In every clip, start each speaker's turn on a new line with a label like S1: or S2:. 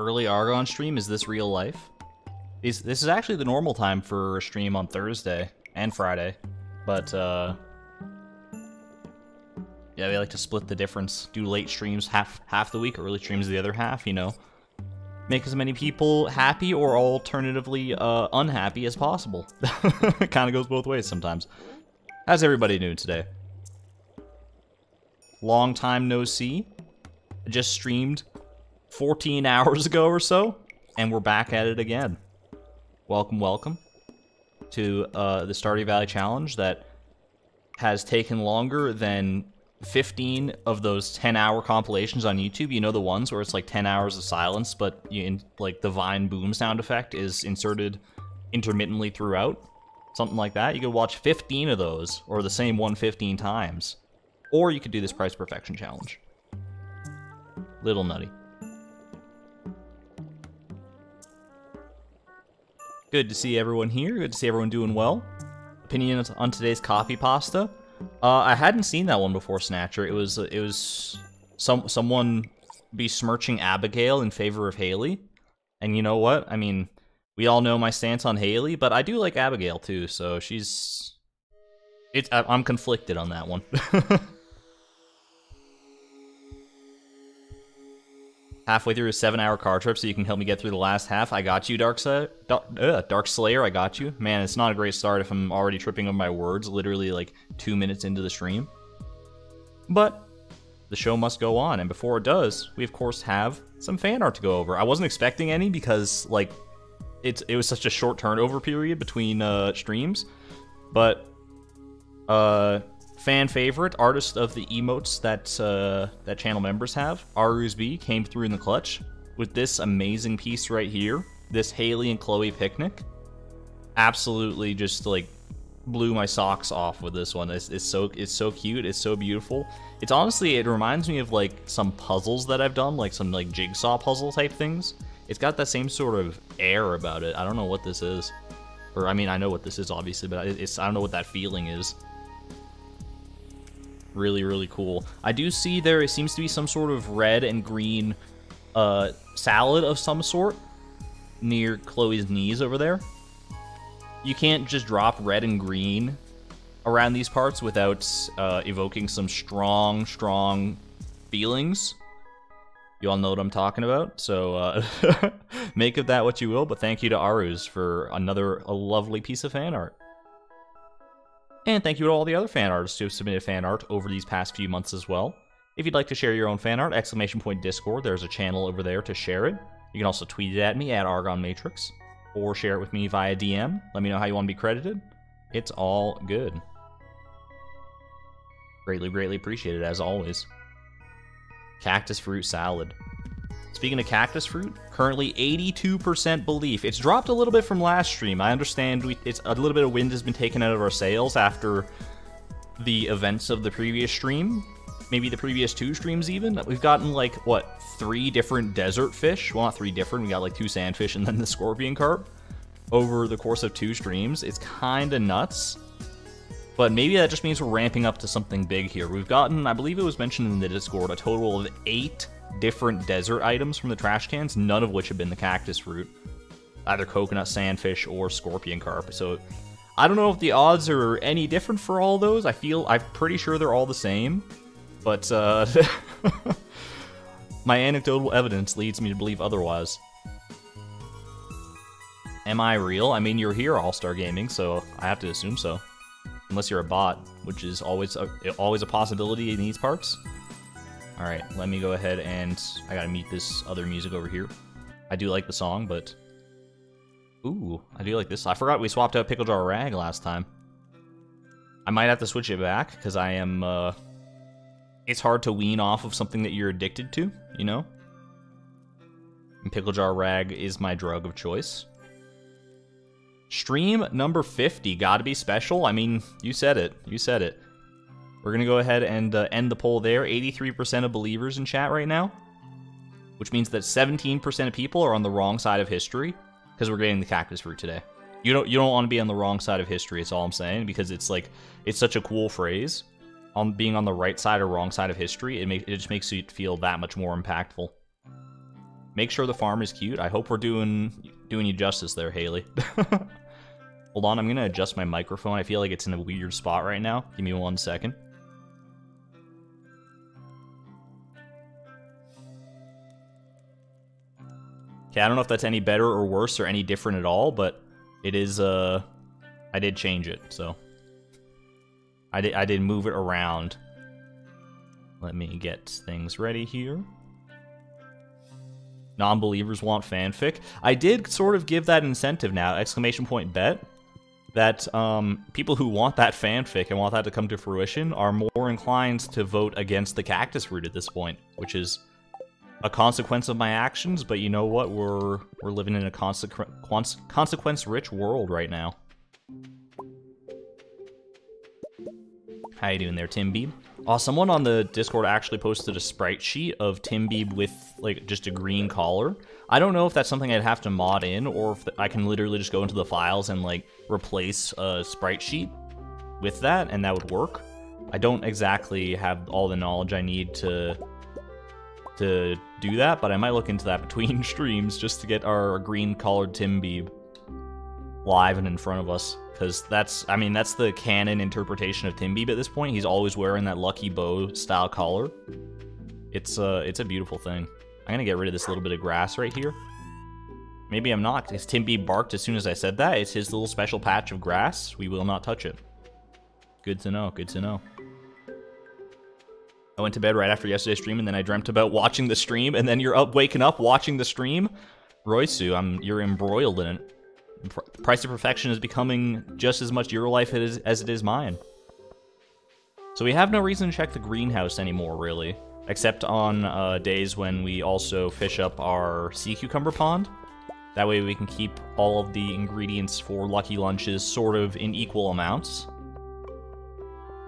S1: early Argon stream? Is this real life? This, this is actually the normal time for a stream on Thursday and Friday. But, uh... Yeah, we like to split the difference. Do late streams half half the week, early streams the other half, you know. Make as many people happy or alternatively uh, unhappy as possible. it kind of goes both ways sometimes. How's everybody doing today? Long time no see. Just streamed 14 hours ago or so, and we're back at it again. Welcome, welcome to uh, the Stardew Valley Challenge that has taken longer than 15 of those 10 hour compilations on YouTube. You know the ones where it's like 10 hours of silence, but you, in, like the Vine boom sound effect is inserted intermittently throughout. Something like that. You could watch 15 of those, or the same one 15 times. Or you could do this price perfection challenge. Little nutty. Good to see everyone here. Good to see everyone doing well. Opinions on today's copy pasta. Uh, I hadn't seen that one before, Snatcher. It was it was some someone besmirching Abigail in favor of Haley, and you know what? I mean, we all know my stance on Haley, but I do like Abigail too. So she's it's I'm conflicted on that one. halfway through a seven-hour car trip so you can help me get through the last half. I got you, Dark, Dark, uh, Dark Slayer. I got you. Man, it's not a great start if I'm already tripping on my words, literally like two minutes into the stream. But the show must go on, and before it does, we of course have some fan art to go over. I wasn't expecting any because like it's it was such a short turnover period between uh, streams, but uh, fan favorite, artist of the emotes that uh, that channel members have, Arusb, came through in the clutch with this amazing piece right here. This Haley and Chloe picnic. Absolutely just like blew my socks off with this one. It's, it's so it's so cute. It's so beautiful. It's honestly it reminds me of like some puzzles that I've done, like some like jigsaw puzzle type things. It's got that same sort of air about it. I don't know what this is, or I mean I know what this is obviously, but it's I don't know what that feeling is really, really cool. I do see there it seems to be some sort of red and green uh, salad of some sort near Chloe's knees over there. You can't just drop red and green around these parts without uh, evoking some strong, strong feelings. You all know what I'm talking about, so uh, make of that what you will, but thank you to Arus for another a lovely piece of fan art. And thank you to all the other fan artists who have submitted fan art over these past few months as well. If you'd like to share your own fan art, exclamation point Discord, there's a channel over there to share it. You can also tweet it at me at Argon Matrix, or share it with me via DM. Let me know how you want to be credited. It's all good. Greatly, greatly appreciated as always. Cactus fruit salad. Speaking of cactus fruit, currently 82% belief. It's dropped a little bit from last stream. I understand we, it's a little bit of wind has been taken out of our sails after the events of the previous stream. Maybe the previous two streams even. We've gotten like, what, three different desert fish? Well, not three different. We got like two sandfish and then the scorpion carp over the course of two streams. It's kind of nuts. But maybe that just means we're ramping up to something big here. We've gotten, I believe it was mentioned in the Discord, a total of eight different desert items from the trash cans, none of which have been the cactus fruit, Either coconut sandfish or scorpion carp. So I don't know if the odds are any different for all those. I feel I'm pretty sure they're all the same. But uh, my anecdotal evidence leads me to believe otherwise. Am I real? I mean, you're here, All Star Gaming, so I have to assume so. Unless you're a bot, which is always a, always a possibility in these parts. Alright, let me go ahead and... I gotta meet this other music over here. I do like the song, but... Ooh, I do like this. I forgot we swapped out Pickle Jar Rag last time. I might have to switch it back, because I am, uh... It's hard to wean off of something that you're addicted to, you know? And Pickle Jar Rag is my drug of choice. Stream number 50, gotta be special? I mean, you said it. You said it. We're going to go ahead and uh, end the poll there. 83% of believers in chat right now, which means that 17% of people are on the wrong side of history because we're getting the cactus fruit today. You don't you don't want to be on the wrong side of history. It's all I'm saying because it's like it's such a cool phrase. On being on the right side or wrong side of history, it makes it just makes you feel that much more impactful. Make sure the farm is cute. I hope we're doing doing you justice there, Haley. Hold on, I'm gonna adjust my microphone. I feel like it's in a weird spot right now. Give me one second. Okay, I don't know if that's any better or worse or any different at all, but it is, uh, I did change it, so. I did, I did move it around. Let me get things ready here. Non-believers want fanfic. I did sort of give that incentive now, exclamation point bet, that um, people who want that fanfic and want that to come to fruition are more inclined to vote against the cactus fruit at this point, which is a consequence of my actions, but you know what? We're we're living in a consequence consequence-rich world right now. How you doing there, Tim Beeb? Oh, someone on the Discord actually posted a sprite sheet of Tim Beeb with like just a green collar. I don't know if that's something I'd have to mod in, or if I can literally just go into the files and like replace a sprite sheet with that, and that would work. I don't exactly have all the knowledge I need to to do that, but I might look into that between streams just to get our green collared Tim Beeb live and in front of us. Because that's, I mean, that's the canon interpretation of Tim Beeb at this point. He's always wearing that Lucky Bow style collar. It's, uh, it's a beautiful thing. I'm gonna get rid of this little bit of grass right here. Maybe I'm not, because Tim Beeb barked as soon as I said that. It's his little special patch of grass. We will not touch it. Good to know, good to know. I went to bed right after yesterday's stream, and then I dreamt about watching the stream, and then you're up, waking up, watching the stream. Roysu, I'm you're embroiled in it. Pr Price of Perfection is becoming just as much your life as, as it is mine. So we have no reason to check the greenhouse anymore, really, except on uh, days when we also fish up our sea cucumber pond. That way we can keep all of the ingredients for Lucky Lunches sort of in equal amounts.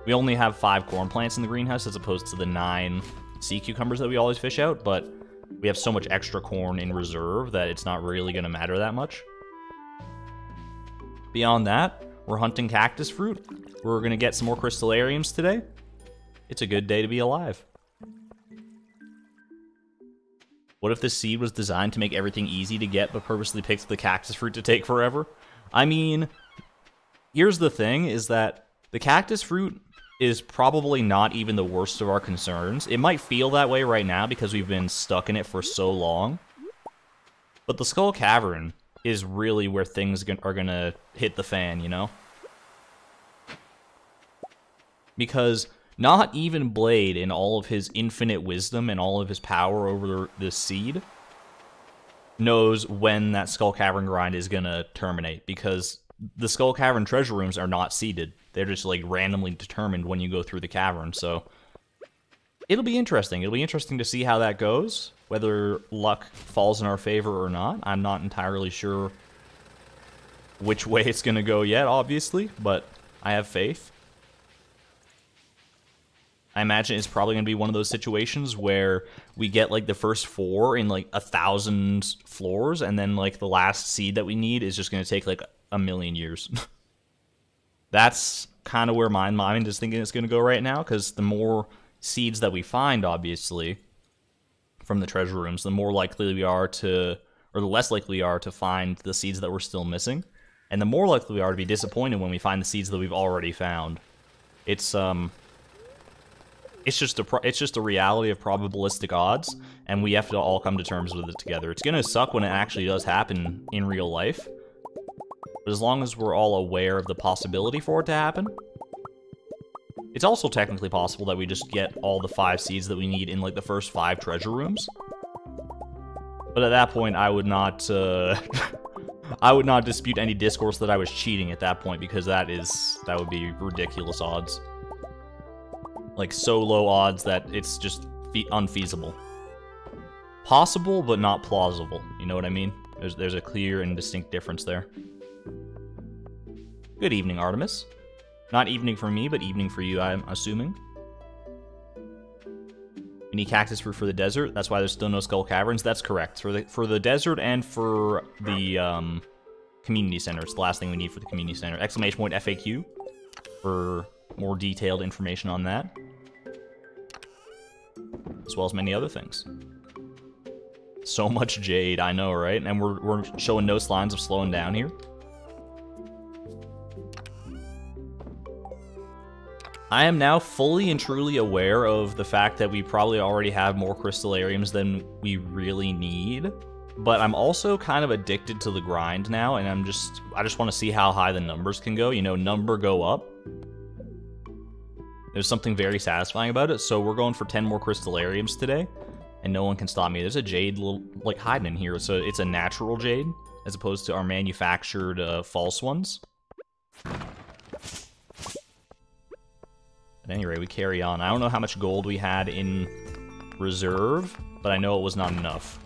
S1: We only have five corn plants in the greenhouse as opposed to the nine sea cucumbers that we always fish out, but we have so much extra corn in reserve that it's not really going to matter that much. Beyond that, we're hunting cactus fruit. We're going to get some more crystallariums today. It's a good day to be alive. What if this seed was designed to make everything easy to get, but purposely picked the cactus fruit to take forever? I mean, here's the thing, is that the cactus fruit is probably not even the worst of our concerns. It might feel that way right now because we've been stuck in it for so long. But the Skull Cavern is really where things are to hit the fan, you know? Because not even Blade, in all of his infinite wisdom and all of his power over the seed, knows when that Skull Cavern grind is to terminate. Because the Skull Cavern treasure rooms are not seeded. They're just like randomly determined when you go through the cavern. So it'll be interesting. It'll be interesting to see how that goes. Whether luck falls in our favor or not. I'm not entirely sure which way it's going to go yet, obviously, but I have faith. I imagine it's probably going to be one of those situations where we get like the first four in like a thousand floors, and then like the last seed that we need is just going to take like a million years. That's kind of where my mind is thinking it's going to go right now, because the more seeds that we find, obviously, from the treasure rooms, the more likely we are to, or the less likely we are to find the seeds that we're still missing, and the more likely we are to be disappointed when we find the seeds that we've already found. It's um, it's just a it's just a reality of probabilistic odds, and we have to all come to terms with it together. It's gonna suck when it actually does happen in real life, but as long as we're all aware of the possibility for it to happen, it's also technically possible that we just get all the five seeds that we need in like the first five treasure rooms. But at that point, I would not, uh, I would not dispute any discourse that I was cheating at that point because that is, that would be ridiculous odds. Like so low odds that it's just unfeasible. Possible, but not plausible. You know what I mean? There's, there's a clear and distinct difference there. Good evening, Artemis. Not evening for me, but evening for you, I'm assuming. We need cactus fruit for the desert. That's why there's still no skull caverns. That's correct. For the for the desert and for the um, community center. It's the last thing we need for the community center. Exclamation point FAQ for more detailed information on that. As well as many other things. So much jade, I know, right? And we're, we're showing no signs of slowing down here. I am now fully and truly aware of the fact that we probably already have more crystallariums than we really need. But I'm also kind of addicted to the grind now, and I'm just I just want to see how high the numbers can go. You know, number go up. There's something very satisfying about it. So we're going for 10 more crystallariums today, and no one can stop me. There's a jade little like hiding in here, so it's a natural jade as opposed to our manufactured uh, false ones. At any rate, we carry on. I don't know how much gold we had in reserve, but I know it was not enough.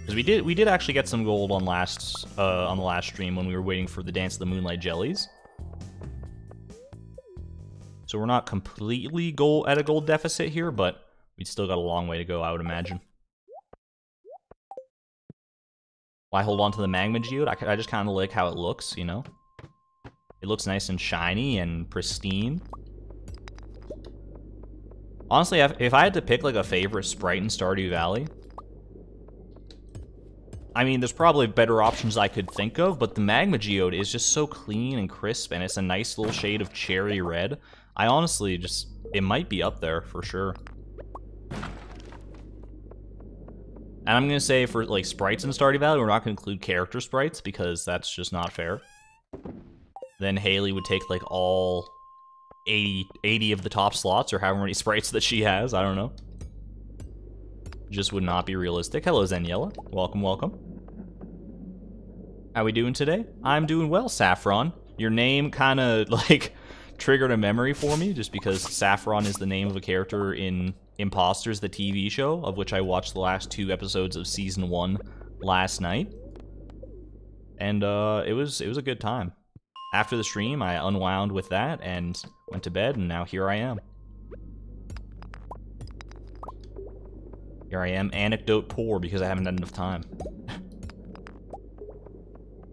S1: Because we did we did actually get some gold on last uh, on the last stream when we were waiting for the Dance of the Moonlight Jellies. So we're not completely at a gold deficit here, but we still got a long way to go, I would imagine. Why hold on to the magma geode? I, I just kind of like how it looks, you know? It looks nice and shiny and pristine. Honestly, if I had to pick like a favorite sprite in Stardew Valley, I mean, there's probably better options I could think of, but the Magma Geode is just so clean and crisp, and it's a nice little shade of cherry red. I honestly just, it might be up there for sure. And I'm to say for like sprites in Stardew Valley, we're not to include character sprites because that's just not fair. Then Haley would take like all 80, 80 of the top slots or however many sprites that she has. I don't know. Just would not be realistic. Hello, Zeniella. Welcome, welcome. How we doing today? I'm doing well, Saffron. Your name kind of, like, triggered a memory for me, just because Saffron is the name of a character in Imposters, the TV show, of which I watched the last two episodes of Season 1 last night. And, uh, it was, it was a good time. After the stream, I unwound with that and went to bed, and now here I am. Here I am, anecdote poor because I haven't had enough time.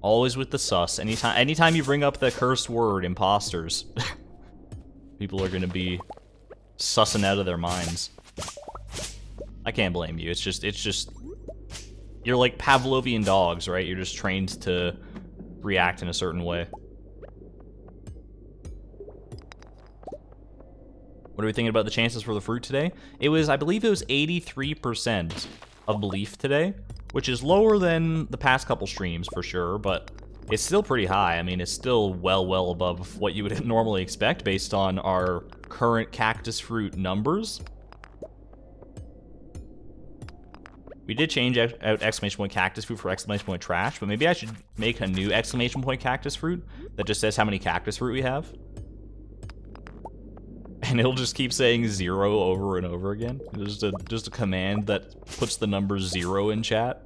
S1: Always with the sus. Anytime anytime you bring up the cursed word, imposters, people are gonna be sussing out of their minds. I can't blame you. It's just it's just you're like Pavlovian dogs, right? You're just trained to react in a certain way. What are we thinking about the chances for the fruit today? It was, I believe it was 83% of belief today, which is lower than the past couple streams for sure, but it's still pretty high. I mean, it's still well, well above what you would normally expect based on our current cactus fruit numbers. We did change out exclamation point cactus fruit for exclamation point trash, but maybe I should make a new exclamation point cactus fruit that just says how many cactus fruit we have and it'll just keep saying zero over and over again. Just a just a command that puts the number zero in chat.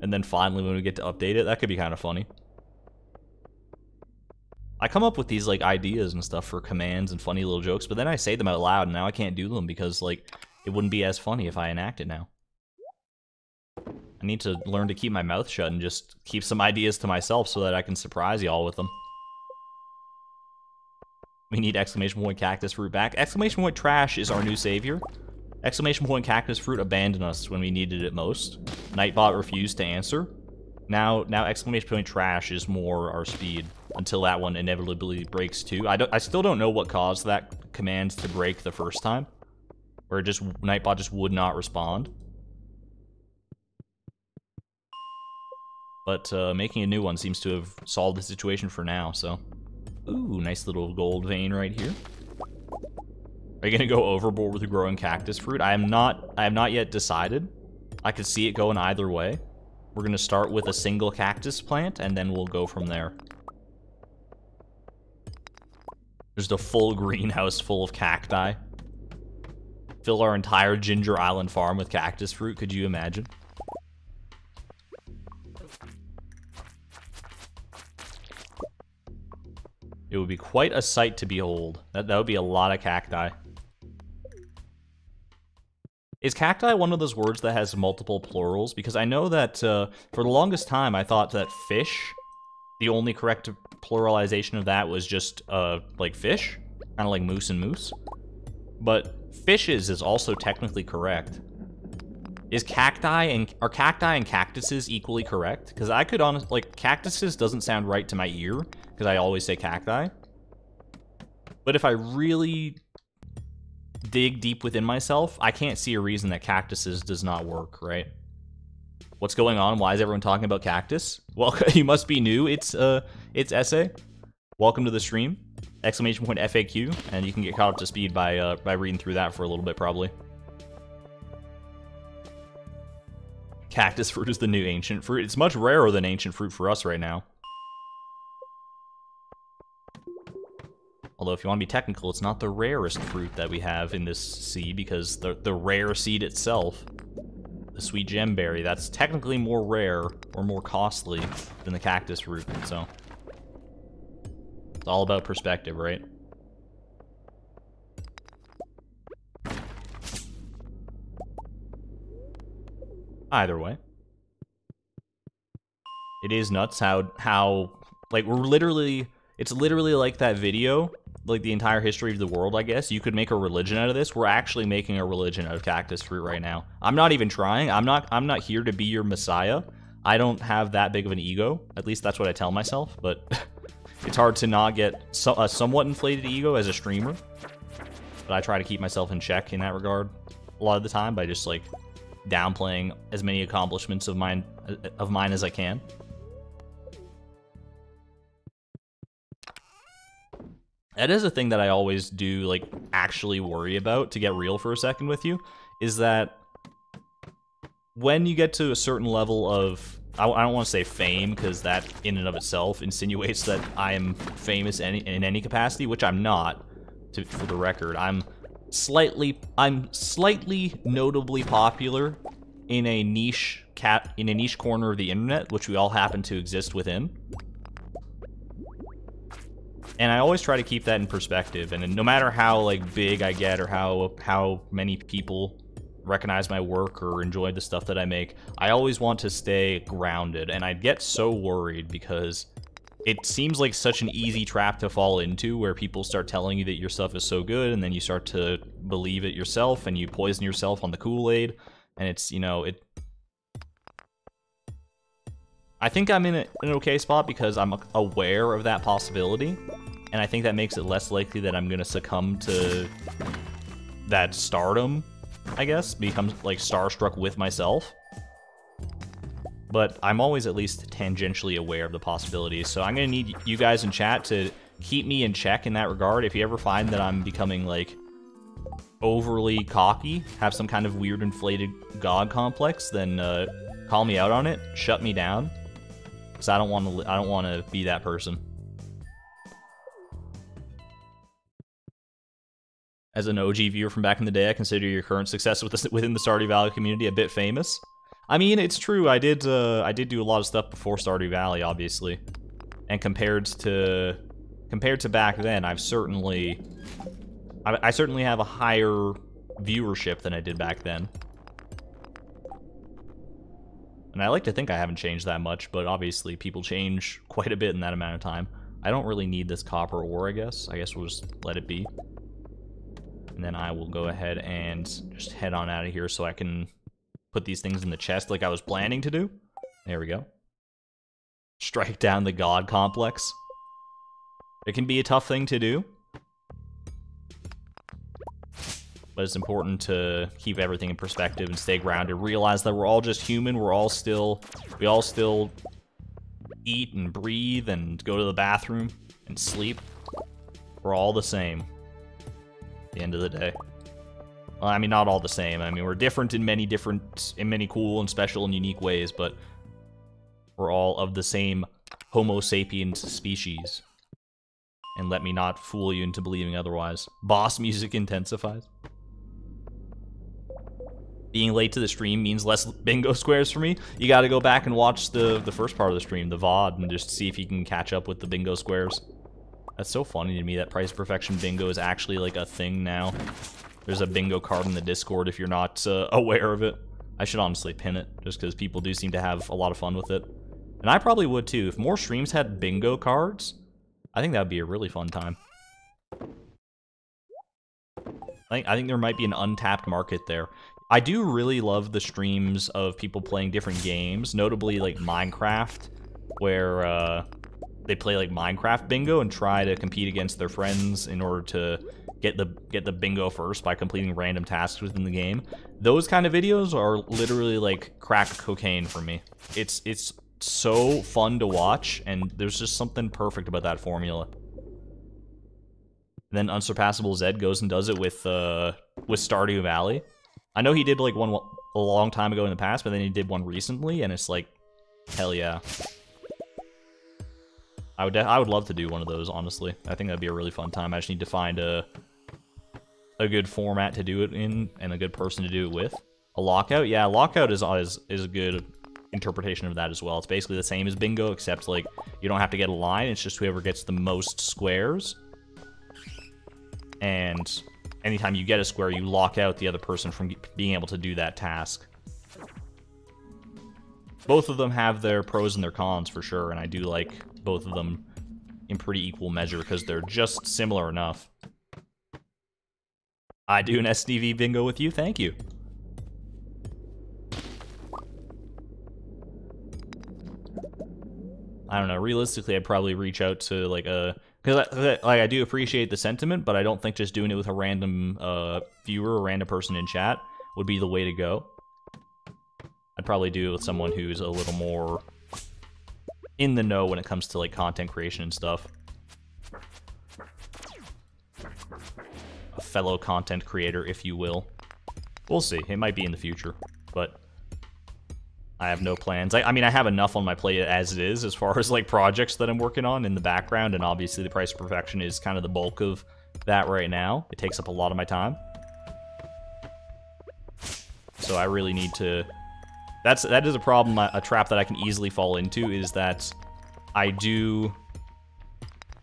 S1: And then finally when we get to update it, that could be kind of funny. I come up with these like ideas and stuff for commands and funny little jokes, but then I say them out loud and now I can't do them because like it wouldn't be as funny if I enact it now. I need to learn to keep my mouth shut and just keep some ideas to myself so that I can surprise y'all with them. We need exclamation point cactus fruit back. Exclamation point trash is our new savior. Exclamation point cactus fruit abandoned us when we needed it most. Nightbot refused to answer. Now, now exclamation point trash is more our speed until that one inevitably breaks too. I don't, I still don't know what caused that command to break the first time, where just Nightbot just would not respond. But uh, making a new one seems to have solved the situation for now. So. Ooh, nice little gold vein right here. Are you gonna go overboard with growing cactus fruit? I am not I have not yet decided. I could see it going either way. We're gonna start with a single cactus plant and then we'll go from there. Just a full greenhouse full of cacti. Fill our entire Ginger Island farm with cactus fruit, could you imagine? It would be quite a sight to behold. That, that would be a lot of cacti. Is cacti one of those words that has multiple plurals? Because I know that uh, for the longest time I thought that fish, the only correct pluralization of that was just uh, like fish, kind of like moose and moose. But fishes is also technically correct. Is cacti and are cacti and cactuses equally correct? Because I could honestly like cactuses doesn't sound right to my ear because I always say cacti. But if I really dig deep within myself, I can't see a reason that cactuses does not work, right? What's going on? Why is everyone talking about cactus? Well, you must be new. It's uh, it's essay. Welcome to the stream! Exclamation point FAQ, and you can get caught up to speed by uh, by reading through that for a little bit, probably. Cactus fruit is the new ancient fruit. It's much rarer than ancient fruit for us right now. Although, if you want to be technical, it's not the rarest fruit that we have in this seed, because the, the rare seed itself the sweet gemberry. That's technically more rare or more costly than the cactus fruit, so... It's all about perspective, right? Either way. It is nuts how, how, like, we're literally, it's literally like that video like the entire history of the world, I guess. You could make a religion out of this. We're actually making a religion out of cactus fruit right now. I'm not even trying. I'm not I'm not here to be your messiah. I don't have that big of an ego. At least that's what I tell myself, but it's hard to not get so, a somewhat inflated ego as a streamer. But I try to keep myself in check in that regard a lot of the time by just like downplaying as many accomplishments of mine of mine as I can. That is a thing that I always do, like, actually worry about, to get real for a second with you, is that when you get to a certain level of, I, don't want to say fame, because that in and of itself insinuates that I am famous any, in any capacity, which I'm not, to, for the record. I'm slightly, I'm slightly notably popular in a niche cat, in a niche corner of the internet, which we all happen to exist within. And I always try to keep that in perspective. And no matter how like big I get or how how many people recognize my work or enjoy the stuff that I make, I always want to stay grounded. And I get so worried because it seems like such an easy trap to fall into where people start telling you that your stuff is so good and then you start to believe it yourself and you poison yourself on the Kool-Aid. And it's, you know, it I think I'm in an okay spot because I'm aware of that possibility, and I think that makes it less likely that I'm gonna succumb to that stardom, I guess, become like starstruck with myself. But I'm always at least tangentially aware of the possibilities, so I'm gonna need you guys in chat to keep me in check in that regard. If you ever find that I'm becoming like overly cocky, have some kind of weird inflated god complex, then uh, call me out on it, shut me down, because I don't want to. I don't want to be that person. As an OG viewer from back in the day, I consider your current success with within the Stardew Valley community a bit famous. I mean, it's true. I did. Uh, I did do a lot of stuff before Stardew Valley, obviously, and compared to compared to back then, I've certainly I, I certainly have a higher viewership than I did back then. And I like to think I haven't changed that much, but obviously people change quite a bit in that amount of time. I don't really need this copper ore, I guess. I guess we'll just let it be. And then I will go ahead and just head on out of here so I can put these things in the chest like I was planning to do. There we go. Strike down the god complex. It can be a tough thing to do. But it's important to keep everything in perspective and stay grounded. Realize that we're all just human. We're all still, we all still eat and breathe and go to the bathroom and sleep. We're all the same. At the end of the day. Well, I mean, not all the same. I mean, we're different in many different, in many cool and special and unique ways, but we're all of the same Homo sapiens species. And let me not fool you into believing otherwise. Boss music intensifies being late to the stream means less bingo squares for me. You got to go back and watch the the first part of the stream, the VOD, and just see if you can catch up with the bingo squares. That's so funny to me that price perfection bingo is actually like a thing now. There's a bingo card in the Discord if you're not uh, aware of it. I should honestly pin it, just because people do seem to have a lot of fun with it. And I probably would too. If more streams had bingo cards, I think that would be a really fun time. I think, I think there might be an untapped market there. I do really love the streams of people playing different games, notably like Minecraft, where uh, they play like Minecraft bingo and try to compete against their friends in order to get the get the bingo first by completing random tasks within the game. Those kind of videos are literally like crack cocaine for me. It's it's so fun to watch, and there's just something perfect about that formula. then Unsurpassable Zed goes and does it with uh, with Stardew Valley. I know he did like one a long time ago in the past, but then he did one recently, and it's like, hell yeah. I would I would love to do one of those, honestly. I think that'd be a really fun time. I just need to find a a good format to do it in and a good person to do it with. A lockout, yeah, lockout is is is a good interpretation of that as well. It's basically the same as bingo, except like you don't have to get a line. It's just whoever gets the most squares. And anytime you get a square, you lock out the other person from being able to do that task. Both of them have their pros and their cons for sure, and I do like both of them in pretty equal measure because they're just similar enough. I do an SDV bingo with you, thank you. I don't know. Realistically, I'd probably reach out to like a because like I do appreciate the sentiment, but I don't think just doing it with a random uh, viewer or random person in chat would be the way to go. I'd probably do it with someone who's a little more in the know when it comes to like content creation and stuff. A fellow content creator, if you will. We'll see. It might be in the future, but I have no plans. I, I, mean, I have enough on my plate as it is, as far as like projects that I'm working on in the background, and obviously the Price of Perfection is kind of the bulk of that right now. It takes up a lot of my time. So I really need to... That's That is a problem, a trap that I can easily fall into, is that I do...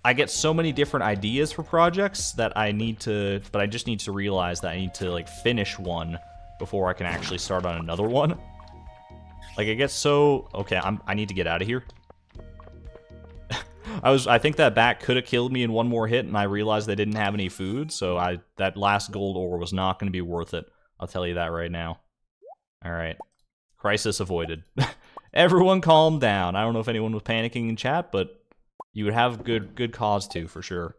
S1: I get so many different ideas for projects that I need to... But I just need to realize that I need to, like, finish one before I can actually start on another one. Like, I gets so... Okay, I'm, I need to get out of here. I was I think that bat could have killed me in one more hit, and I realized they didn't have any food, so I that last gold ore was not going to be worth it. I'll tell you that right now. All right. Crisis avoided. Everyone calm down. I don't know if anyone was panicking in chat, but you would have good good cause to, for sure.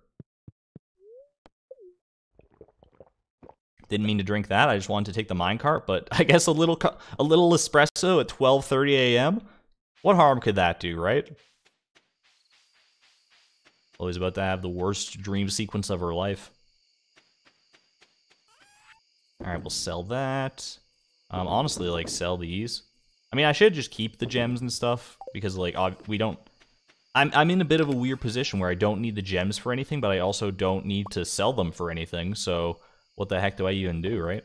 S1: Didn't mean to drink that. I just wanted to take the minecart, but I guess a little a little espresso at 12:30 a.m. What harm could that do, right? Always about to have the worst dream sequence of her life. All right, we'll sell that. Um, honestly, like sell these. I mean, I should just keep the gems and stuff because like we don't. I'm I'm in a bit of a weird position where I don't need the gems for anything, but I also don't need to sell them for anything. So what the heck do I even do, right?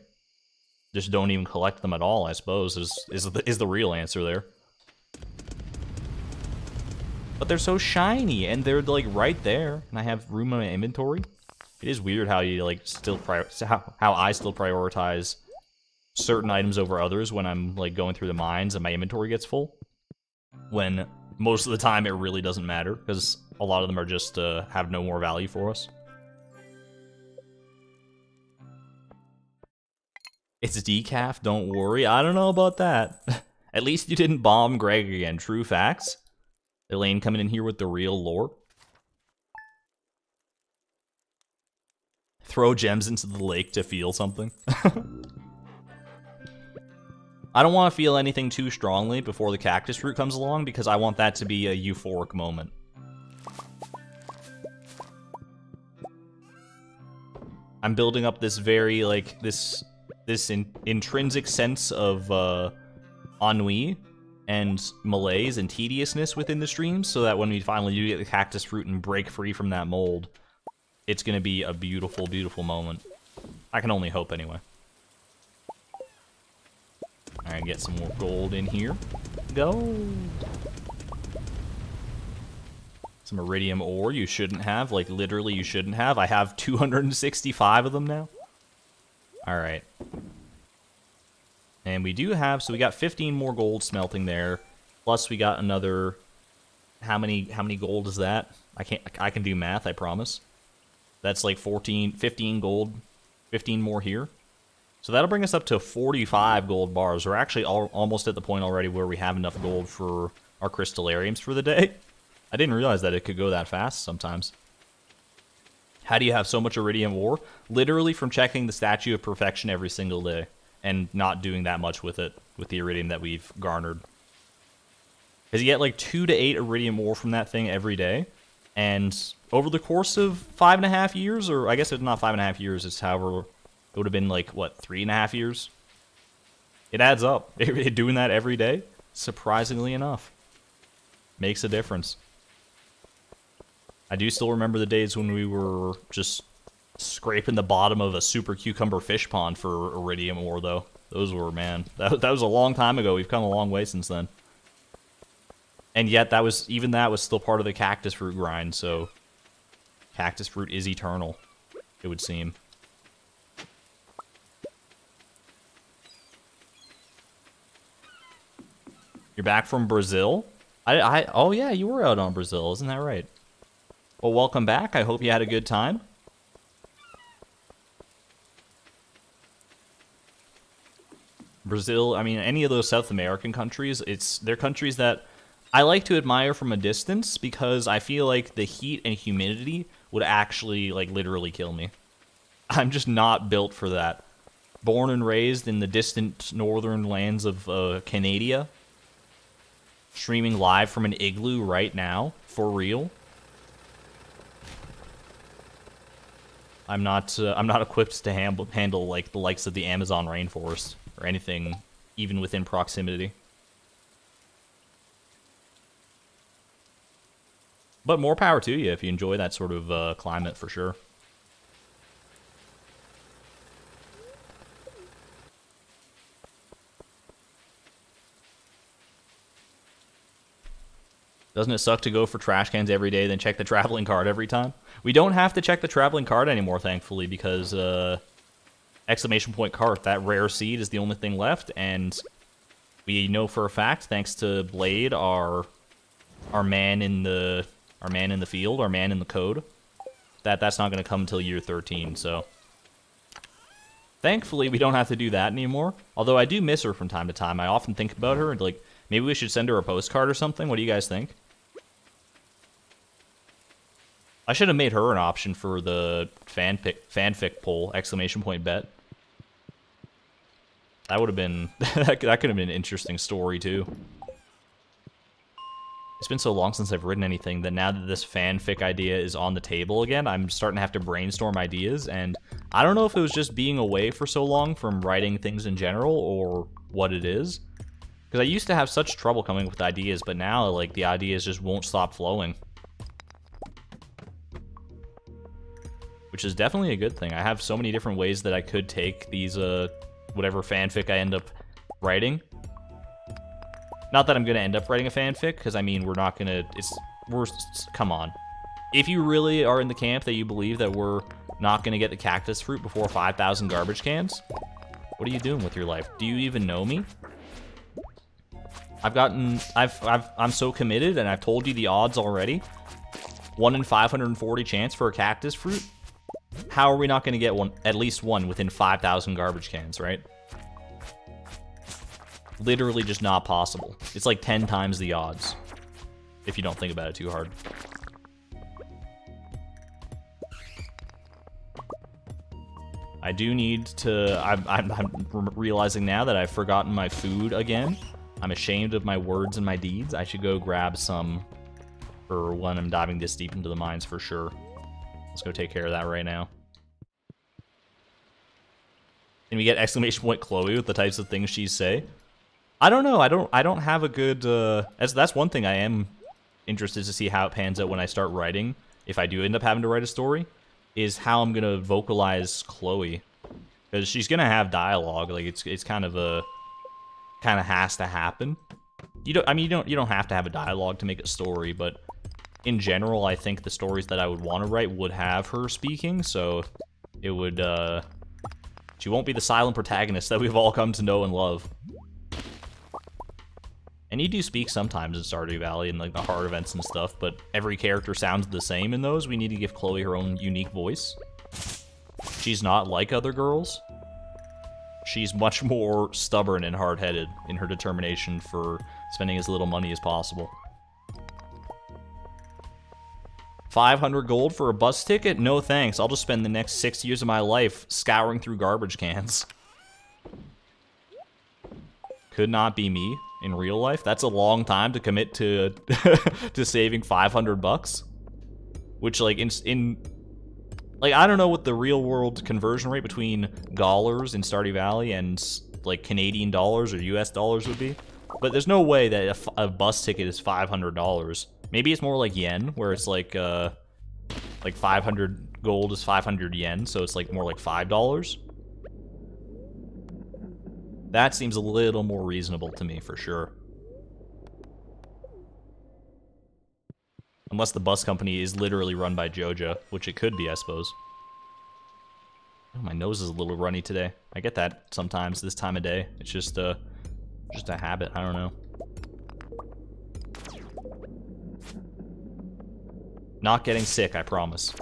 S1: Just don't even collect them at all, I suppose, is, is, the, is the real answer there. But they're so shiny, and they're, like, right there, and I have room in my inventory. It is weird how you, like, still prior how, how I still prioritize certain items over others when I'm, like, going through the mines and my inventory gets full. When most of the time it really doesn't matter, because a lot of them are just, uh, have no more value for us. It's decaf, don't worry. I don't know about that. At least you didn't bomb Greg again. True facts. Elaine coming in here with the real lore. Throw gems into the lake to feel something. I don't want to feel anything too strongly before the cactus fruit comes along because I want that to be a euphoric moment. I'm building up this very, like, this this in intrinsic sense of uh, ennui and malaise and tediousness within the stream so that when we finally do get the cactus fruit and break free from that mold, it's going to be a beautiful, beautiful moment. I can only hope anyway. Alright, get some more gold in here. Gold! Some iridium ore you shouldn't have, like literally you shouldn't have. I have 265 of them now. Alright. And we do have, so we got 15 more gold smelting there. Plus we got another, how many, how many gold is that? I can't, I can do math, I promise. That's like 14, 15 gold, 15 more here. So that'll bring us up to 45 gold bars. We're actually all, almost at the point already where we have enough gold for our crystallariums for the day. I didn't realize that it could go that fast sometimes. How do you have so much Iridium ore? Literally from checking the Statue of Perfection every single day and not doing that much with it, with the Iridium that we've garnered. Because you get like 2 to 8 Iridium ore from that thing every day. And over the course of five and a half years, or I guess it's not five and a half years, it's however, it would have been like, what, three and a half years? It adds up. Doing that every day, surprisingly enough, makes a difference. I do still remember the days when we were just scraping the bottom of a super cucumber fish pond for iridium ore, though. Those were, man, that, that was a long time ago. We've come a long way since then. And yet, that was even that was still part of the cactus fruit grind, so cactus fruit is eternal, it would seem. You're back from Brazil? I, I, oh yeah, you were out on Brazil, isn't that right? Well, welcome back. I hope you had a good time. Brazil, I mean, any of those South American countries, it's they're countries that I like to admire from a distance because I feel like the heat and humidity would actually, like, literally kill me. I'm just not built for that. Born and raised in the distant northern lands of uh, Canada, streaming live from an igloo right now, for real. I'm not uh, I'm not equipped to handle handle like the likes of the Amazon rainforest or anything even within proximity. But more power to you if you enjoy that sort of uh, climate for sure. Doesn't it suck to go for trash cans every day, then check the traveling cart every time? We don't have to check the traveling cart anymore, thankfully, because uh, exclamation point cart, that rare seed is the only thing left, and we know for a fact, thanks to Blade, our our man in the our man in the field, our man in the code, that that's not going to come until year 13. So thankfully, we don't have to do that anymore. Although I do miss her from time to time. I often think about her and like maybe we should send her a postcard or something. What do you guys think? I should have made her an option for the fanfic fanfic poll exclamation point bet. That would have been that could have been an interesting story too. It's been so long since I've written anything that now that this fanfic idea is on the table again, I'm starting to have to brainstorm ideas and I don't know if it was just being away for so long from writing things in general or what it is. Because I used to have such trouble coming with ideas, but now like the ideas just won't stop flowing. Which is definitely a good thing. I have so many different ways that I could take these, uh, whatever fanfic I end up writing. Not that I'm going to end up writing a fanfic, because, I mean, we're not going to, it's, we're, come on. If you really are in the camp that you believe that we're not going to get the cactus fruit before 5,000 garbage cans, what are you doing with your life? Do you even know me? I've gotten, I've, I've, I'm so committed, and I've told you the odds already. 1 in 540 chance for a cactus fruit? How are we not going to get one, at least one, within 5,000 garbage cans, right? Literally just not possible. It's like 10 times the odds, if you don't think about it too hard. I do need to... I'm, I'm, I'm realizing now that I've forgotten my food again. I'm ashamed of my words and my deeds. I should go grab some for when I'm diving this deep into the mines for sure. Let's go take care of that right now. Can we get exclamation point Chloe with the types of things she say? I don't know. I don't. I don't have a good. Uh, that's that's one thing I am interested to see how it pans out when I start writing. If I do end up having to write a story, is how I'm gonna vocalize Chloe, because she's gonna have dialogue. Like it's it's kind of a kind of has to happen. You don't. I mean, you don't. You don't have to have a dialogue to make a story, but in general, I think the stories that I would want to write would have her speaking, so it would, uh, she won't be the silent protagonist that we've all come to know and love. And you do speak sometimes in Stardew Valley and like the heart events and stuff, but every character sounds the same in those. We need to give Chloe her own unique voice. She's not like other girls. she's much more stubborn and hard-headed in her determination for spending as little money as possible. 500 gold for a bus ticket? No thanks. I'll just spend the next six years of my life scouring through garbage cans. Could not be me in real life. That's a long time to commit to to saving 500 bucks. Which, like, in, in... Like, I don't know what the real world conversion rate between dollars in Stardew Valley and, like, Canadian dollars or US dollars would be. But there's no way that a, a bus ticket is $500. Maybe it's more like yen, where it's like uh, like 500 gold is 500 yen, so it's like more like five dollars. That seems a little more reasonable to me for sure. Unless the bus company is literally run by Joja, which it could be, I suppose. Oh, my nose is a little runny today. I get that sometimes this time of day. It's just uh, just a habit. I don't know. Not getting sick, I promise.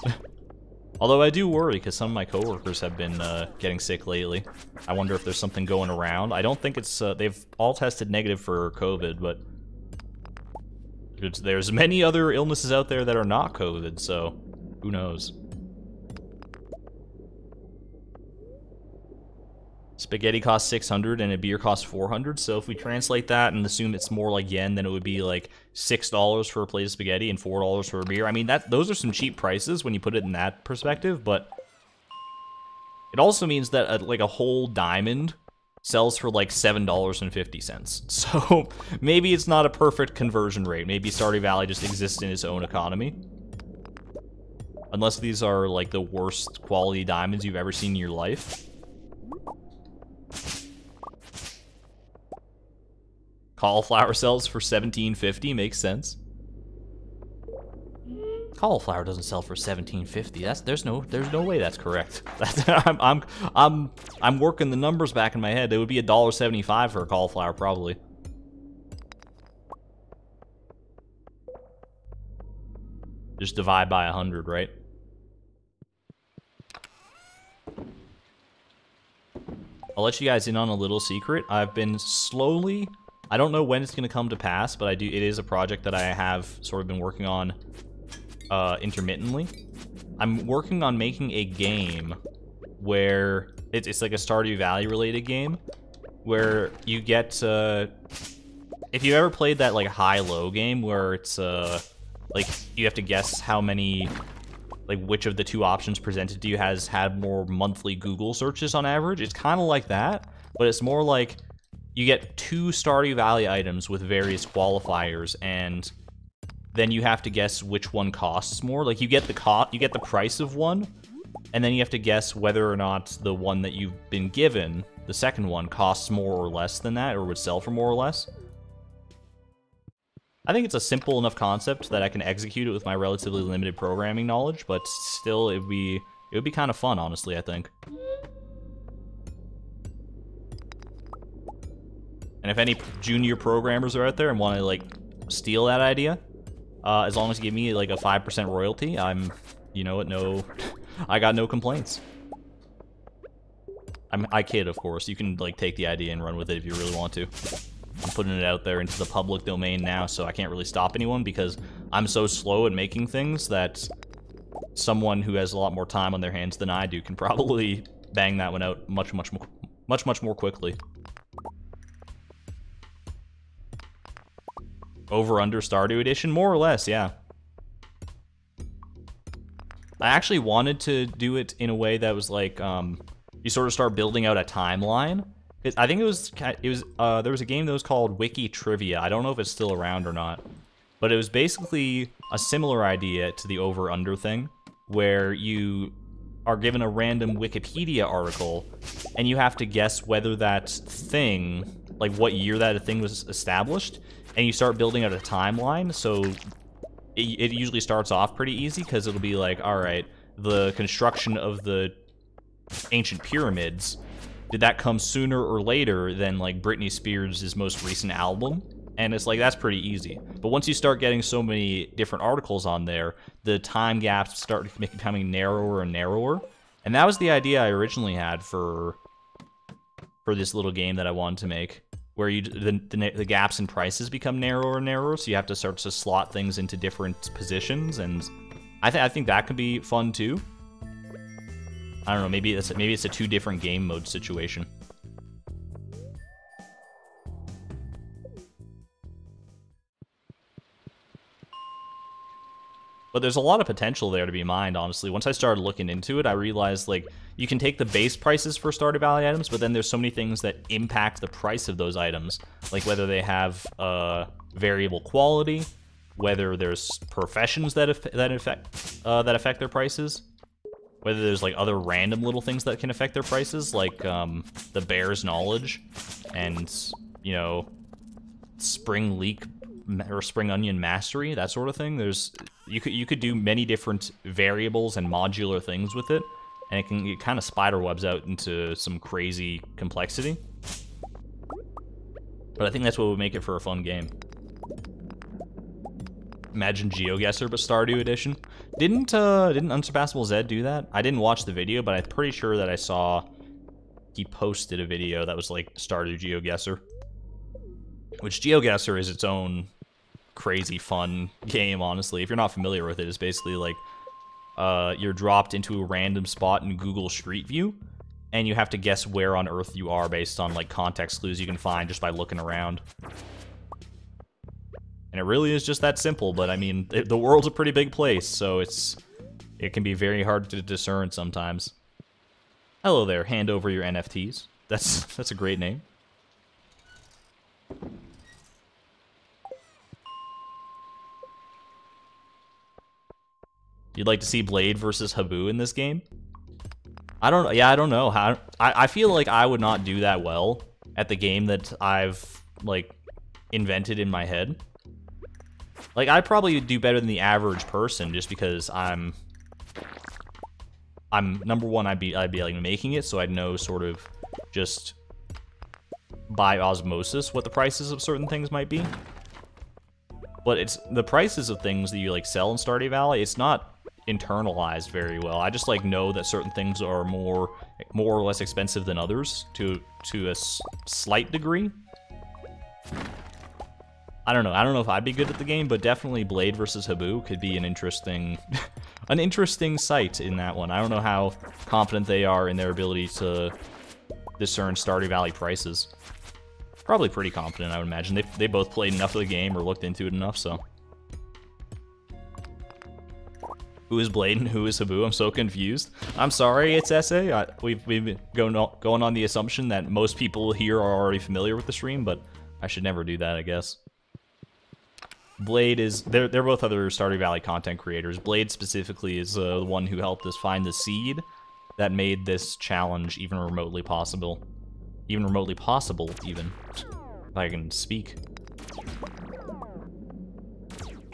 S1: Although I do worry, because some of my coworkers have been uh, getting sick lately. I wonder if there's something going around. I don't think it's... Uh, they've all tested negative for COVID, but... There's many other illnesses out there that are not COVID, so... Who knows? Spaghetti costs 600 and a beer costs 400. So if we translate that and assume it's more like yen, then it would be like $6 for a plate of spaghetti and $4 for a beer. I mean, that those are some cheap prices when you put it in that perspective, but it also means that a, like a whole diamond sells for like $7.50. So maybe it's not a perfect conversion rate. Maybe Stardew Valley just exists in its own economy. Unless these are like the worst quality diamonds you've ever seen in your life. Cauliflower sells for 17.50 makes sense. Cauliflower doesn't sell for 17.50. That's there's no there's no way that's correct. That's, I'm I'm I'm I'm working the numbers back in my head. It would be a dollar 75 for a cauliflower probably. Just divide by 100, right? I'll let you guys in on a little secret. I've been slowly I don't know when it's going to come to pass, but I do. It is a project that I have sort of been working on uh, intermittently. I'm working on making a game where it's, it's like a Stardew Valley related game where you get uh, if you ever played that like high-low game where it's uh like you have to guess how many like which of the two options presented to you has had more monthly Google searches on average. It's kind of like that, but it's more like you get two Stardew Valley items with various qualifiers, and then you have to guess which one costs more. Like you get the co you get the price of one, and then you have to guess whether or not the one that you've been given, the second one, costs more or less than that, or would sell for more or less. I think it's a simple enough concept that I can execute it with my relatively limited programming knowledge, but still, it would be it would be kind of fun, honestly. I think. And if any junior programmers are out there and want to like steal that idea, uh, as long as you give me like a 5% royalty, I'm, you know what, no, I got no complaints. I'm, I kid, of course. You can like take the idea and run with it if you really want to. I'm putting it out there into the public domain now, so I can't really stop anyone because I'm so slow at making things that someone who has a lot more time on their hands than I do can probably bang that one out much, much, more, much, much more quickly. over under Stardew Edition? More or less, yeah. I actually wanted to do it in a way that was like, um, you sort of start building out a timeline. I think it was, it was, uh, there was a game that was called Wiki Trivia. I don't know if it's still around or not. But it was basically a similar idea to the over-under thing, where you are given a random Wikipedia article, and you have to guess whether that thing, like what year that thing was established, and you start building out a timeline. So it, it usually starts off pretty easy because it'll be like, all right, the construction of the ancient pyramids, did that come sooner or later than like Britney Spears' most recent album? And it's like, that's pretty easy. But once you start getting so many different articles on there, the time gaps start becoming narrower and narrower. And that was the idea I originally had for for this little game that I wanted to make, where you the, the, the gaps in prices become narrower and narrower, so you have to start to slot things into different positions, and I think I think that could be fun too. I don't know, maybe it's maybe it's a two different game mode situation. But there's a lot of potential there to be mined, honestly. Once I started looking into it, I realized, like, you can take the base prices for Stardew Valley items, but then there's so many things that impact the price of those items. Like whether they have uh, variable quality, whether there's professions that, that, affect, uh, that affect their prices, whether there's, like, other random little things that can affect their prices, like um, the Bear's Knowledge and, you know, Spring Leek or Spring Onion Mastery, that sort of thing. There's you could you could do many different variables and modular things with it, and it can it kind of spider webs out into some crazy complexity. But I think that's what would make it for a fun game. Imagine GeoGuessr but Stardew Edition. Didn't uh didn't Unsurpassable Zed do that? I didn't watch the video, but I'm pretty sure that I saw he posted a video that was like Stardew GeoGuessr. Which GeoGuessr is its own crazy fun game, honestly. If you're not familiar with it, it's basically like uh, you're dropped into a random spot in Google Street View, and you have to guess where on Earth you are based on like context clues you can find just by looking around. And it really is just that simple, but I mean, it, the world's a pretty big place, so it's it can be very hard to discern sometimes. Hello there, hand over your NFTs. That's that's a great name. You'd like to see Blade versus Habu in this game? I don't. Yeah, I don't know how. I I feel like I would not do that well at the game that I've like invented in my head. Like I'd probably do better than the average person just because I'm. I'm number one. I'd be I'd be like making it, so I'd know sort of just by osmosis what the prices of certain things might be. But it's the prices of things that you like sell in Stardew Valley. It's not internalized very well. I just like know that certain things are more more or less expensive than others to to a slight degree. I don't know. I don't know if I'd be good at the game, but definitely Blade versus Habu could be an interesting an interesting sight in that one. I don't know how confident they are in their ability to discern Stardew Valley prices. Probably pretty confident, I would imagine. They, they both played enough of the game or looked into it enough, so... Who is Blade and who is Habu? I'm so confused. I'm sorry, it's SA. I, we've, we've been going on, going on the assumption that most people here are already familiar with the stream, but I should never do that, I guess. Blade is... They're, they're both other Stardew Valley content creators. Blade specifically is uh, the one who helped us find the seed that made this challenge even remotely possible. Even remotely possible, even. If I can speak.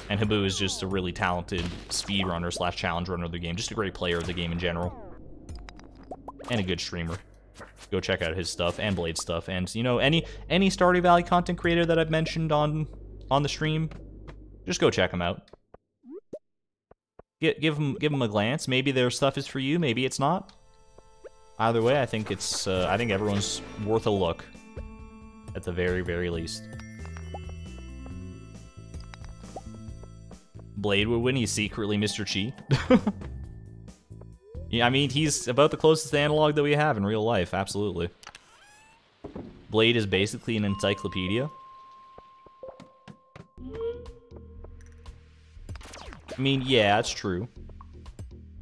S1: And Habu is just a really talented speedrunner slash challenge runner of the game. Just a great player of the game in general. And a good streamer. Go check out his stuff and Blade stuff. And, you know, any any Stardew Valley content creator that I've mentioned on on the stream, just go check them out. Get, give them give them a glance. Maybe their stuff is for you. Maybe it's not. Either way, I think it's uh, I think everyone's worth a look. At the very, very least. Blade would win. He's secretly Mr. Qi. yeah, I mean, he's about the closest analog that we have in real life. Absolutely. Blade is basically an encyclopedia. I mean, yeah, that's true.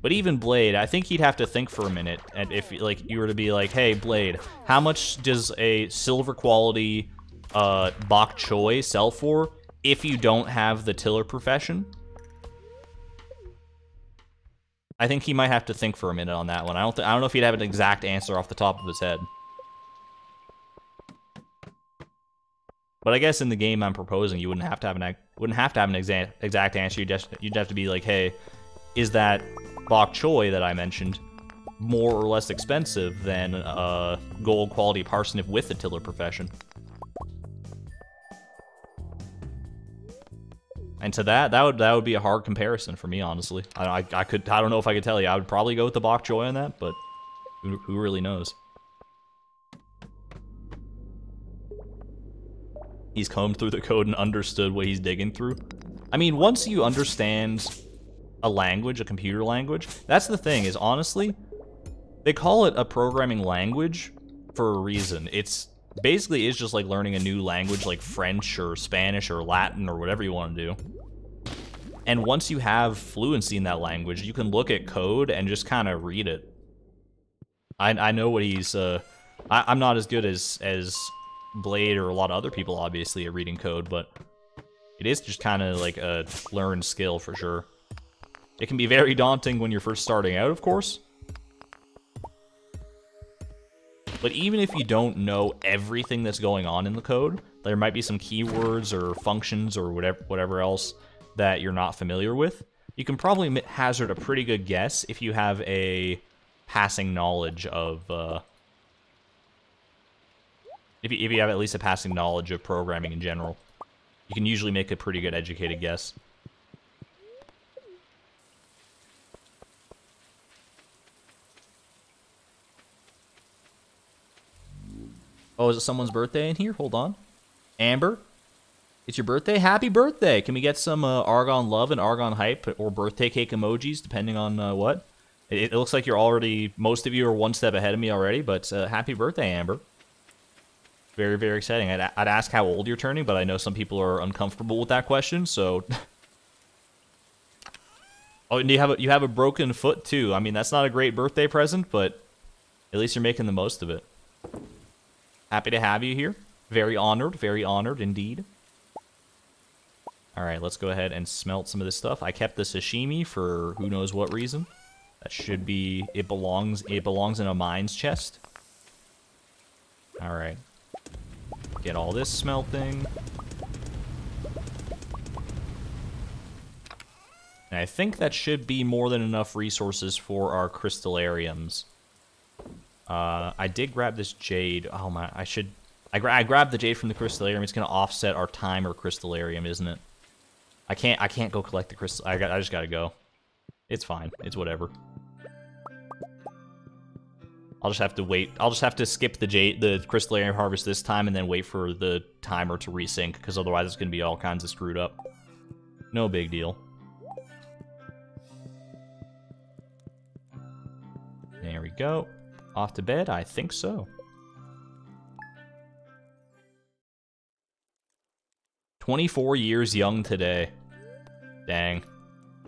S1: But even Blade, I think he'd have to think for a minute. And if like you were to be like, "Hey, Blade, how much does a silver quality uh, bok choy sell for if you don't have the tiller profession?" I think he might have to think for a minute on that one. I don't. I don't know if he'd have an exact answer off the top of his head. But I guess in the game I'm proposing, you wouldn't have to have an wouldn't have to have an exact exact answer. You'd just you'd have to be like, hey, is that bok choy that I mentioned more or less expensive than a gold quality parsnip with a tiller profession? And to that, that would that would be a hard comparison for me, honestly. I, I, I could I don't know if I could tell you. I would probably go with the bok choy on that, but who, who really knows? He's combed through the code and understood what he's digging through. I mean, once you understand a language, a computer language, that's the thing, is honestly, they call it a programming language for a reason. It's basically is just like learning a new language like French or Spanish or Latin or whatever you want to do. And once you have fluency in that language, you can look at code and just kind of read it. I, I know what he's, uh, I, am not as good as, as Blade or a lot of other people, obviously, at reading code, but it is just kind of like a learned skill for sure. It can be very daunting when you're first starting out, of course, But even if you don't know everything that's going on in the code, there might be some keywords or functions or whatever whatever else that you're not familiar with. You can probably hazard a pretty good guess if you have a passing knowledge of uh, if you, if you have at least a passing knowledge of programming in general. You can usually make a pretty good educated guess. Oh, is it someone's birthday in here? Hold on. Amber, it's your birthday. Happy birthday! Can we get some uh, Argon love and Argon hype or birthday cake emojis, depending on uh, what? It, it, looks like you're already, most of you are one step ahead of me already, but uh, happy birthday, Amber. Very, very exciting. I'd, I'd ask how old you're turning, but I know some people are uncomfortable with that question, so... oh, and you have, a, you have a broken foot, too. I mean, that's not a great birthday present, but at least you're making the most of it. Happy to have you here. Very honored, very honored indeed. Alright, let's go ahead and smelt some of this stuff. I kept the sashimi for who knows what reason. That should be, it belongs, it belongs in a mine's chest. Alright. Get all this smelting. And I think that should be more than enough resources for our crystallariums. Uh, I did grab this jade. Oh my, I should... I, gra I grabbed the jade from the crystallarium. It's going to offset our timer crystallarium, isn't it? I can't I can't go collect the crystal. I got I just got to go. It's fine. It's whatever. I'll just have to wait. I'll just have to skip the jade, the crystallarium harvest this time and then wait for the timer to resync because otherwise it's going to be all kinds of screwed up. No big deal. There we go. Off to bed? I think so. Twenty-four years young today. Dang.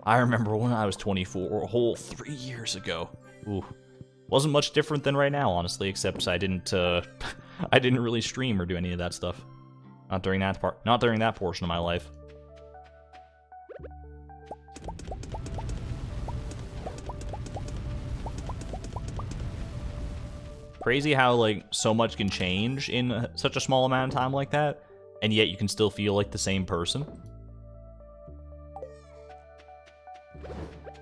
S1: I remember when I was 24, a whole three years ago. Ooh. Wasn't much different than right now, honestly, except I didn't, uh, I didn't really stream or do any of that stuff. Not during that part, not during that portion of my life. Crazy how, like, so much can change in such a small amount of time like that, and yet you can still feel like the same person.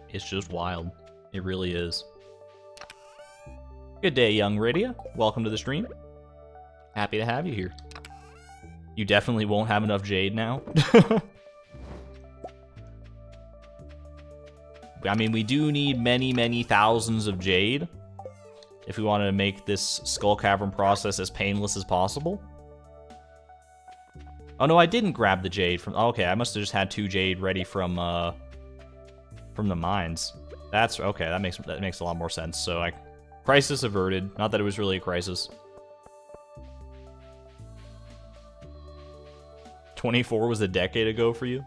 S1: It's just wild. It really is. Good day, young Rydia. Welcome to the stream. Happy to have you here. You definitely won't have enough Jade now. I mean, we do need many, many thousands of Jade if we want to make this Skull Cavern process as painless as possible. Oh no, I didn't grab the Jade from... okay, I must have just had two Jade ready from, uh... From the mines. That's... Okay, that makes that makes a lot more sense. So, I... Crisis averted. Not that it was really a crisis. 24 was a decade ago for you?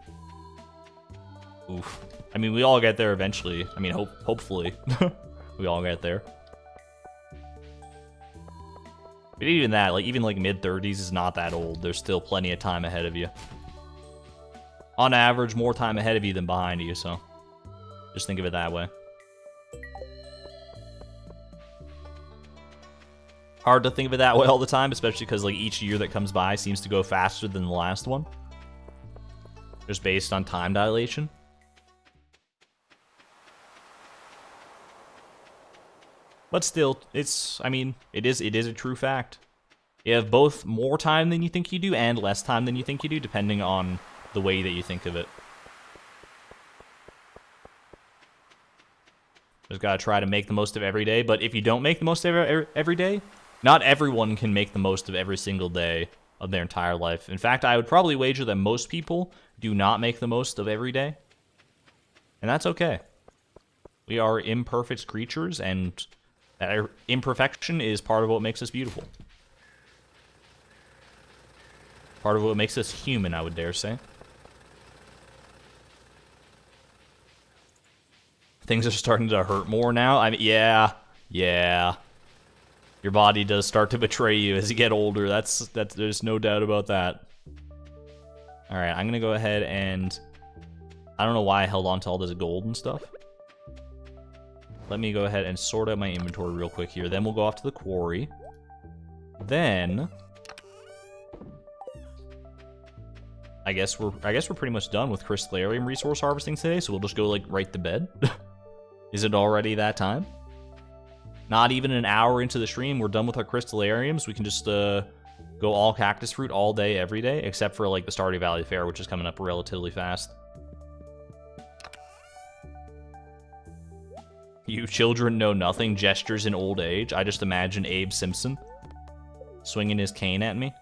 S1: Oof. I mean, we all get there eventually. I mean, hope hopefully. we all get there. But even that, like even like mid-30s is not that old. There's still plenty of time ahead of you. On average, more time ahead of you than behind you, so just think of it that way. Hard to think of it that way all the time, especially because like each year that comes by seems to go faster than the last one. Just based on time dilation. But still, it's, I mean, it is, it is a true fact. You have both more time than you think you do and less time than you think you do, depending on the way that you think of it. Just gotta try to make the most of every day, but if you don't make the most of every day, not everyone can make the most of every single day of their entire life. In fact, I would probably wager that most people do not make the most of every day. And that's okay. We are imperfect creatures, and imperfection is part of what makes us beautiful. Part of what makes us human, I would dare say. Things are starting to hurt more now. I mean, yeah, yeah. Your body does start to betray you as you get older. That's that's there's no doubt about that. All right, I'm gonna go ahead and I don't know why I held on to all this gold and stuff. Let me go ahead and sort out my inventory real quick here. Then we'll go off to the quarry. Then I guess we're I guess we're pretty much done with crystallarium resource harvesting today, so we'll just go like right to bed. Is it already that time? Not even an hour into the stream, we're done with our crystallariums. We can just uh, go all cactus fruit all day, every day, except for like the Stardew Valley Fair, which is coming up relatively fast. You children know nothing, gestures in old age. I just imagine Abe Simpson swinging his cane at me.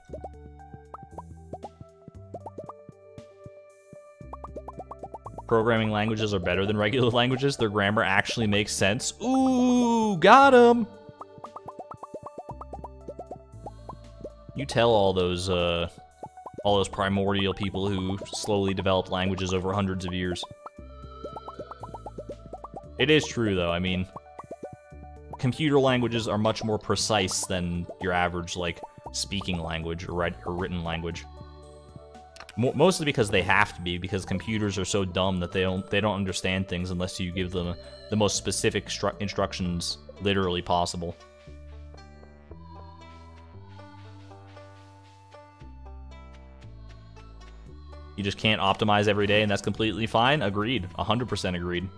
S1: Programming languages are better than regular languages. Their grammar actually makes sense. Ooh, got him! You tell all those, uh, all those primordial people who slowly developed languages over hundreds of years. It is true, though. I mean, computer languages are much more precise than your average, like, speaking language or, or written language mostly because they have to be because computers are so dumb that they don't they don't understand things unless you give them the most specific instructions literally possible. You just can't optimize every day and that's completely fine. Agreed. 100% agreed.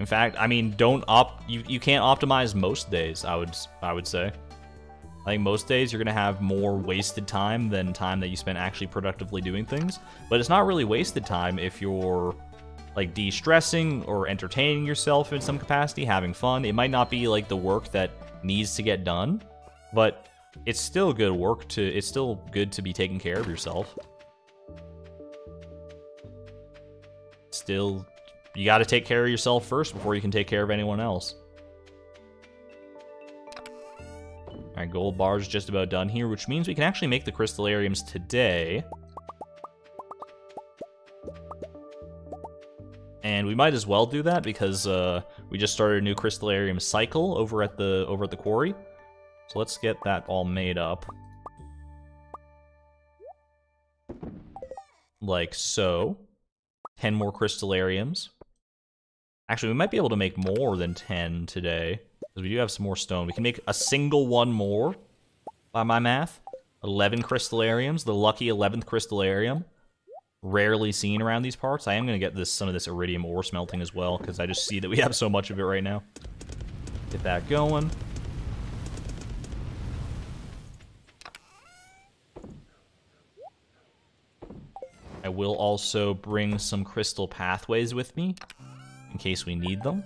S1: In fact, I mean, don't op you you can't optimize most days, I would I would say. I think most days you're going to have more wasted time than time that you spend actually productively doing things. But it's not really wasted time if you're like de-stressing or entertaining yourself in some capacity, having fun. It might not be like the work that needs to get done, but it's still good work to it's still good to be taking care of yourself. Still you got to take care of yourself first before you can take care of anyone else. Alright, gold bar's just about done here, which means we can actually make the crystallariums today. And we might as well do that because uh, we just started a new crystallarium cycle over at the over at the quarry. So let's get that all made up. Like so. 10 more crystallariums. Actually, we might be able to make more than 10 today. Because we do have some more stone. We can make a single one more, by my math. 11 crystallariums, the lucky 11th crystallarium. Rarely seen around these parts. I am going to get this some of this iridium ore smelting as well, because I just see that we have so much of it right now. Get that going. I will also bring some crystal pathways with me, in case we need them.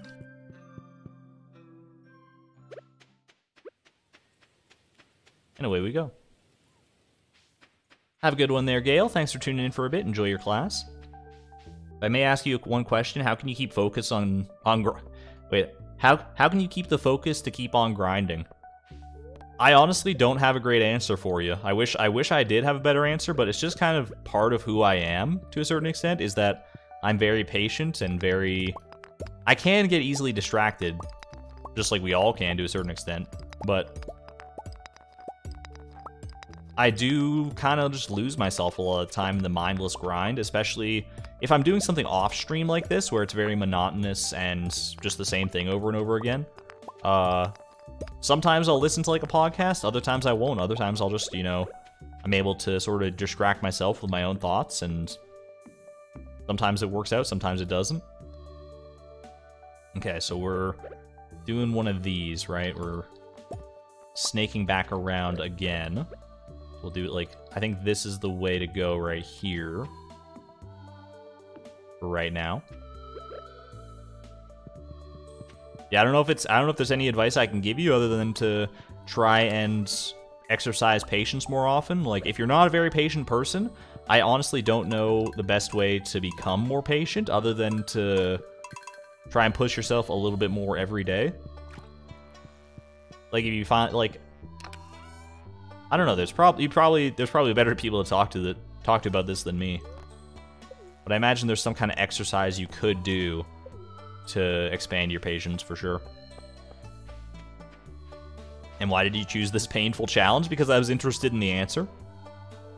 S1: And away we go. Have a good one there, Gale. Thanks for tuning in for a bit. Enjoy your class. If I may ask you one question, how can you keep focus on on wait, how how can you keep the focus to keep on grinding? I honestly don't have a great answer for you. I wish I wish I did have a better answer, but it's just kind of part of who I am to a certain extent is that I'm very patient and very I can get easily distracted just like we all can to a certain extent, but I do kind of just lose myself a lot of the time in the mindless grind, especially if I'm doing something off stream like this, where it's very monotonous and just the same thing over and over again. Uh, sometimes I'll listen to like a podcast, other times I won't. Other times I'll just, you know, I'm able to sort of distract myself with my own thoughts, and sometimes it works out, sometimes it doesn't. Okay, so we're doing one of these, right? We're snaking back around again. We'll do it like, I think this is the way to go right here. Right now. Yeah, I don't know if it's, I don't know if there's any advice I can give you other than to try and exercise patience more often. Like, if you're not a very patient person, I honestly don't know the best way to become more patient other than to try and push yourself a little bit more every day. Like, if you find, like, I don't know, there's probably, probably, there's probably better people to talk to that talk to about this than me. But I imagine there's some kind of exercise you could do to expand your patience for sure. And why did you choose this painful challenge? Because I was interested in the answer.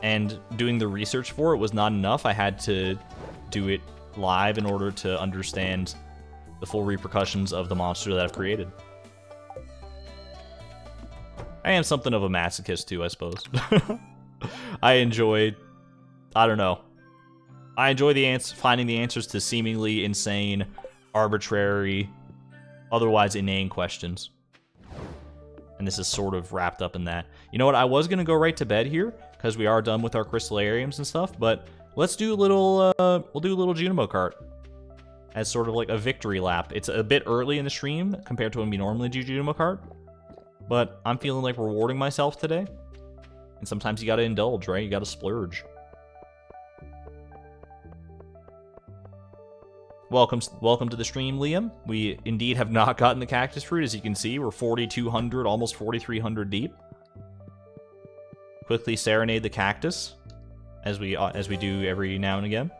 S1: And doing the research for it was not enough. I had to do it live in order to understand the full repercussions of the monster that I've created. I am something of a masochist too, I suppose. I enjoy, I don't know. I enjoy the ans finding the answers to seemingly insane, arbitrary, otherwise inane questions. And this is sort of wrapped up in that. You know what? I was going to go right to bed here because we are done with our crystallariums and stuff, but let's do a little, uh, we'll do a little Junimo Kart as sort of like a victory lap. It's a bit early in the stream compared to when we normally do Junimo Kart, but I'm feeling like rewarding myself today. And sometimes you gotta indulge, right? You gotta splurge. Welcome, welcome to the stream, Liam. We indeed have not gotten the cactus fruit. As you can see, we're 4,200, almost 4,300 deep. Quickly serenade the cactus, as we uh, as we do every now and again.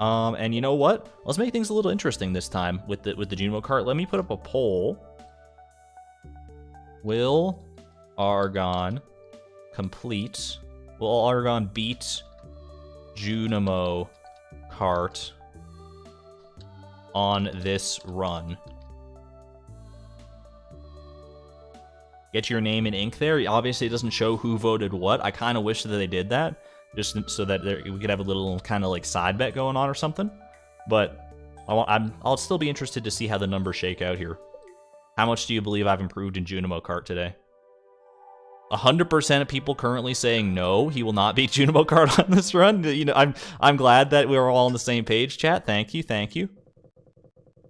S1: Um, and you know what? Let's make things a little interesting this time with the with the Junimo Kart. Let me put up a poll. Will Argon complete? Will Argon beat Junimo Kart on this run. Get your name in ink there. Obviously, it doesn't show who voted what. I kind of wish that they did that, just so that there, we could have a little kind of like side bet going on or something. But I want, I'm, I'll still be interested to see how the numbers shake out here. How much do you believe I've improved in Junimo Kart today? 100% of people currently saying no, he will not beat Junimo Kart on this run. You know, I'm I'm glad that we are all on the same page, chat. Thank you, thank you.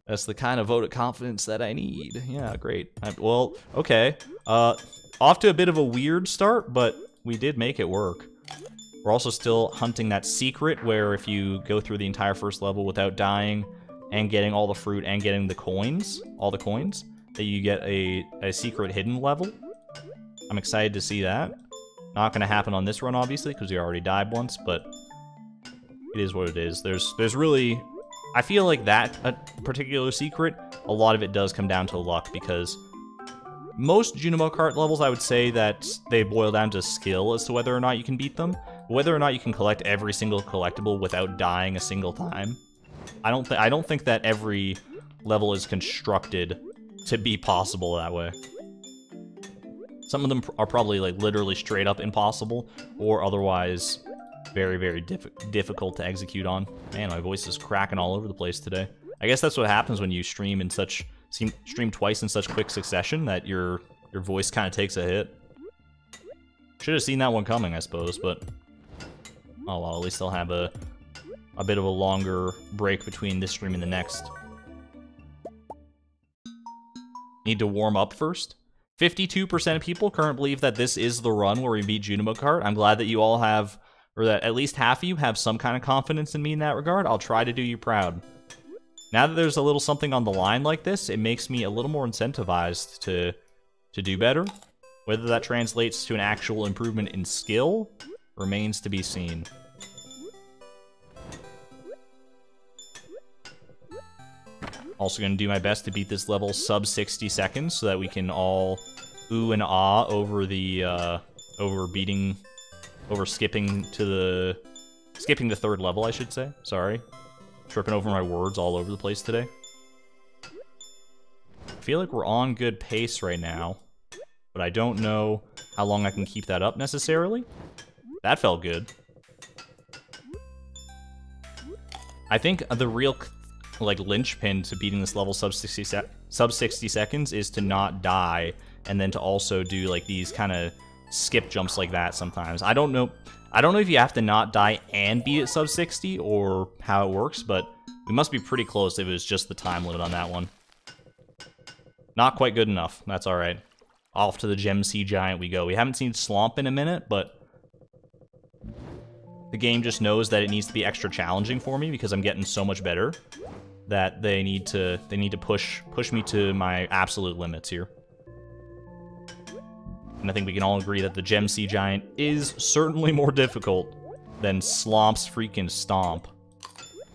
S1: That's the kind of vote of confidence that I need. Yeah, great. I, well, okay. Uh, off to a bit of a weird start, but we did make it work. We're also still hunting that secret where if you go through the entire first level without dying and getting all the fruit and getting the coins, all the coins, that you get a, a secret hidden level. I'm excited to see that. Not going to happen on this run, obviously, because we already died once, but it is what it is. There's there's really... I feel like that a particular secret, a lot of it does come down to luck, because most Junimo Kart levels, I would say that they boil down to skill as to whether or not you can beat them. Whether or not you can collect every single collectible without dying a single time. I don't, I don't think that every level is constructed to be possible that way. Some of them are probably like literally straight up impossible or otherwise very, very diff difficult to execute on. Man, my voice is cracking all over the place today. I guess that's what happens when you stream in such stream twice in such quick succession that your your voice kind of takes a hit. Should have seen that one coming, I suppose, but oh well, at least I'll have a a bit of a longer break between this stream and the next. Need to warm up first? 52% of people currently believe that this is the run where we beat Junimo Kart. I'm glad that you all have, or that at least half of you have some kind of confidence in me in that regard. I'll try to do you proud. Now that there's a little something on the line like this, it makes me a little more incentivized to, to do better. Whether that translates to an actual improvement in skill remains to be seen. Also going to do my best to beat this level sub 60 seconds so that we can all ooh and ah over the, uh, over beating, over skipping to the, skipping the third level, I should say. Sorry. Tripping over my words all over the place today. I feel like we're on good pace right now, but I don't know how long I can keep that up necessarily. That felt good. I think the real like linchpin to beating this level sub 60 sub 60 seconds is to not die and then to also do like these kind of skip jumps like that sometimes. I don't know I don't know if you have to not die and beat it sub 60 or how it works, but we must be pretty close if it was just the time limit on that one. Not quite good enough. That's all right. off to the Gem Sea Giant we go. We haven't seen Slomp in a minute, but the game just knows that it needs to be extra challenging for me because I'm getting so much better that they need to they need to push push me to my absolute limits here. And I think we can all agree that the Gem Sea Giant is certainly more difficult than Slomp's freaking Stomp.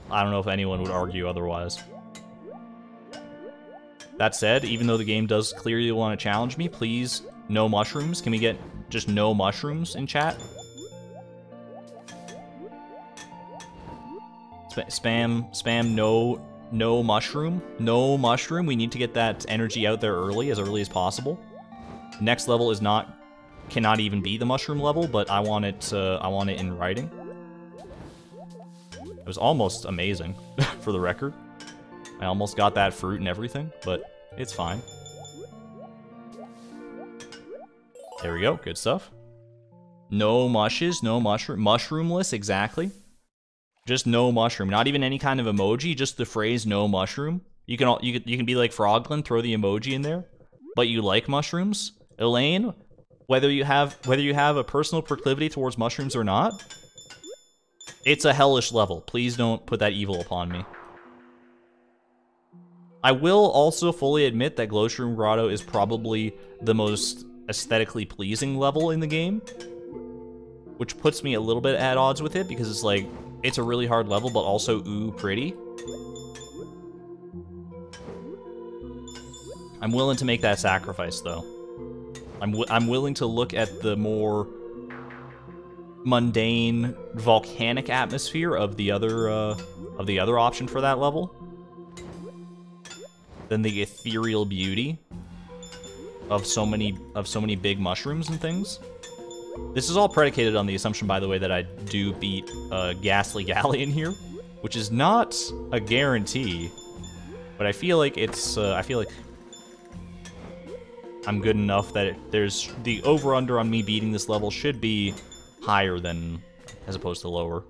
S1: I don't know if anyone would argue otherwise. That said, even though the game does clearly want to challenge me, please, no mushrooms. Can we get just no mushrooms in chat? spam, spam, no, no mushroom. No mushroom. We need to get that energy out there early, as early as possible. Next level is not, cannot even be the mushroom level, but I want it, uh, I want it in writing. It was almost amazing, for the record. I almost got that fruit and everything, but it's fine. There we go, good stuff. No mushes, no mushroom, mushroomless, exactly. Just no mushroom, not even any kind of emoji, just the phrase no mushroom. You can you can, you can be like Frogland, throw the emoji in there, but you like mushrooms. Elaine, whether you have whether you have a personal proclivity towards mushrooms or not, it's a hellish level. Please don't put that evil upon me. I will also fully admit that Glowshroom Grotto is probably the most aesthetically pleasing level in the game, which puts me a little bit at odds with it because it's like, it's a really hard level, but also ooh, pretty. I'm willing to make that sacrifice, though. I'm, I'm willing to look at the more mundane volcanic atmosphere of the other uh, of the other option for that level than the ethereal beauty of so many of so many big mushrooms and things. This is all predicated on the assumption, by the way, that I do beat uh, Ghastly Galleon here, which is not a guarantee, but I feel like it's uh, I feel like I'm good enough that it, there's the over-under on me beating this level should be higher than, as opposed to lower.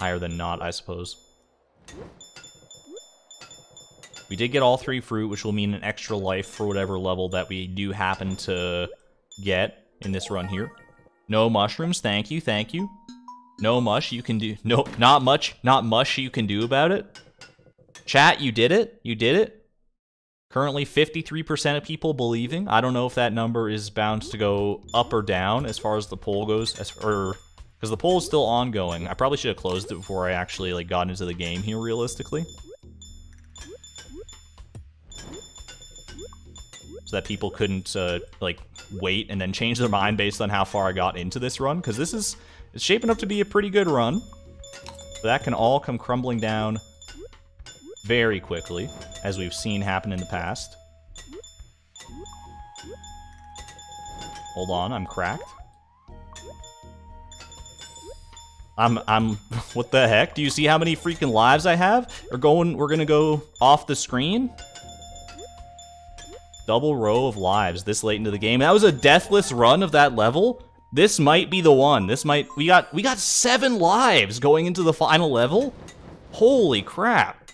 S1: Higher than not, I suppose. We did get all three fruit, which will mean an extra life for whatever level that we do happen to get in this run here. No mushrooms, thank you, thank you. No mush you can do, no, not much, not mush you can do about it. Chat, you did it, you did it. Currently, 53% of people believing. I don't know if that number is bound to go up or down as far as the poll goes, as or because the poll is still ongoing. I probably should have closed it before I actually like got into the game here, realistically. So that people couldn't uh, like wait and then change their mind based on how far I got into this run, because this is it's shaping up to be a pretty good run. That can all come crumbling down very quickly, as we've seen happen in the past. Hold on, I'm cracked. I'm, I'm, what the heck? Do you see how many freaking lives I have? We're going, we're gonna go off the screen? Double row of lives this late into the game. That was a deathless run of that level. This might be the one. This might, we got, we got seven lives going into the final level? Holy crap.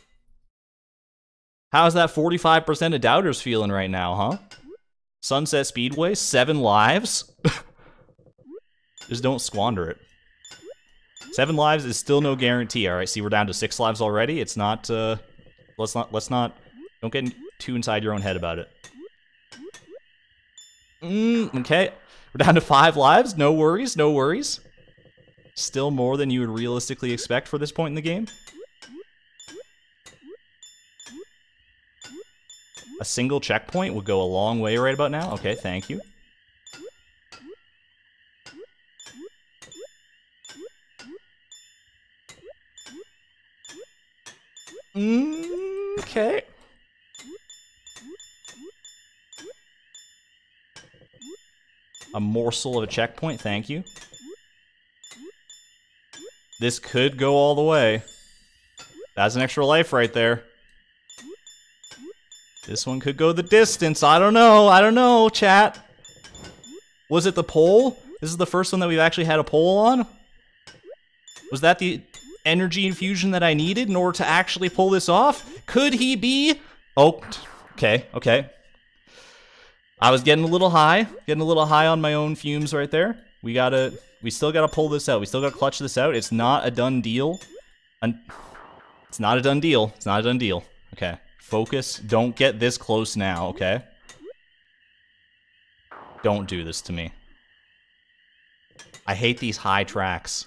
S1: How's that 45% of doubters feeling right now, huh? Sunset Speedway, seven lives? Just don't squander it. Seven lives is still no guarantee, alright? See, we're down to six lives already. It's not, uh... Let's not, let's not... Don't get too inside your own head about it. Mm, okay. We're down to five lives. No worries, no worries. Still more than you would realistically expect for this point in the game. A single checkpoint would go a long way right about now. Okay, thank you. Mm, okay. A morsel of a checkpoint, thank you. This could go all the way. That's an extra life right there. This one could go the distance. I don't know. I don't know, chat. Was it the pole? This is the first one that we've actually had a pole on? Was that the energy infusion that I needed in order to actually pull this off? Could he be? Oh, okay, okay. I was getting a little high, getting a little high on my own fumes right there. We gotta, we still gotta pull this out. We still gotta clutch this out. It's not a done deal. It's not a done deal. It's not a done deal. Okay. Focus. Don't get this close now, okay? Don't do this to me. I hate these high tracks.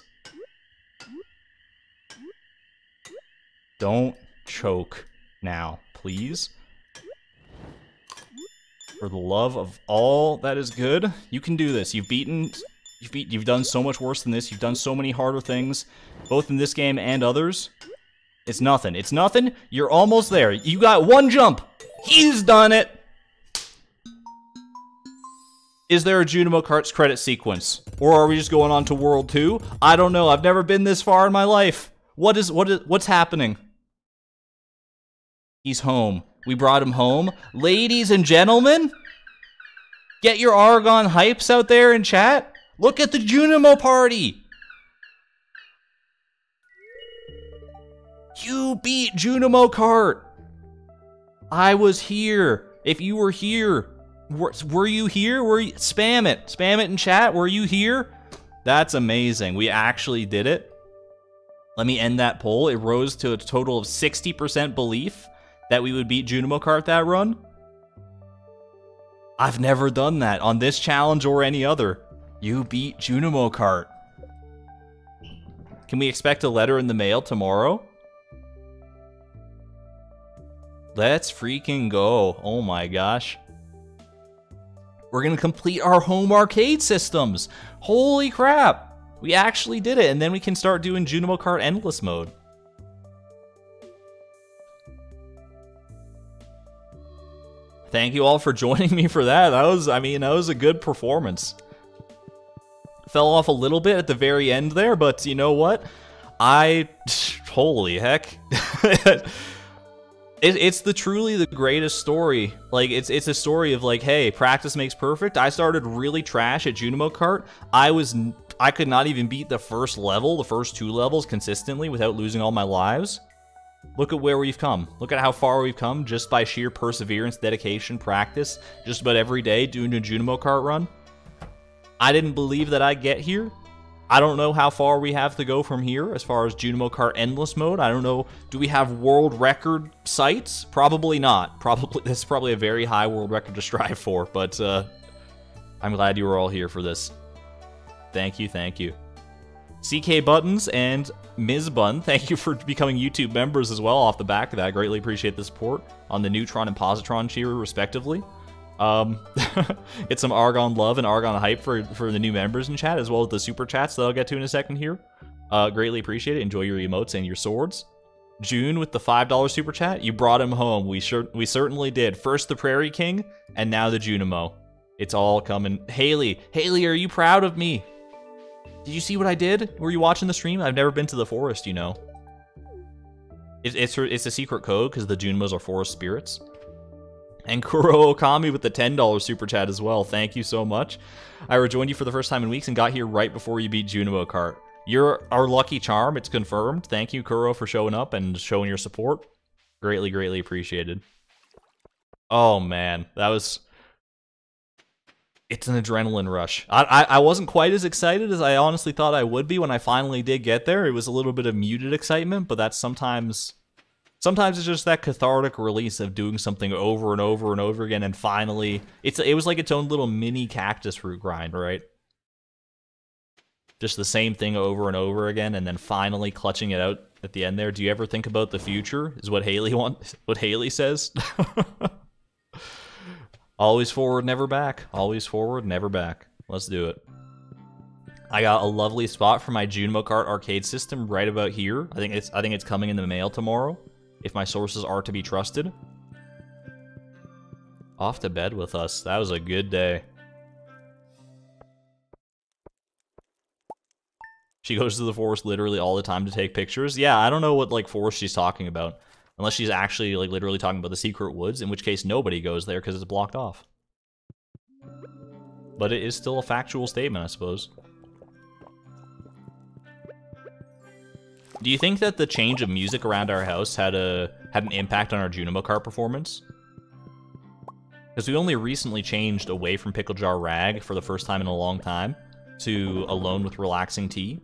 S1: Don't choke now, please. For the love of all that is good, you can do this. You've beaten you've beat you've done so much worse than this. You've done so many harder things, both in this game and others. It's nothing. It's nothing. You're almost there. You got one jump. He's done it. Is there a Junimo Karts credit sequence? Or are we just going on to World 2? I don't know. I've never been this far in my life. What is what is what's happening? He's home. We brought him home. Ladies and gentlemen, get your Argon hypes out there in chat. Look at the Junimo party. You beat Junimo Kart. I was here. If you were here, were, were you here? Were you, spam it. Spam it in chat. Were you here? That's amazing. We actually did it. Let me end that poll. It rose to a total of 60% belief that we would beat Junimo Kart that run. I've never done that on this challenge or any other. You beat Junimo Kart. Can we expect a letter in the mail tomorrow? Let's freaking go. Oh my gosh. We're going to complete our home arcade systems. Holy crap. We actually did it. And then we can start doing Junimo Kart Endless Mode. Thank you all for joining me for that. That was, I mean, that was a good performance. Fell off a little bit at the very end there, but you know what? I, holy heck. it, it's the truly the greatest story. Like it's it's a story of like, hey, practice makes perfect. I started really trash at Junimo Kart. I was I could not even beat the first level, the first two levels consistently without losing all my lives. Look at where we've come. Look at how far we've come just by sheer perseverance, dedication, practice, just about every day doing a Junimo Kart run. I didn't believe that I'd get here. I don't know how far we have to go from here as far as Junimo Kart Endless Mode. I don't know. Do we have world record sites? Probably not. Probably This is probably a very high world record to strive for, but uh, I'm glad you were all here for this. Thank you, thank you. CK Buttons and Ms. Bun, thank you for becoming YouTube members as well off the back of that. I greatly appreciate the support on the Neutron and Positron cheer, respectively. Um, get some Argon love and Argon hype for, for the new members in chat, as well as the super chats that I'll get to in a second here. Uh, greatly appreciate it. Enjoy your emotes and your swords. June with the $5 super chat. You brought him home. We sure we certainly did. First the Prairie King, and now the Junimo. It's all coming. Haley, Haley, are you proud of me? Did you see what I did? Were you watching the stream? I've never been to the forest, you know. It's, it's, a secret code because the Junimos are forest spirits. And Kuro Okami with the $10 super chat as well. Thank you so much. I rejoined you for the first time in weeks and got here right before you beat Junimo Kart. You're our lucky charm. It's confirmed. Thank you, Kuro, for showing up and showing your support. Greatly, greatly appreciated. Oh, man. That was... It's an adrenaline rush. I, I, I wasn't quite as excited as I honestly thought I would be when I finally did get there. It was a little bit of muted excitement, but that's sometimes sometimes it's just that cathartic release of doing something over and over and over again and finally it's it was like its own little mini cactus fruit grind right just the same thing over and over again and then finally clutching it out at the end there do you ever think about the future is what haley wants what haley says always forward never back always forward never back let's do it I got a lovely spot for my Junimo Kart arcade system right about here. I think it's I think it's coming in the mail tomorrow if my sources are to be trusted. Off to bed with us. That was a good day. She goes to the forest literally all the time to take pictures. Yeah, I don't know what like forest she's talking about. Unless she's actually like literally talking about the secret woods, in which case nobody goes there because it's blocked off. But it is still a factual statement, I suppose. Do you think that the change of music around our house had a had an impact on our Junimo Kart performance? Because we only recently changed away from Pickle Jar Rag for the first time in a long time to Alone with Relaxing Tea.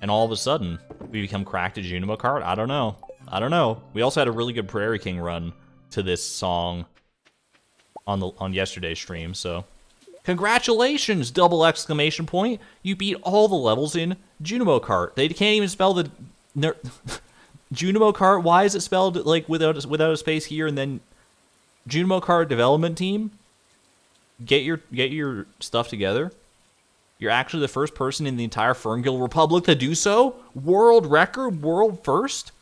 S1: And all of a sudden, we become cracked at Junimo Kart? I don't know. I don't know. We also had a really good Prairie King run to this song on the on yesterday's stream, so congratulations, double exclamation point. You beat all the levels in Junimo Kart. They can't even spell the Junimo Kart. Why is it spelled like without without a space here and then Junimo Kart development team? Get your get your stuff together. You're actually the first person in the entire Ferngill Republic to do so. World record, world first.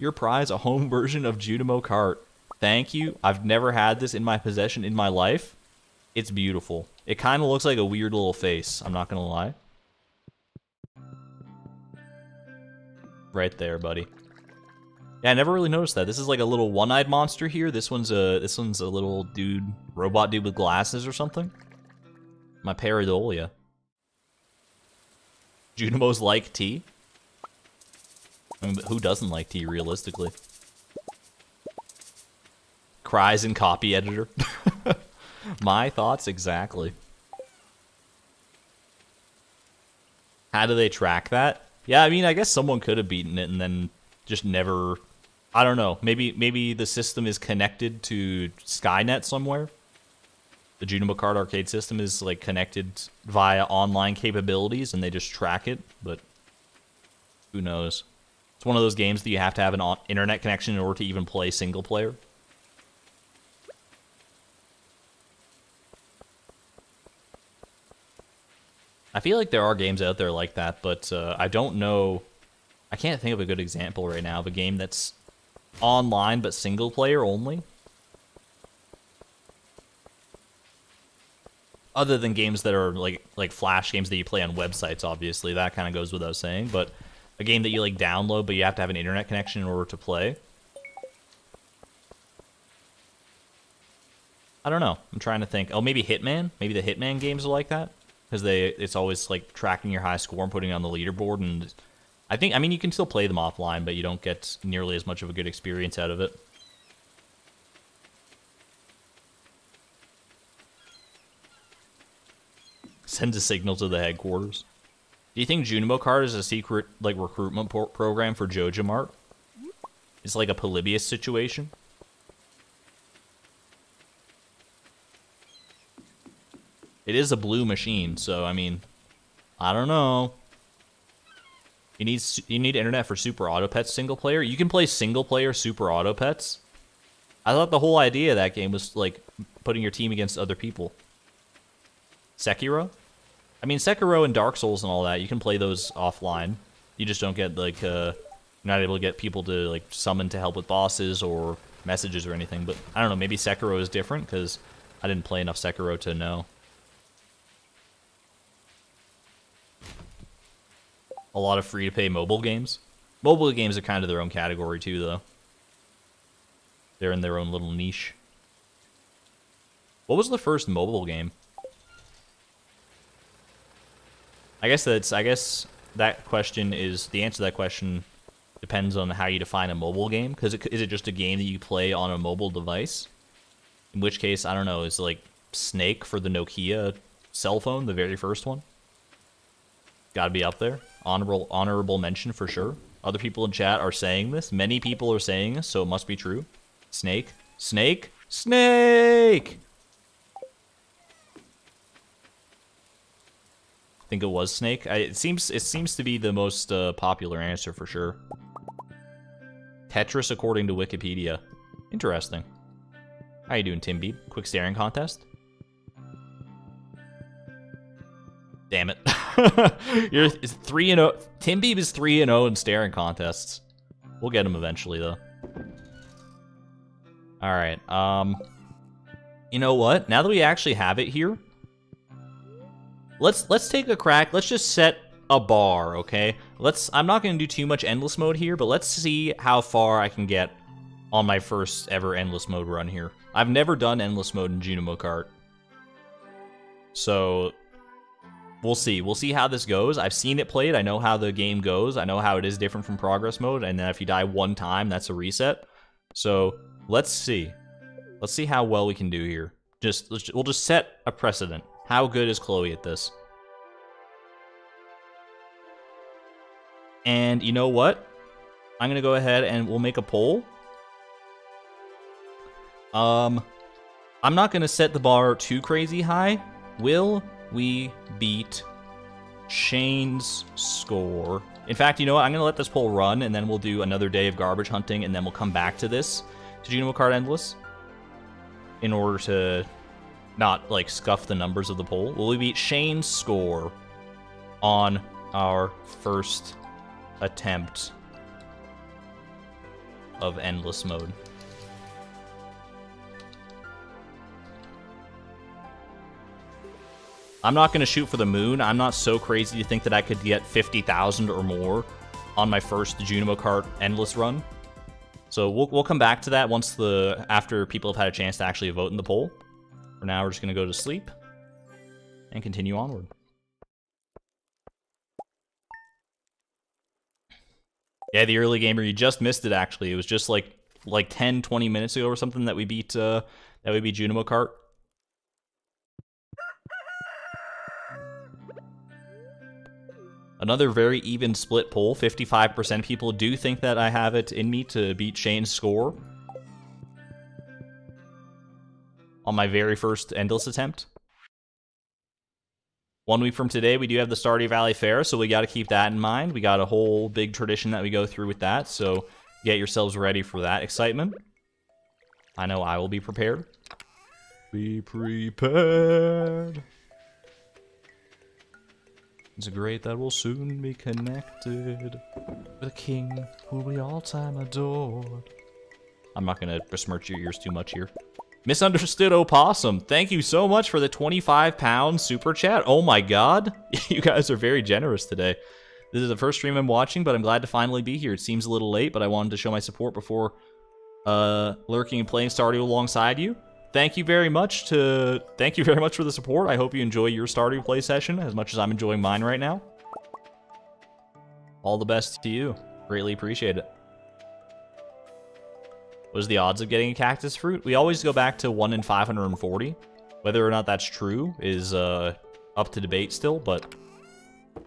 S1: Your prize, a home version of Junimo Kart. Thank you. I've never had this in my possession in my life. It's beautiful. It kind of looks like a weird little face. I'm not gonna lie. Right there, buddy. Yeah, I never really noticed that. This is like a little one-eyed monster here. This one's a this one's a little dude, robot dude with glasses or something. My pareidolia. Junimo's like tea. I mean, who doesn't like tea, realistically? Cries in copy editor. My thoughts exactly. How do they track that? Yeah, I mean, I guess someone could have beaten it and then just never... I don't know. Maybe maybe the system is connected to Skynet somewhere the Junimo Kart arcade system is like connected via online capabilities and they just track it, but who knows? It's one of those games that you have to have an internet connection in order to even play single player. I feel like there are games out there like that, but uh, I don't know. I can't think of a good example right now of a game that's online but single player only. other than games that are like like flash games that you play on websites obviously that kind of goes without saying but a game that you like download but you have to have an internet connection in order to play? I don't know. I'm trying to think. Oh maybe Hitman? Maybe the Hitman games are like that? Because they it's always like tracking your high score and putting it on the leaderboard and I think I mean you can still play them offline but you don't get nearly as much of a good experience out of it. Sends a signal to the headquarters. Do you think Junimo Kart is a secret like recruitment program for JojaMart? It's like a Polybius situation. It is a blue machine, so I mean, I don't know. You need you need internet for Super Auto Pets single player. You can play single player Super Auto Pets. I thought the whole idea of that game was like putting your team against other people. Sekiro? I mean, Sekiro and Dark Souls and all that, you can play those offline. You just don't get, like, uh, not able to get people to, like, summon to help with bosses or messages or anything. But, I don't know, maybe Sekiro is different, because I didn't play enough Sekiro to know. A lot of free-to-pay mobile games. Mobile games are kind of their own category, too, though. They're in their own little niche. What was the first mobile game? I guess that's I guess that question is the answer to that question depends on how you define a mobile game. Because is it just a game that you play on a mobile device? In which case, I don't know. Is like Snake for the Nokia cell phone the very first one? Got to be up there. Honorable honorable mention for sure. Other people in chat are saying this. Many people are saying this, so it must be true. Snake, Snake, Snake. Think it was Snake. I, it seems it seems to be the most uh, popular answer for sure. Tetris, according to Wikipedia. Interesting. How you doing, Timby? Quick staring contest. Damn it. You're three and zero. Oh, Tim Beeb is three and zero oh in staring contests. We'll get him eventually, though. All right. Um. You know what? Now that we actually have it here, let's let's take a crack. Let's just set a bar, okay? Let's. I'm not going to do too much endless mode here, but let's see how far I can get on my first ever endless mode run here. I've never done endless mode in Junimo Kart. So, we'll see. We'll see how this goes. I've seen it played. I know how the game goes. I know how it is different from progress mode. And then if you die one time, that's a reset. So, let's see. Let's see how well we can do here. Just we'll just set a precedent. How good is Chloe at this? And you know what? I'm gonna go ahead and we'll make a poll. Um, I'm not gonna set the bar too crazy high. Will we beat Shane's score? In fact, you know what? I'm gonna let this poll run, and then we'll do another day of garbage hunting, and then we'll come back to this to Junimo Kart Endless in order to not like scuff the numbers of the poll. Will we beat Shane's score on our first attempt of endless mode? I'm not going to shoot for the moon. I'm not so crazy to think that I could get 50,000 or more on my first Junimo Kart Endless run. So we'll, we'll come back to that once the after people have had a chance to actually vote in the poll. For now, we're just going to go to sleep and continue onward. Yeah, the early gamer, you just missed it actually. It was just like like 10, 20 minutes ago or something that we beat uh, that we beat Junimo Kart. Another very even split poll. 55% people do think that I have it in me to beat Shane's score. On my very first Endless attempt. One week from today, we do have the Stardew Valley Fair, so we got to keep that in mind. We got a whole big tradition that we go through with that, so get yourselves ready for that excitement. I know I will be prepared. Be prepared. It's a great that we'll soon be connected with a king who we all time adored. I'm not gonna besmirch your ears too much here. Misunderstood Opossum, thank you so much for the 25 pound super chat. Oh my god, you guys are very generous today. This is the first stream I'm watching, but I'm glad to finally be here. It seems a little late, but I wanted to show my support before uh, lurking and playing Stardew alongside you thank you very much to thank you very much for the support. I hope you enjoy your Stardew play session as much as I'm enjoying mine right now. All the best to you. Greatly appreciate it. What is the odds of getting a cactus fruit? We always go back to 1 in 540. Whether or not that's true is uh, up to debate still, but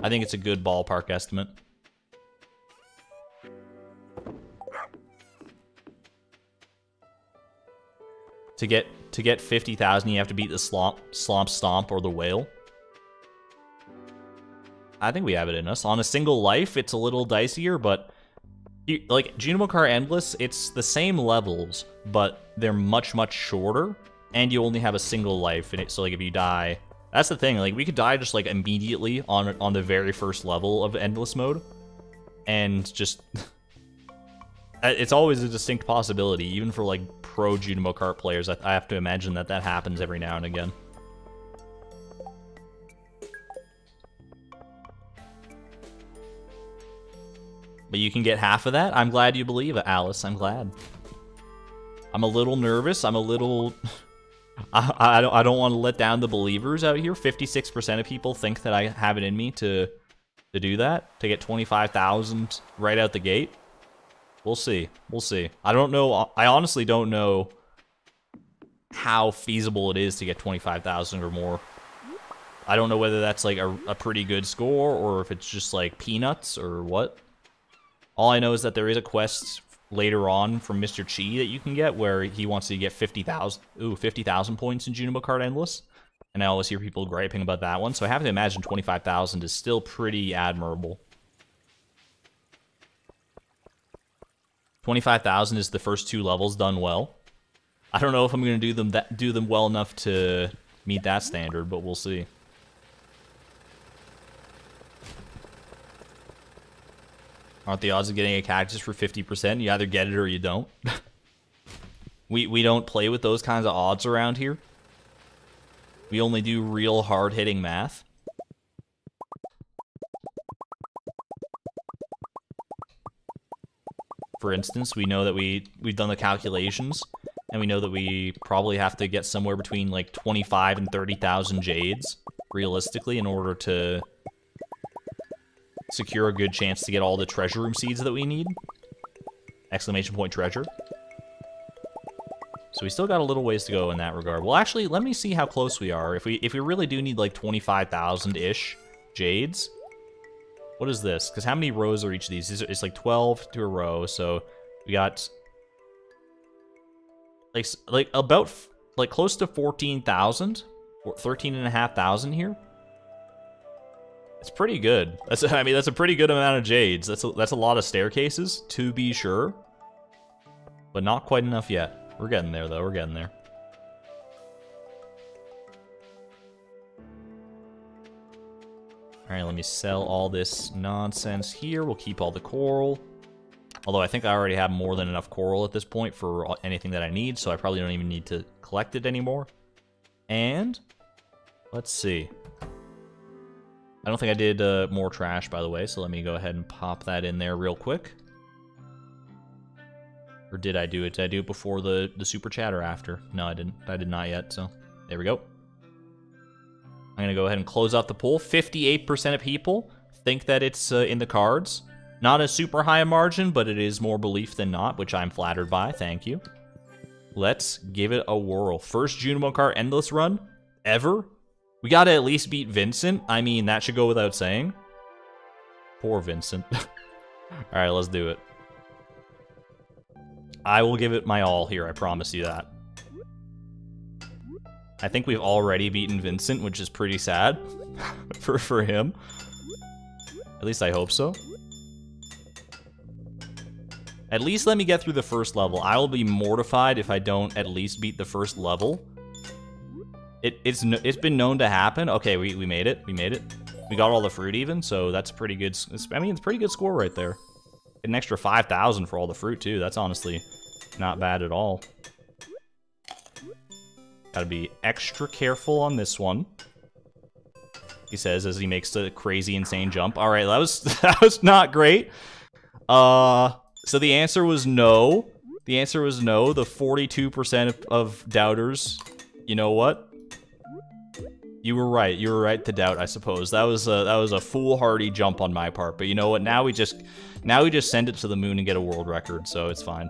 S1: I think it's a good ballpark estimate. To get to get 50,000, you have to beat the Slomp, Slomp Stomp or the Whale. I think we have it in us. On a single life, it's a little dicier, but you, like Junimo Kart Endless, it's the same levels, but they're much much shorter, and you only have a single life in it. So like if you die, that's the thing. Like we could die just like immediately on on the very first level of Endless mode, and just it's always a distinct possibility, even for like pro Junimo Kart players. I, I have to imagine that that happens every now and again. But you can get half of that. I'm glad you believe it, Alice. I'm glad. I'm a little nervous. I'm a little... I, I don't, I don't want to let down the believers out here. 56% of people think that I have it in me to, to do that, to get 25,000 right out the gate. We'll see. We'll see. I don't know. I honestly don't know how feasible it is to get 25,000 or more. I don't know whether that's like a, a pretty good score or if it's just like peanuts or what. All I know is that there is a quest later on from Mr. Qi that you can get where he wants to get 50,000 ooh 50,000 points in Junimo Kart Endless. And I always hear people griping about that one, so I have to imagine 25,000 is still pretty admirable. 25,000 is the first two levels done well. I don't know if I'm going to do them that do them well enough to meet that standard, but we'll see. Aren't the odds of getting a cactus fruit 50%? You either get it or you don't. we we don't play with those kinds of odds around here. We only do real hard-hitting math. for instance, we know that we we've done the calculations, and we know that we probably have to get somewhere between like 25 and 30,000 jades, realistically, in order to secure a good chance to get all the treasure room seeds that we need. Exclamation point treasure. So we still got a little ways to go in that regard. Well, actually, let me see how close we are. If we if we really do need like 25,000-ish jades. What is this? Because how many rows are each of these? It's like 12 to a row, so we got like like about like close to 14,000 or 13,500 here. It's pretty good. That's I mean that's a pretty good amount of jades. That's a, that's a lot of staircases to be sure. But not quite enough yet. We're getting there though. We're getting there. Alright, let me sell all this nonsense here. We'll keep all the coral. Although I think I already have more than enough coral at this point for anything that I need, so I probably don't even need to collect it anymore. And, let's see. I don't think I did uh, more trash, by the way, so let me go ahead and pop that in there real quick. Or did I do it? Did I do it before the, the super chat or after? No, I didn't. I did not yet, so there we go. I'm going to go ahead and close out the poll. 58% of people think that it's uh, in the cards. Not a super high margin, but it is more belief than not, which I'm flattered by. Thank you. Let's give it a whirl. First Junimo Kart Endless run ever? We gotta at least beat Vincent. I mean, that should go without saying. Poor Vincent. Alright, let's do it. I will give it my all here, I promise you that. I think we've already beaten Vincent, which is pretty sad for, for him. At least I hope so. At least let me get through the first level. I will be mortified if I don't at least beat the first level. It, it's it's been known to happen. Okay, we, we made it. We made it. We got all the fruit even, so that's pretty good. I mean, it's pretty good score right there. An extra 5,000 for all the fruit, too. That's honestly not bad at all. Gotta be extra careful on this one. He says as he makes the crazy, insane jump. All right, that was that was not great. Uh, so the answer was no. The answer was no. The 42% of, of doubters, you know what? You were right. You were right to doubt, I suppose. That was a, that was a foolhardy jump on my part. But you know what? Now we just now we just send it to the moon and get a world record, so it's fine.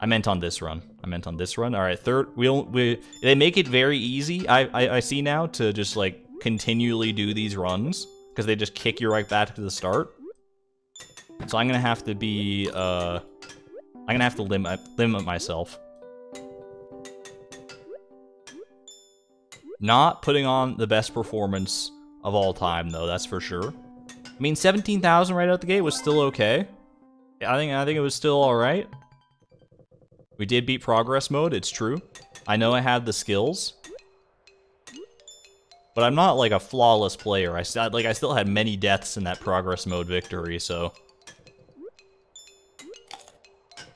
S1: I meant on this run. I meant on this run. All right, third. We'll we they make it very easy. I I, I see now to just like continually do these runs because they just kick you right back to the start. So I'm gonna have to be uh, I'm gonna have to limit limit myself. Not putting on the best performance of all time, though, that's for sure. I mean, 17,000 right out the gate was still okay. I think I think it was still alright. We did beat progress mode, it's true. I know I had the skills. But I'm not like a flawless player. I still like I still had many deaths in that progress mode victory, so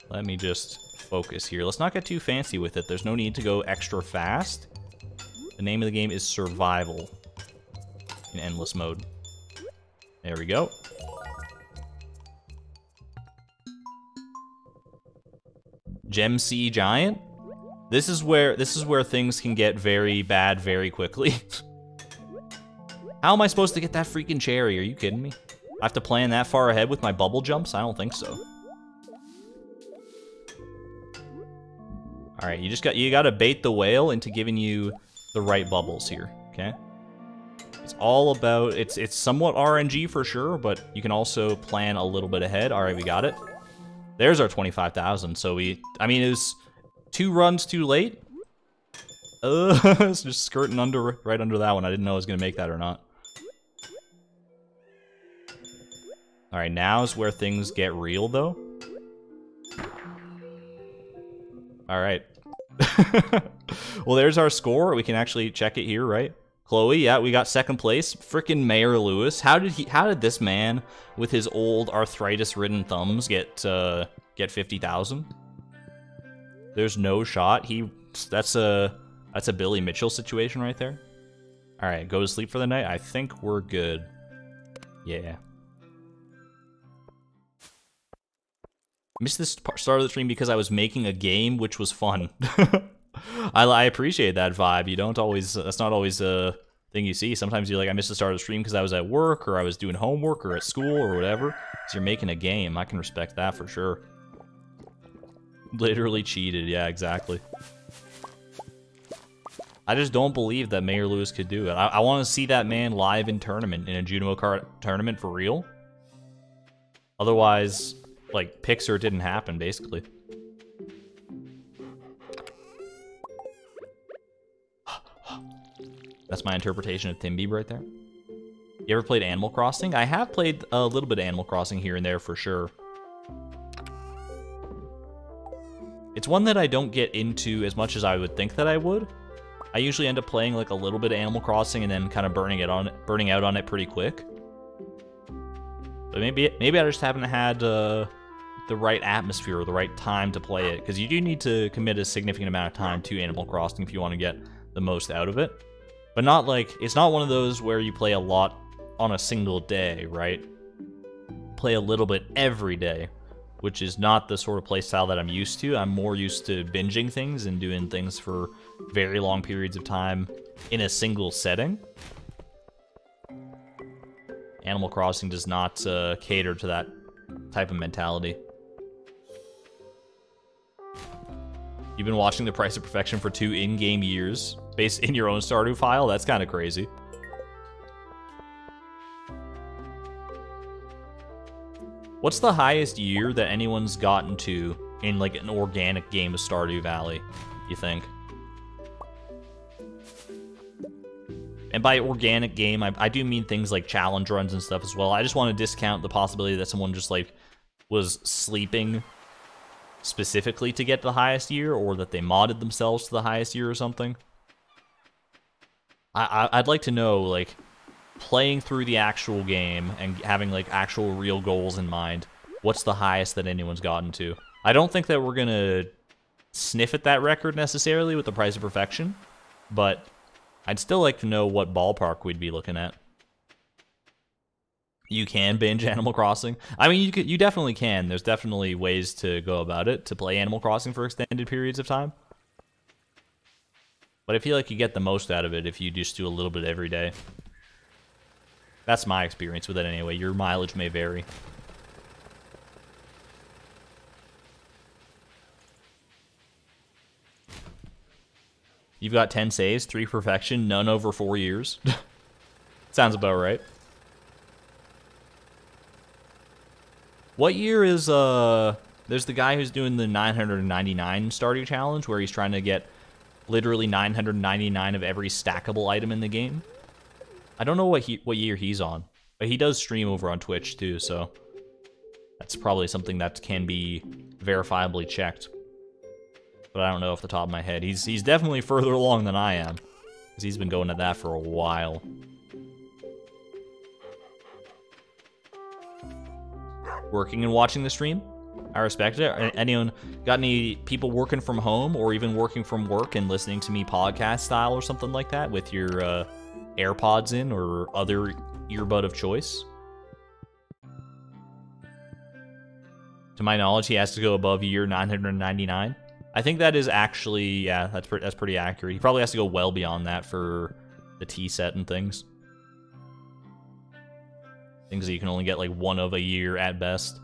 S1: let me just focus here. Let's not get too fancy with it. There's no need to go extra fast. The name of the game is Survival in endless mode. There we go. Gem Sea Giant. This is where this is where things can get very bad very quickly. How am I supposed to get that freaking cherry? Are you kidding me? I have to plan that far ahead with my bubble jumps? I don't think so. All right, you just got you got to bait the whale into giving you the right bubbles here, okay? It's all about, it's it's somewhat RNG for sure, but you can also plan a little bit ahead. All right, we got it. There's our 25,000. So we, I mean, it was two runs too late. Uh, it's just skirting under, right under that one. I didn't know I was going to make that or not. All right, now is where things get real, though. All right. well, there's our score. We can actually check it here, right? Chloe, yeah, we got second place. Freaking Mayor Lewis. How did he? How did this man with his old arthritis-ridden thumbs get uh, get fifty thousand? There's no shot. He. That's a that's a Billy Mitchell situation right there. All right, go to sleep for the night. I think we're good. Yeah. Missed this start of the stream because I was making a game, which was fun. I, I appreciate that vibe. You don't always, that's not always a thing you see. Sometimes you're like, I missed the start of the stream because I was at work or I was doing homework or at school or whatever. So you're making a game. I can respect that for sure. Literally cheated, yeah, exactly. I just don't believe that Mayor Lewis could do it. I, I want to see that man live in tournament, in a Junimo Kart tournament for real. Otherwise, like, pics or didn't happen, basically. That's my interpretation of Timbeeb right there. You ever played Animal Crossing? I have played a little bit of Animal Crossing here and there for sure. It's one that I don't get into as much as I would think that I would. I usually end up playing like a little bit of Animal Crossing and then kind of burning it on burning out on it pretty quick. But maybe maybe I just haven't had uh, the right atmosphere or the right time to play it because you do need to commit a significant amount of time to Animal Crossing if you want to get the most out of it. But not like it's not one of those where you play a lot on a single day, right? Play a little bit every day, which is not the sort of playstyle that I'm used to. I'm more used to binging things and doing things for very long periods of time in a single setting. Animal Crossing does not uh, cater to that type of mentality. You've been watching The Price of Perfection for two in-game years, based in your own Stardew file? That's kind of crazy. What's the highest year that anyone's gotten to in like an organic game of Stardew Valley, you think? And by organic game, I, I do mean things like challenge runs and stuff as well. I just want to discount the possibility that someone just like was sleeping specifically to get the highest year or that they modded themselves to the highest year or something. I, I, would like to know, like, playing through the actual game and having, like, actual real goals in mind, what's the highest that anyone's gotten to? I don't think that we're going to sniff at that record necessarily with the price of perfection, but I'd still like to know what ballpark we'd be looking at. You can binge Animal Crossing. I mean, you could, you definitely can. There's definitely ways to go about it to play Animal Crossing for extended periods of time. But I feel like you get the most out of it if you just do a little bit every day. That's my experience with it anyway. Your mileage may vary. You've got 10 saves, 3 perfection, none over 4 years. Sounds about right. What year is, uh... There's the guy who's doing the 999 Stardew Challenge, where he's trying to get literally 999 of every stackable item in the game. I don't know what he what year he's on, but he does stream over on Twitch too, so that's probably something that can be verifiably checked but I don't know off the top of my head. He's he's definitely further along than I am, because he's been going at that for a while. Working and watching the stream, I respect it. Anyone got any people working from home or even working from work and listening to me podcast style or something like that with your uh, AirPods in or other earbud of choice? To my knowledge, he has to go above year 999. I think that is actually, yeah, that's, pre that's pretty accurate. He probably has to go well beyond that for the tea set and things. Things that you can only get like one of a year at best.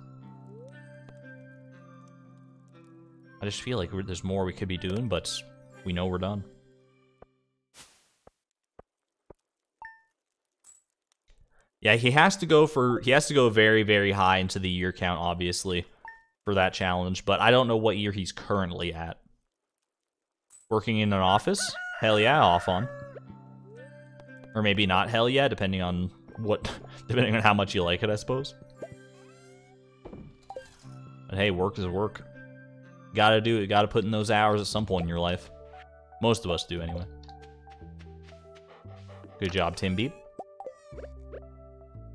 S1: I just feel like there's more we could be doing, but we know we're done. Yeah, he has to go for he has to go very very high into the year count obviously for that challenge, but I don't know what year he's currently at. Working in an office? Hell yeah, off on. Or maybe not hell yeah, depending on what, depending on how much you like it, I suppose. But hey, work is work. gotta do it, gotta put in those hours at some point in your life. Most of us do, anyway. Good job, Timbeeb.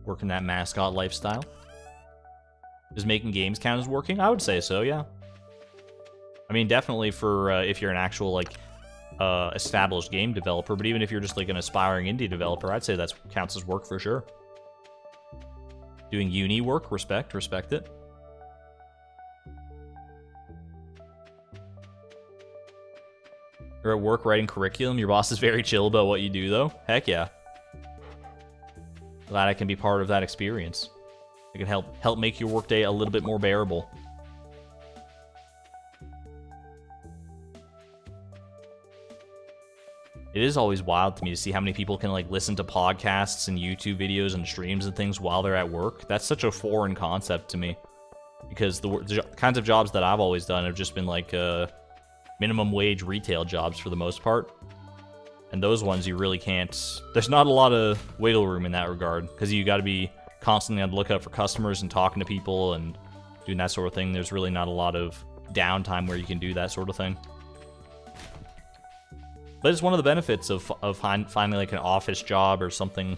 S1: Working that mascot lifestyle. Is making games count as working? I would say so, yeah. I mean, definitely for uh, if you're an actual, like, uh, established game developer, but even if you're just, like, an aspiring indie developer, I'd say that counts as work for sure. Doing uni work, respect, respect it. You're at work writing curriculum, your boss is very chill about what you do, though? Heck yeah. Glad I can be part of that experience. It can help help make your workday a little bit more bearable. It is always wild to me to see how many people can like listen to podcasts and YouTube videos and streams and things while they're at work. That's such a foreign concept to me because the, the kinds of jobs that I've always done have just been like uh, minimum wage retail jobs for the most part. And those ones you really can't. There's not a lot of wiggle room in that regard because you got to be constantly on the lookout for customers and talking to people and doing that sort of thing. There's really not a lot of downtime where you can do that sort of thing. But it's one of the benefits of, of find, finding like an office job or something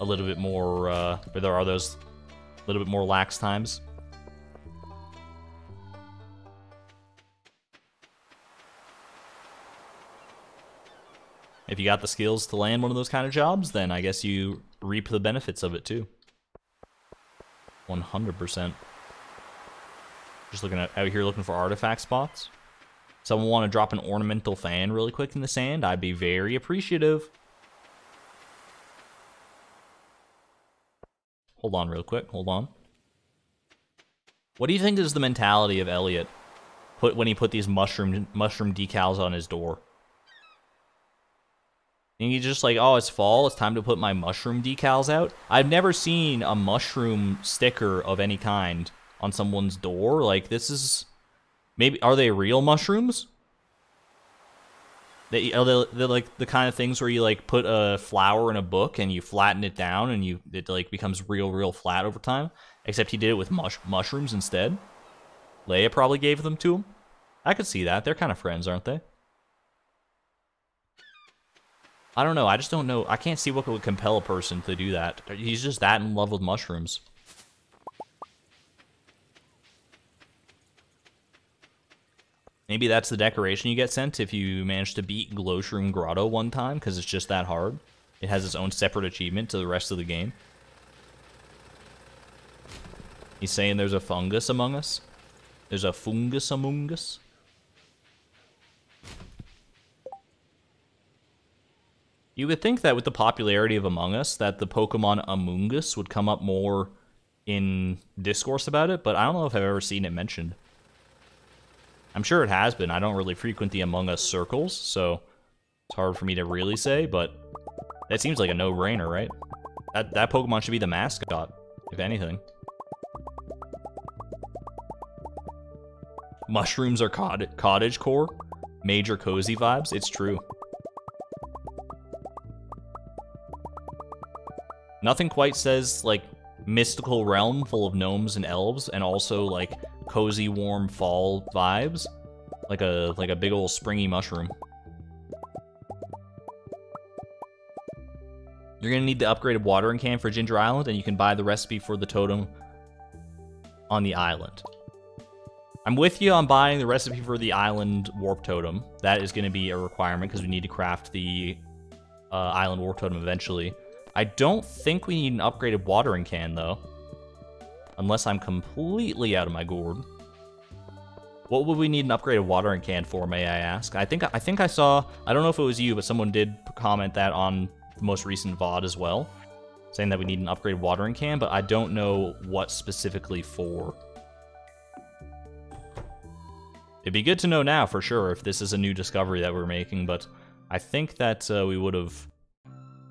S1: a little bit more, uh, where there are those a little bit more lax times. If you got the skills to land one of those kind of jobs, then I guess you reap the benefits of it too. 100%. Just looking at, out here looking for artifact spots. Someone want to drop an ornamental fan really quick in the sand? I'd be very appreciative. Hold on real quick. Hold on. What do you think is the mentality of Elliott put when he put these mushroom mushroom decals on his door? And he's just like, oh, it's fall. It's time to put my mushroom decals out. I've never seen a mushroom sticker of any kind on someone's door. Like, this is... Maybe... Are they real mushrooms? They, are they, they're like the kind of things where you, like, put a flower in a book and you flatten it down and you it, like, becomes real, real flat over time. Except he did it with mush mushrooms instead. Leah probably gave them to him. I could see that. They're kind of friends, aren't they? I don't know. I just don't know. I can't see what would compel a person to do that. He's just that in love with mushrooms. Maybe that's the decoration you get sent if you manage to beat Glowshroom Grotto one time, because it's just that hard. It has its own separate achievement to the rest of the game. He's saying there's a fungus among us? There's a fungus among us? You would think that with the popularity of Among Us, that the Pokemon Amoonguss would come up more in discourse about it, but I don't know if I've ever seen it mentioned. I'm sure it has been. I don't really frequent the Among Us circles, so it's hard for me to really say, but that seems like a no-brainer, right? That, that Pokemon should be the mascot, if anything. Mushrooms are cottage core? Major cozy vibes? It's true. Nothing quite says, like, mystical realm full of gnomes and elves, and also, like, cozy, warm fall vibes. Like a, like a big old springy mushroom. You're gonna need the upgraded watering can for Ginger Island, and you can buy the recipe for the totem on the island. I'm with you on buying the recipe for the island warp totem. That is going to be a requirement because we need to craft the uh, island warp totem eventually. I don't think we need an upgraded watering can, though. Unless I'm completely out of my gourd. What would we need an upgraded watering can for, may I ask? I think I think I saw, I don't know if it was you, but someone did comment that on the most recent VOD as well. Saying that we need an upgraded watering can, but I don't know what specifically for. It'd be good to know now for sure if this is a new discovery that we're making, but I think that uh, we would have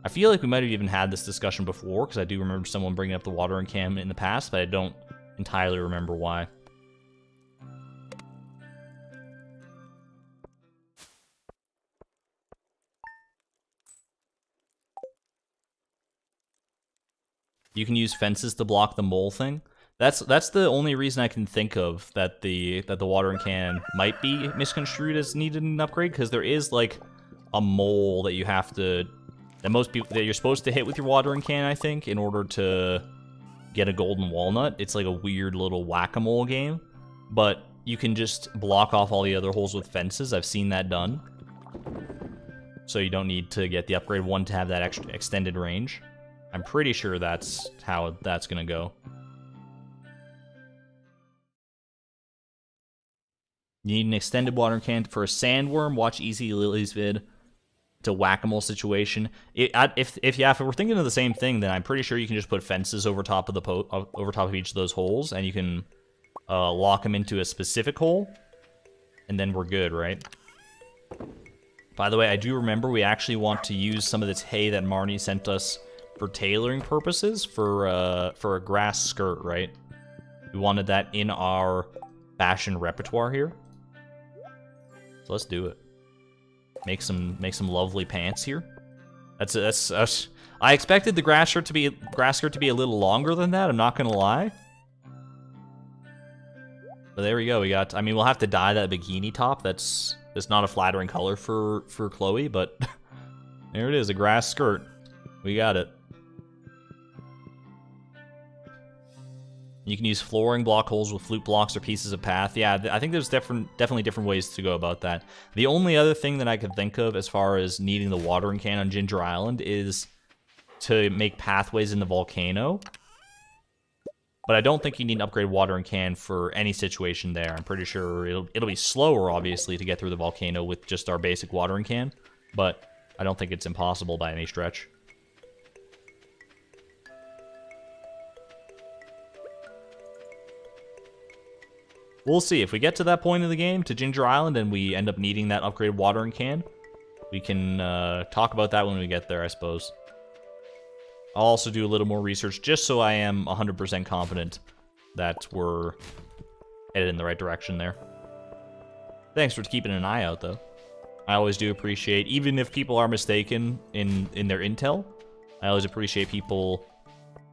S1: I feel like we might have even had this discussion before, because I do remember someone bringing up the watering can in the past, but I don't entirely remember why. You can use fences to block the mole thing. That's that's the only reason I can think of that the that the watering can might be misconstrued as needed an upgrade because there is like a mole that you have to that most people that you're supposed to hit with your watering can, I think, in order to get a golden walnut. It's like a weird little whack-a-mole game, but you can just block off all the other holes with fences. I've seen that done. So you don't need to get the upgrade one to have that extra extended range. I'm pretty sure that's how that's gonna go. You need an extended watering can for a sandworm. Watch Easy Lily's vid to whack-a-mole situation. It, if if yeah, if we're thinking of the same thing, then I'm pretty sure you can just put fences over top of the po uh, over top of each of those holes, and you can uh, lock them into a specific hole, and then we're good, right? By the way, I do remember we actually want to use some of this hay that Marnie sent us for tailoring purposes for uh, for a grass skirt, right? We wanted that in our fashion repertoire here. So let's do it. Make some make some lovely pants here. That's that's, that's I expected the grass skirt to be grass skirt to be a little longer than that. I'm not gonna lie. But there we go. We got. I mean, we'll have to dye that bikini top. That's that's not a flattering color for for Chloe, but there it is, a grass skirt. We got it. You can use flooring block holes with flute blocks or pieces of path. Yeah, I think there's different, definitely different ways to go about that. The only other thing that I could think of as far as needing the watering can on Ginger Island is to make pathways in the volcano. But I don't think you need an upgrade watering can for any situation there. I'm pretty sure it'll, it'll be slower, obviously, to get through the volcano with just our basic watering can. But I don't think it's impossible by any stretch. We'll see. If we get to that point in the game, to Ginger Island, and we end up needing that upgraded watering can, we can uh, talk about that when we get there, I suppose. I'll also do a little more research just so I am 100% confident that we're headed in the right direction there. Thanks for keeping an eye out, though. I always do appreciate, even if people are mistaken in, in their intel, I always appreciate people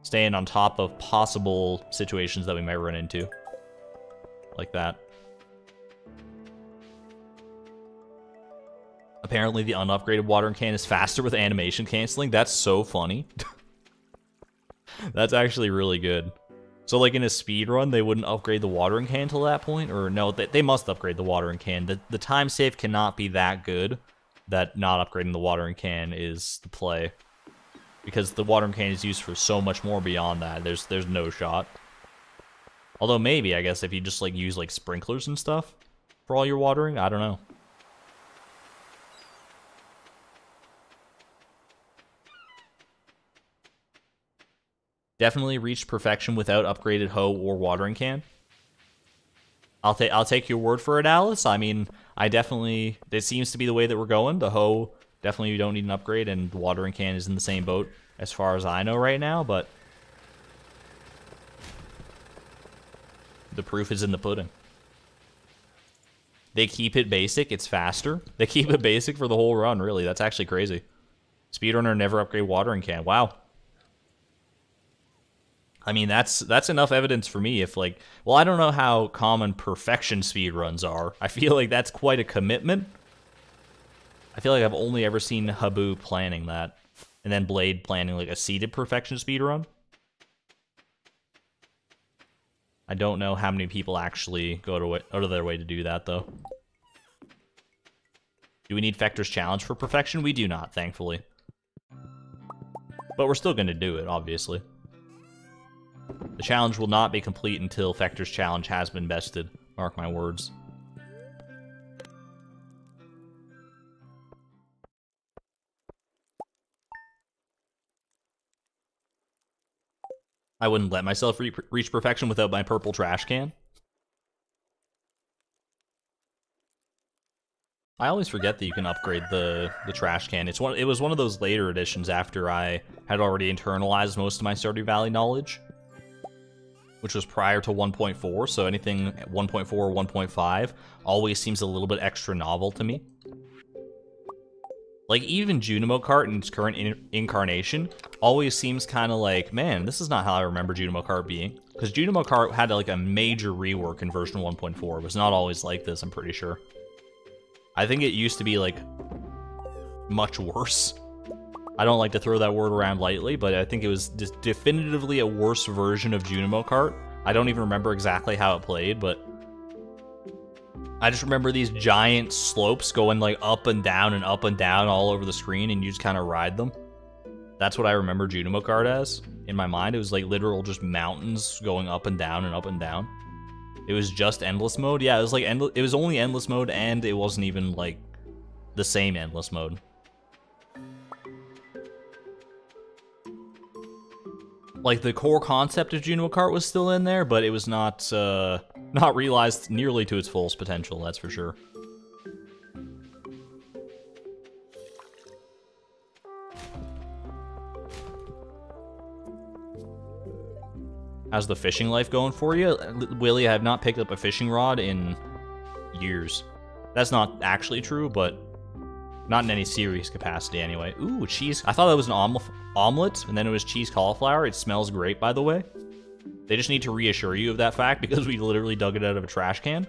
S1: staying on top of possible situations that we might run into like that. Apparently the unupgraded watering can is faster with animation canceling. That's so funny. That's actually really good. So like in a speed run, they wouldn't upgrade the watering can till that point? Or no, they, they must upgrade the watering can. The, the time save cannot be that good that not upgrading the watering can is the play. Because the watering can is used for so much more beyond that. There's there's no shot. Although maybe, I guess, if you just like use like sprinklers and stuff for all your watering, I don't know. Definitely reached perfection without upgraded hoe or watering can. I'll take I'll take your word for it, Alice. I mean, I definitely it seems to be the way that we're going. The hoe definitely you don't need an upgrade, and the watering can is in the same boat as far as I know right now. But The proof is in the pudding. They keep it basic, it's faster. They keep it basic for the whole run, really. That's actually crazy. Speedrunner never upgrade watering can. Wow. I mean, that's that's enough evidence for me if like, well, I don't know how common perfection speedruns are. I feel like that's quite a commitment. I feel like I've only ever seen Habu planning that. And then Blade planning like a seeded perfection speedrun. I don't know how many people actually go to out of their way to do that, though. Do we need Fector's Challenge for perfection? We do not, thankfully. But we're still going to do it, obviously. The challenge will not be complete until Fector's Challenge has been bested. Mark my words. I wouldn't let myself re reach perfection without my purple trash can. I always forget that you can upgrade the the trash can. It's one. It was one of those later editions after I had already internalized most of my Stardew Valley knowledge, which was prior to 1.4. So anything 1.4 or 1.5 always seems a little bit extra novel to me. Like, even Junimo Kart in its current in incarnation always seems kind of like, man, this is not how I remember Junimo Kart being. Because Junimo Kart had like a major rework in version 1.4. It was not always like this, I'm pretty sure. I think it used to be like much worse. I don't like to throw that word around lightly, but I think it was definitively a worse version of Junimo Kart. I don't even remember exactly how it played, but I just remember these giant slopes going like up and down and up and down all over the screen and you just kind of ride them. That's what I remember Junimo Kart as. In my mind, it was like literal just mountains going up and down and up and down. It was just endless mode. Yeah, it was like endless. It was only endless mode and it wasn't even like the same endless mode. Like the core concept of Junimo Kart was still in there, but it was not uh not realized nearly to its fullest potential, that's for sure. How's the fishing life going for you? Willie, I have not picked up a fishing rod in years. That's not actually true, but not in any serious capacity anyway. Ooh, cheese. I thought that was an omelet, and then it was cheese cauliflower. It smells great, by the way. They just need to reassure you of that fact because we literally dug it out of a trash can.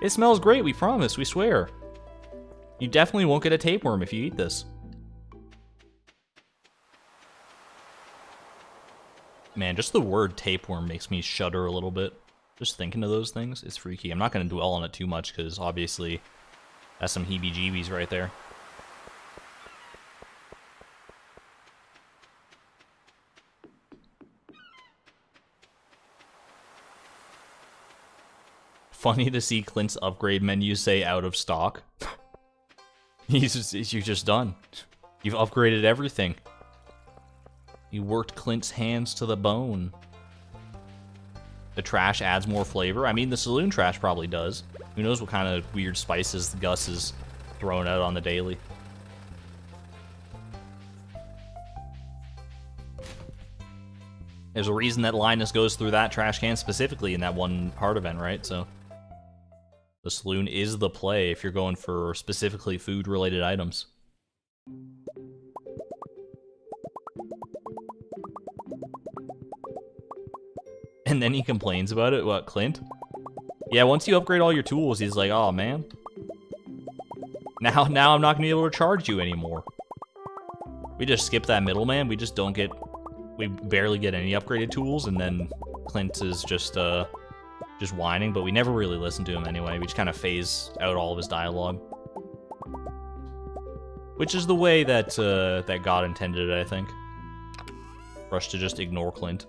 S1: It smells great, we promise, we swear. You definitely won't get a tapeworm if you eat this. Man, just the word tapeworm makes me shudder a little bit. Just thinking of those things it's freaky. I'm not going to dwell on it too much because obviously that's some heebie-jeebies right there. Funny to see Clint's upgrade menu say out of stock. He's just, you're just done. You've upgraded everything. You worked Clint's hands to the bone. The trash adds more flavor. I mean, the saloon trash probably does. Who knows what kind of weird spices Gus is throwing out on the daily. There's a reason that Linus goes through that trash can specifically in that one part event, right? So the saloon is the play if you're going for specifically food-related items. And then he complains about it, what, Clint? Yeah, once you upgrade all your tools, he's like, oh man. Now, now I'm not gonna be able to charge you anymore. We just skip that middleman, we just don't get, we barely get any upgraded tools, and then Clint is just, uh, just whining, but we never really listen to him anyway. We just kind of phase out all of his dialogue. Which is the way that, uh, that God intended it, I think. For us to just ignore Clint.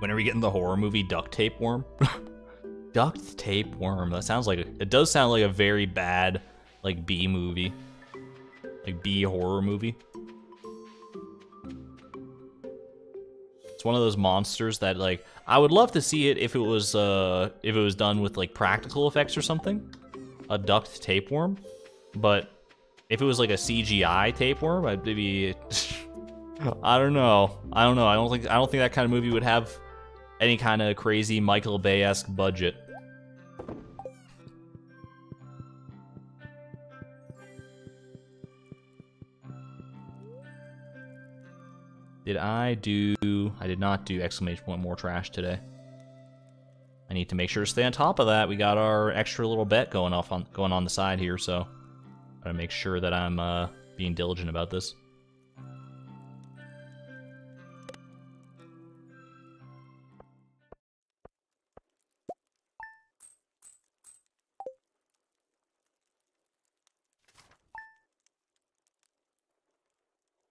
S1: When are we getting the horror movie Duct Tape Worm? Duct Tape Worm. That sounds like a, it does sound like a very bad like B movie, like B horror movie. It's one of those monsters that like I would love to see it if it was uh if it was done with like practical effects or something, a duct tapeworm. But if it was like a CGI tapeworm, I'd be. I don't know. I don't know. I don't think I don't think that kind of movie would have any kind of crazy Michael Bay-esque budget. Did I do... I did not do exclamation point more trash today. I need to make sure to stay on top of that. We got our extra little bet going off on going on the side here, so gotta make sure that I'm uh, being diligent about this.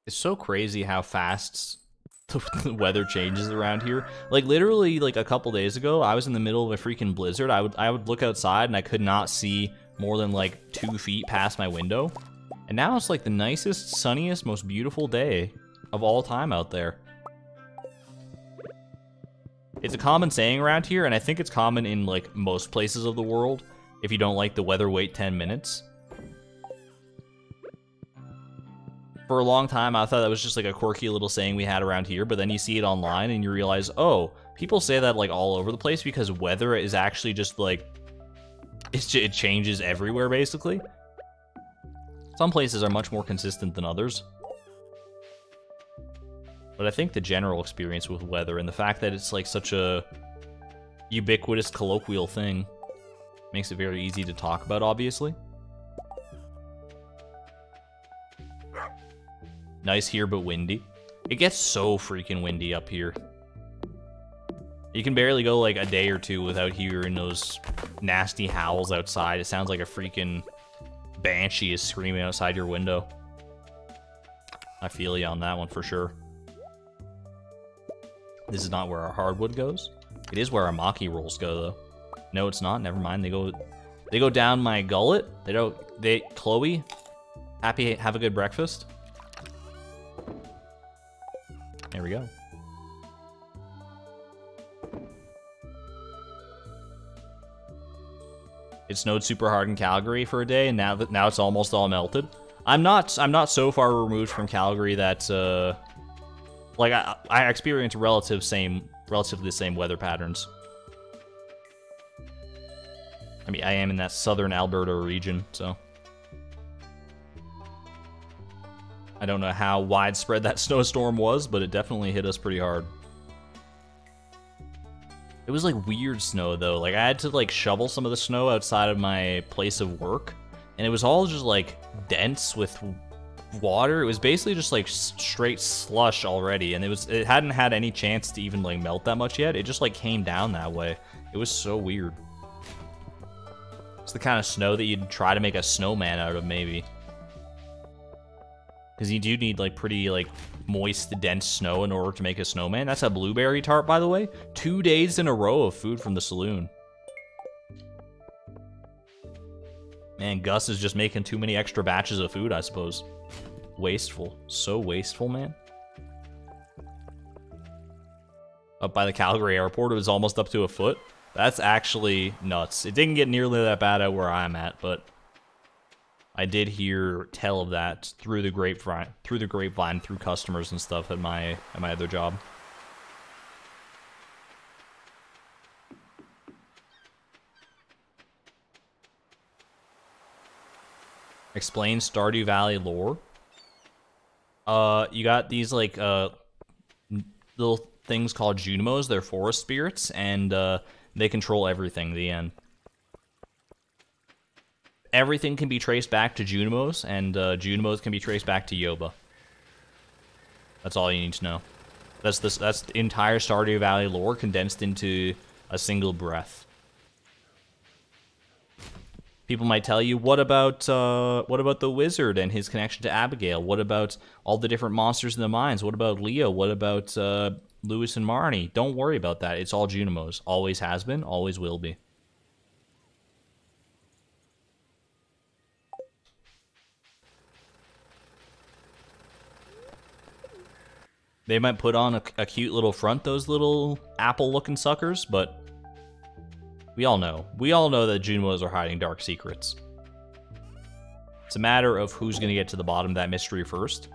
S1: It's so crazy how fast the weather changes around here. Like literally, like a couple days ago, I was in the middle of a freaking blizzard. I would I would look outside and I could not see more than like two feet past my window. And now it's like the nicest, sunniest, most beautiful day of all time out there. It's a common saying around here, and I think it's common in like most places of the world. If you don't like the weather, wait 10 minutes. For a long time, I thought that was just like a quirky little saying we had around here, but then you see it online and you realize, oh, people say that like all over the place because weather is actually just like, it's, it changes everywhere basically. Some places are much more consistent than others. But I think the general experience with weather and the fact that it's like such a ubiquitous colloquial thing makes it very easy to talk about, obviously. Nice here, but windy. It gets so freaking windy up here. You can barely go like a day or two without hearing those nasty howls outside. It sounds like a freaking banshee is screaming outside your window. I feel you on that one for sure. This is not where our hardwood goes. It is where our maki rolls go though. No, it's not. Never mind. They go they go down my gullet. They don't they Chloe, happy have a good breakfast. There we go. It snowed super hard in Calgary for a day, and now that now it's almost all melted. I'm not I'm not so far removed from Calgary that uh like I I experience relative same relatively the same weather patterns. I mean, I am in that southern Alberta region, so I don't know how widespread that snowstorm was, but it definitely hit us pretty hard. It was like weird snow though. Like I had to like shovel some of the snow outside of my place of work, and it was all just like dense with water. It was basically just like straight slush already, and it was it hadn't had any chance to even like melt that much yet. It just like came down that way. It was so weird. It's the kind of snow that you'd try to make a snowman out of, maybe. Because you do need like pretty like moist, dense snow in order to make a snowman. That's a blueberry tart, by the way. Two days in a row of food from the saloon. Man, Gus is just making too many extra batches of food, I suppose. Wasteful. So wasteful, man. Up by the Calgary airport, it was almost up to a foot. That's actually nuts. It didn't get nearly that bad at where I'm at, but I did hear tell of that through the grapevine, through the grapevine, through customers and stuff at my at my other job. Explain Stardew Valley lore. Uh, you got these like uh little things called Junimos. They're forest spirits, and uh, they control everything. The end everything can be traced back to Junimos, and uh, Junimos can be traced back to Yoba. That's all you need to know. That's this. That's the entire Stardew Valley lore condensed into a single breath. People might tell you, what about uh, what about the wizard and his connection to Abigail? What about all the different monsters in the mines? What about Leo? What about uh, Lewis and Marnie? Don't worry about that. It's all Junimos. Always has been. Always will be. They might put on a, a cute little front, those little apple-looking suckers, but we all know. We all know that Junimos are hiding dark secrets. It's a matter of who's going to get to the bottom of that mystery first.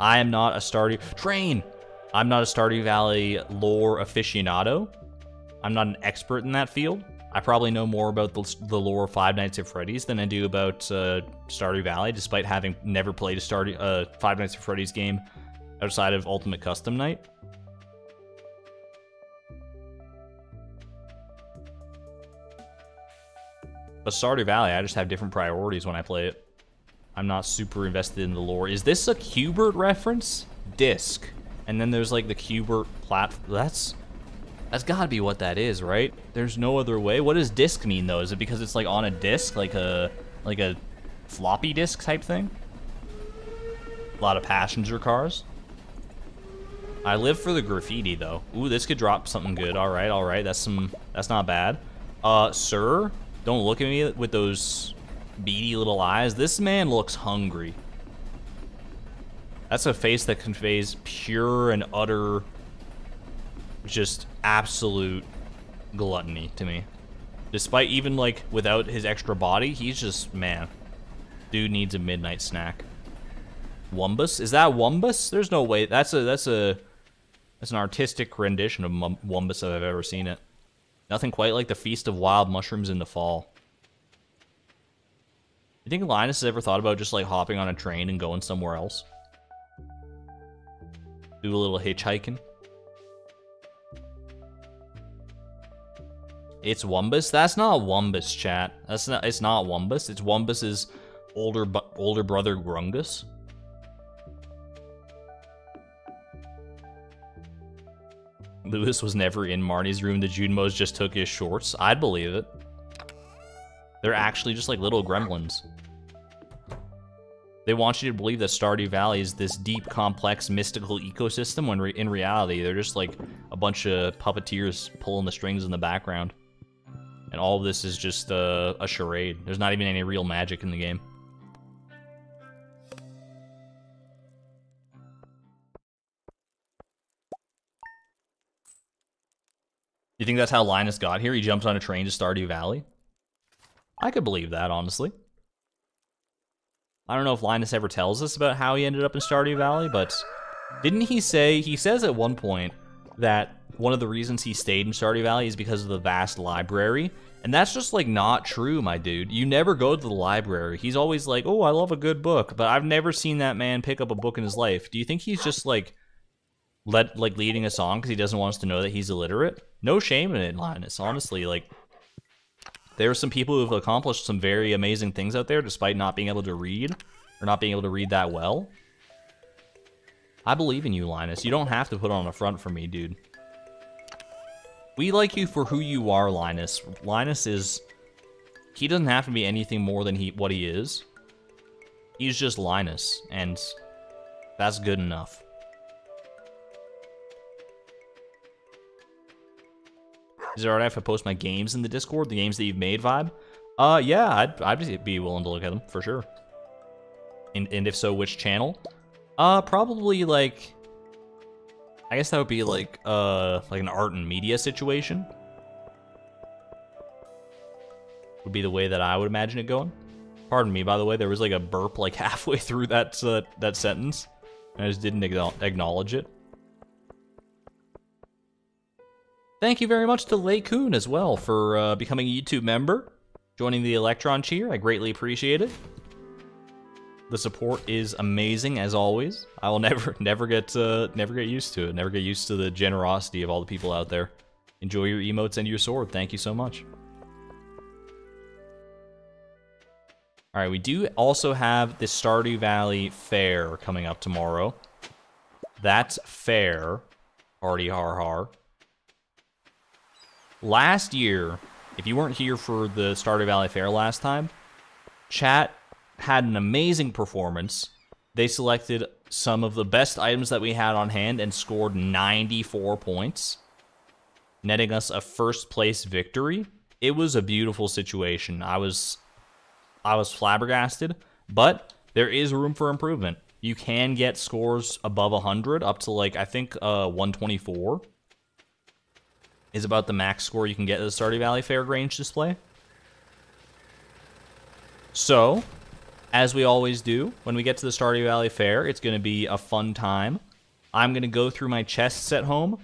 S1: I am not a Stardew... Train! I'm not a Stardew Valley lore aficionado. I'm not an expert in that field. I probably know more about the, the lore of Five Nights at Freddy's than I do about uh, Stardew Valley, despite having never played a Stardew, uh, Five Nights at Freddy's game outside of Ultimate Custom Night. But Stardew Valley, I just have different priorities when I play it. I'm not super invested in the lore. Is this a Q*bert reference? Disc. And then there's like the Q*bert platform. That's that's gotta be what that is, right? There's no other way. What does disc mean though? Is it because it's like on a disc, like a like a floppy disk type thing? A lot of passenger cars. I live for the graffiti, though. Ooh, this could drop something good. All right, all right. That's some. That's not bad. Uh, sir, don't look at me with those beady little eyes. This man looks hungry. That's a face that conveys pure and utter, just absolute gluttony to me. Despite even, like, without his extra body, he's just, man. Dude needs a midnight snack. Wumbus? Is that Wumbus? There's no way. That's a, that's a, it's an artistic rendition of Wumbus if I've ever seen it. Nothing quite like the Feast of Wild Mushrooms in the fall. You think Linus has ever thought about just like hopping on a train and going somewhere else? Do a little hitchhiking? It's Wumbus? That's not Wumbus, chat. That's not. It's not Wumbus. It's Wumbus's older older brother Grungus. Lewis was never in Marnie's room. The Junimos just took his shorts. I'd believe it. They're actually just like little gremlins. They want you to believe that Stardew Valley is this deep, complex, mystical ecosystem when re in reality, they're just like a bunch of puppeteers pulling the strings in the background. And all this is just uh, a charade. There's not even any real magic in the game. You think that's how Linus got here? He jumped on a train to Stardew Valley? I could believe that, honestly. I don't know if Linus ever tells us about how he ended up in Stardew Valley, but didn't he say, he says at one point that one of the reasons he stayed in Stardew Valley is because of the vast library. And that's just like not true, my dude. You never go to the library. He's always like, oh, I love a good book, but I've never seen that man pick up a book in his life. Do you think he's just like, let like leading us on because he doesn't want us to know that he's illiterate? No shame in it, Linus. Honestly, like there are some people who've accomplished some very amazing things out there despite not being able to read or not being able to read that well. I believe in you, Linus. You don't have to put on a front for me, dude. We like you for who you are, Linus. Linus is... He doesn't have to be anything more than he what he is. He's just Linus, and that's good enough. Is it alright if I post my games in the Discord? The games that you've made, Vibe? Uh, yeah, I'd, I'd be willing to look at them, for sure. And, and if so, which channel? Uh, probably, like... I guess that would be, like, uh, like an art and media situation. Would be the way that I would imagine it going. Pardon me, by the way, there was, like, a burp, like, halfway through that, uh, that sentence. I just didn't acknowledge it. Thank you very much to Lei as well for uh, becoming a YouTube member, joining the Electron Cheer. I greatly appreciate it. The support is amazing as always. I will never, never get, uh, never get used to it. Never get used to the generosity of all the people out there. Enjoy your emotes and your sword. Thank you so much. All right, we do also have the Stardew Valley Fair coming up tomorrow. That's fair. Hardy har har. Last year, if you weren't here for the Stardew Valley Fair last time, chat had an amazing performance. They selected some of the best items that we had on hand and scored 94 points, netting us a first place victory. It was a beautiful situation. I was I was flabbergasted, but there is room for improvement. You can get scores above 100 up to like I think uh 124 is about the max score you can get at the Stardew Valley Fair Grange display. So, as we always do, when we get to the Stardew Valley Fair, it's going to be a fun time. I'm going to go through my chests at home,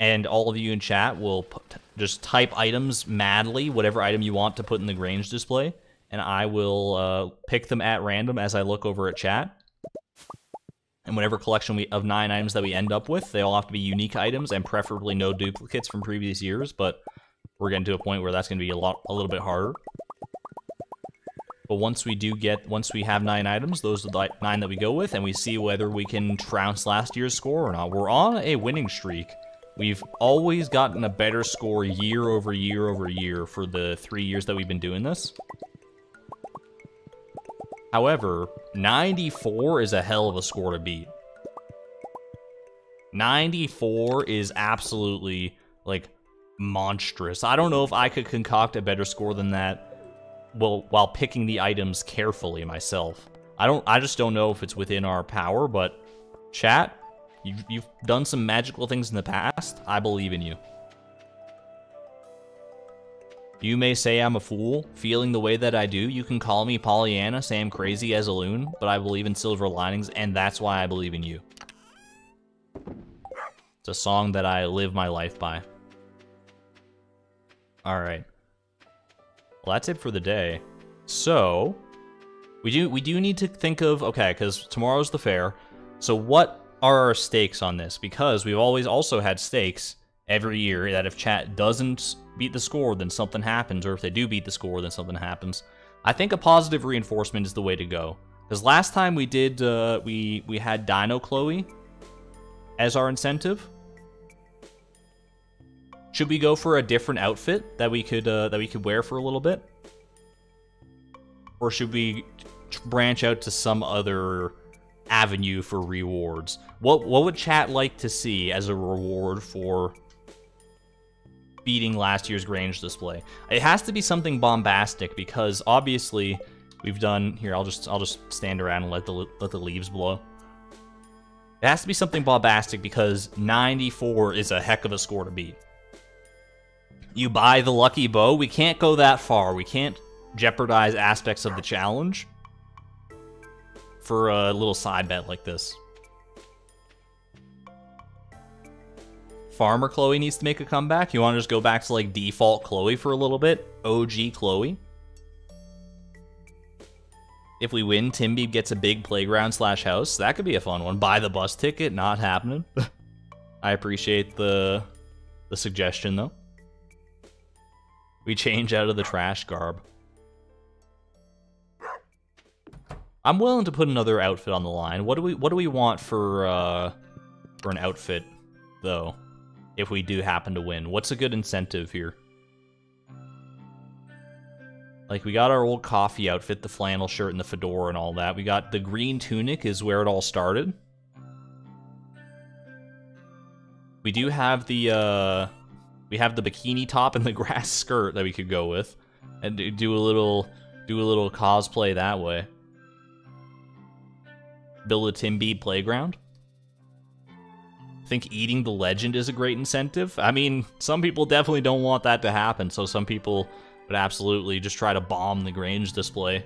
S1: and all of you in chat will put, just type items madly, whatever item you want to put in the Grange display, and I will uh, pick them at random as I look over at chat. And whatever collection we, of nine items that we end up with, they all have to be unique items and preferably no duplicates from previous years, but we're getting to a point where that's going to be a lot, a little bit harder. But once we do get, once we have nine items, those are the nine that we go with, and we see whether we can trounce last year's score or not. We're on a winning streak. We've always gotten a better score year over year over year for the three years that we've been doing this. However, 94 is a hell of a score to beat. 94 is absolutely, like, monstrous. I don't know if I could concoct a better score than that well, while picking the items carefully myself. I don't. I just don't know if it's within our power, but chat, you've, you've done some magical things in the past. I believe in you. You may say I'm a fool, feeling the way that I do. You can call me Pollyanna, say I'm crazy as a loon, but I believe in silver linings, and that's why I believe in you. It's a song that I live my life by. Alright. Well, that's it for the day. So, we do we do need to think of, okay, because tomorrow's the fair, so what are our stakes on this? Because we've always also had stakes every year that if chat doesn't beat the score, then something happens, or if they do beat the score, then something happens. I think a positive reinforcement is the way to go. Because last time we did, uh, we we had Dino Chloe as our incentive. Should we go for a different outfit that we could uh, that we could wear for a little bit, or should we branch out to some other avenue for rewards? What what would chat like to see as a reward for beating last year's Grange display. It has to be something bombastic because obviously we've done here. I'll just I'll just stand around and let the let the leaves blow. It has to be something bombastic because 94 is a heck of a score to beat. You buy the lucky bow. We can't go that far. We can't jeopardize aspects of the challenge. for a little side bet like this. Farmer Chloe needs to make a comeback. You want to just go back to like default Chloe for a little bit? OG Chloe. If we win, Timby gets a big playground slash house. That could be a fun one. Buy the bus ticket, not happening. I appreciate the the suggestion though. We change out of the trash garb. I'm willing to put another outfit on the line. What do we what do we want for uh for an outfit though? If we do happen to win. What's a good incentive here? Like, we got our old coffee outfit, the flannel shirt and the fedora and all that. We got the green tunic is where it all started. We do have the, uh... We have the bikini top and the grass skirt that we could go with. And do a little... Do a little cosplay that way. Build a Timby playground. Think eating the legend is a great incentive. I mean, some people definitely don't want that to happen, so some people would absolutely just try to bomb the Grange display.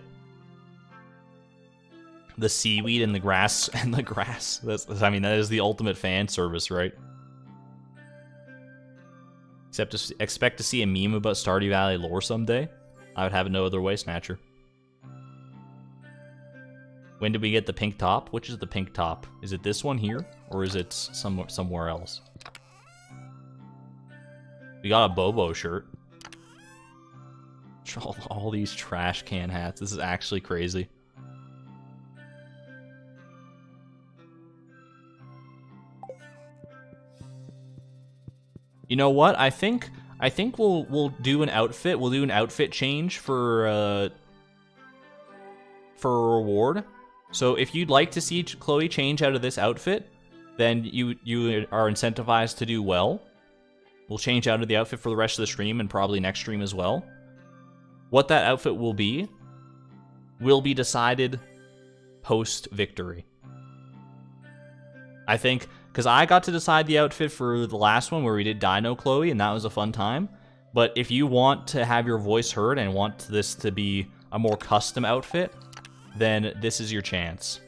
S1: The seaweed and the grass and the grass. That's I mean that is the ultimate fan service, right? Except to expect to see a meme about Stardew Valley lore someday. I would have it no other way, Snatcher. When did we get the pink top? Which is the pink top? Is it this one here? Or is it somewhere somewhere else? We got a Bobo shirt all, all these trash can hats. This is actually crazy. You know what? I think I think we'll we'll do an outfit. We'll do an outfit change for uh for a reward. So if you'd like to see Chloe change out of this outfit, then you you are incentivized to do well. We'll change out of the outfit for the rest of the stream and probably next stream as well. What that outfit will be will be decided post victory. I think because I got to decide the outfit for the last one where we did Dino Chloe, and that was a fun time. But if you want to have your voice heard and want this to be a more custom outfit, then this is your chance.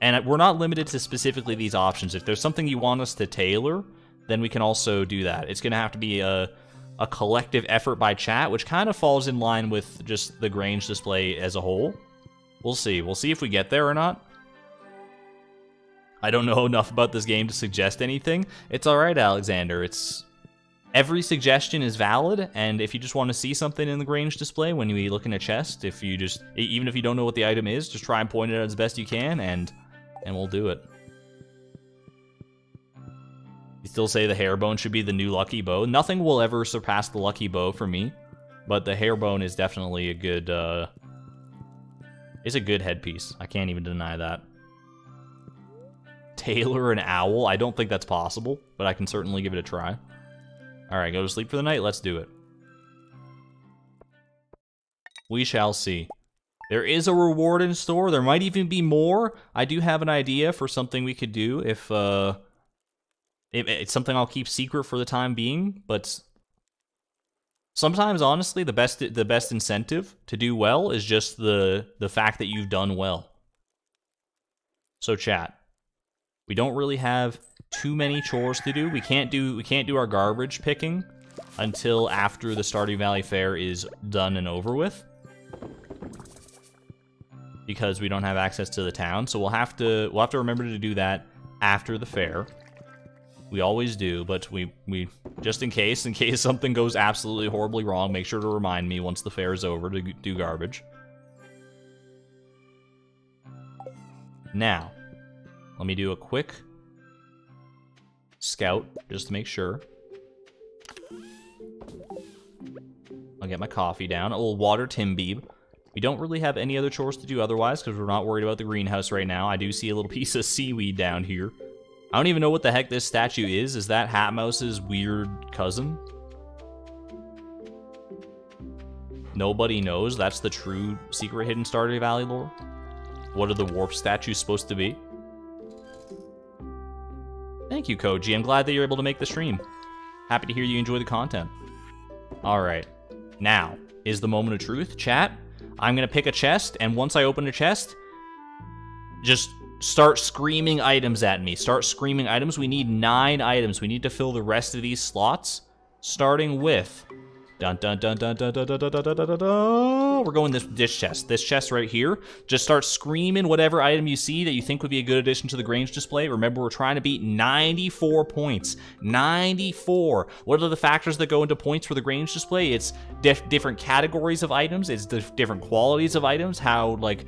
S1: And we're not limited to specifically these options. If there's something you want us to tailor, then we can also do that. It's going to have to be a a collective effort by chat, which kind of falls in line with just the Grange display as a whole. We'll see. We'll see if we get there or not. I don't know enough about this game to suggest anything. It's alright, Alexander. It's Every suggestion is valid, and if you just want to see something in the Grange display when you look in a chest, if you just, even if you don't know what the item is, just try and point it out as best you can, and and we'll do it. You still say the Harebone should be the new Lucky Bow. Nothing will ever surpass the Lucky Bow for me, but the Harebone is definitely a good, uh, it's a good headpiece. I can't even deny that. Tailor an owl? I don't think that's possible, but I can certainly give it a try. Alright, go to sleep for the night. Let's do it. We shall see. There is a reward in store. There might even be more. I do have an idea for something we could do if, uh, it, it's something I'll keep secret for the time being, but sometimes honestly the best the best incentive to do well is just the the fact that you've done well. So chat. We don't really have too many chores to do. We can't do we can't do our garbage picking until after the Stardew Valley Fair is done and over with. Because we don't have access to the town, so we'll have to we'll have to remember to do that after the fair. We always do, but we, we just in case, in case something goes absolutely horribly wrong, make sure to remind me once the fair is over to do garbage. Now, let me do a quick scout, just to make sure. I'll get my coffee down. A little water Timbeeb. We don't really have any other chores to do otherwise because we're not worried about the greenhouse right now. I do see a little piece of seaweed down here. I don't even know what the heck this statue is. Is that Hatmouse's weird cousin? Nobody knows. That's the true secret hidden Stardew Valley lore. What are the warp statues supposed to be? Thank you, Koji. I'm glad that you're able to make the stream. Happy to hear you enjoy the content. All right. Now is the moment of truth. Chat, I'm going to pick a chest, and once I open a chest, just start screaming items at me. Start screaming items. We need nine items. We need to fill the rest of these slots, starting with Dun dun dun dun dun dun dun dun dun dun dun. We're going this this chest. This chest right here. Just start screaming whatever item you see that you think would be a good addition to the Grange display. Remember, we're trying to beat 94 points. 94. What are the factors that go into points for the Grange display? It's diff different categories of items. It's different qualities of items. How like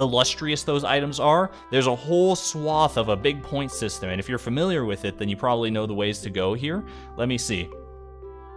S1: illustrious those items are, there's a whole swath of a big point system. And if you're familiar with it, then you probably know the ways to go here. Let me see.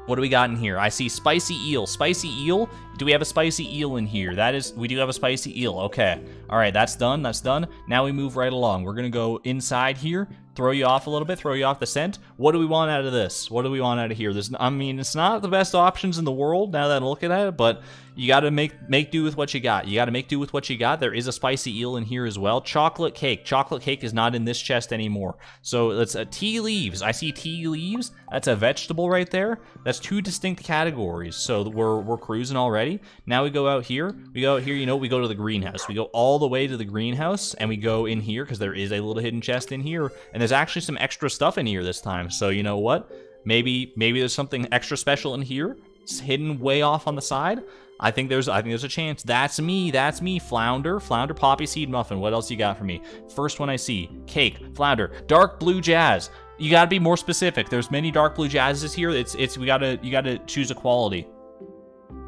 S1: What do we got in here? I see spicy eel. Spicy eel? Do we have a spicy eel in here? That is, we do have a spicy eel. Okay. All right, that's done. That's done. Now we move right along. We're going to go inside here throw you off a little bit, throw you off the scent. What do we want out of this? What do we want out of here? There's, I mean, it's not the best options in the world now that I'm looking at it, but you got to make make do with what you got. You got to make do with what you got. There is a spicy eel in here as well. Chocolate cake. Chocolate cake is not in this chest anymore. So let's uh, tea leaves. I see tea leaves. That's a vegetable right there. That's two distinct categories. So we're we're cruising already. Now we go out here. We go out here. You know, we go to the greenhouse. We go all the way to the greenhouse, and we go in here because there is a little hidden chest in here, and there's actually some extra stuff in here this time. So you know what? Maybe maybe there's something extra special in here. It's hidden way off on the side. I think there's I think there's a chance. That's me. That's me. Flounder, flounder, poppy seed muffin. What else you got for me? First one I see. Cake, flounder, dark blue jazz. You got to be more specific. There's many dark blue jazzes here. It's it's we got to you got to choose a quality.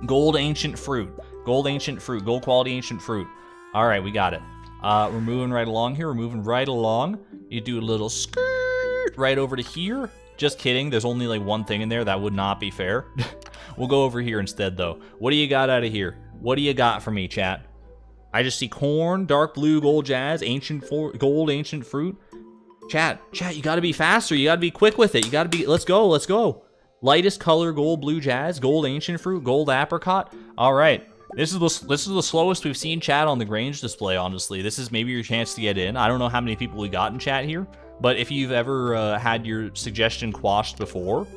S1: Gold ancient fruit. Gold ancient fruit. Gold quality ancient fruit. All right, we got it. Uh, we're moving right along here. We're moving right along. You do a little skirt right over to here. Just kidding. There's only like one thing in there. That would not be fair. we'll go over here instead, though. What do you got out of here? What do you got for me, chat? I just see corn, dark blue, gold jazz, ancient for gold, ancient fruit. Chat, chat, you gotta be faster. You gotta be quick with it. You gotta be, let's go, let's go. Lightest color, gold, blue jazz, gold, ancient fruit, gold apricot. All right. This is the this is the slowest we've seen chat on the Grange display. Honestly, this is maybe your chance to get in. I don't know how many people we got in chat here, but if you've ever uh, had your suggestion quashed before,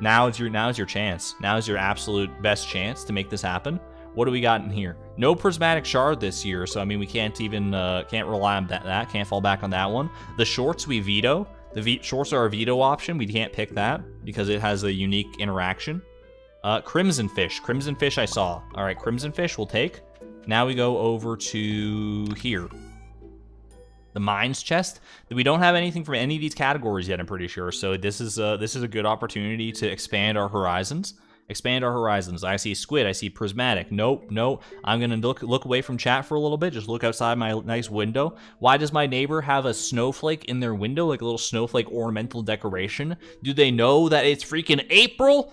S1: now is your now is your chance. Now is your absolute best chance to make this happen. What do we got in here? No prismatic shard this year, so I mean we can't even uh, can't rely on that. That can't fall back on that one. The shorts we veto. The v shorts are a veto option. We can't pick that because it has a unique interaction. Uh, Crimson Fish. Crimson Fish I saw. All right, Crimson Fish we'll take. Now we go over to here. The mines chest. We don't have anything from any of these categories yet, I'm pretty sure. So this is a, this is a good opportunity to expand our horizons. Expand our horizons. I see squid. I see prismatic. Nope, nope. I'm gonna look look away from chat for a little bit. Just look outside my nice window. Why does my neighbor have a snowflake in their window, like a little snowflake ornamental decoration? Do they know that it's freaking April?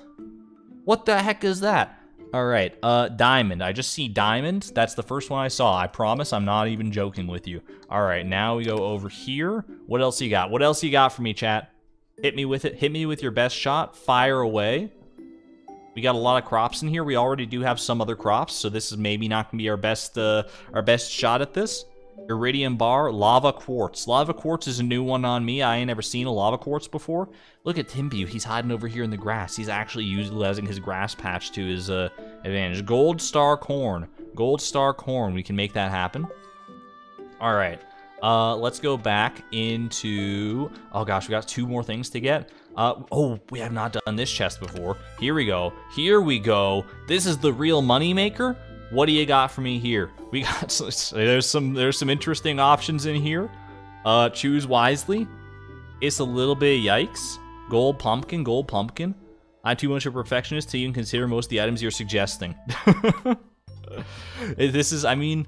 S1: What the heck is that? All right, uh, diamond. I just see diamond. That's the first one I saw. I promise I'm not even joking with you. All right, now we go over here. What else you got? What else you got for me, chat? Hit me with it. Hit me with your best shot. Fire away. We got a lot of crops in here. We already do have some other crops, so this is maybe not gonna be our best, uh, our best shot at this. Iridium bar, lava quartz. Lava quartz is a new one on me. I ain't never seen a lava quartz before. Look at Timbu. He's hiding over here in the grass. He's actually utilizing his grass patch to his uh, advantage. Gold star corn. Gold star corn. We can make that happen. All right. Uh, let's go back into... Oh, gosh. We got two more things to get. Uh, oh, we have not done this chest before. Here we go. Here we go. This is the real money maker. What do you got for me here? We got there's some there's some interesting options in here. Uh, choose wisely. It's a little bit yikes. Gold pumpkin, gold pumpkin. I'm too much of a perfectionist to even consider most of the items you're suggesting. this is, I mean,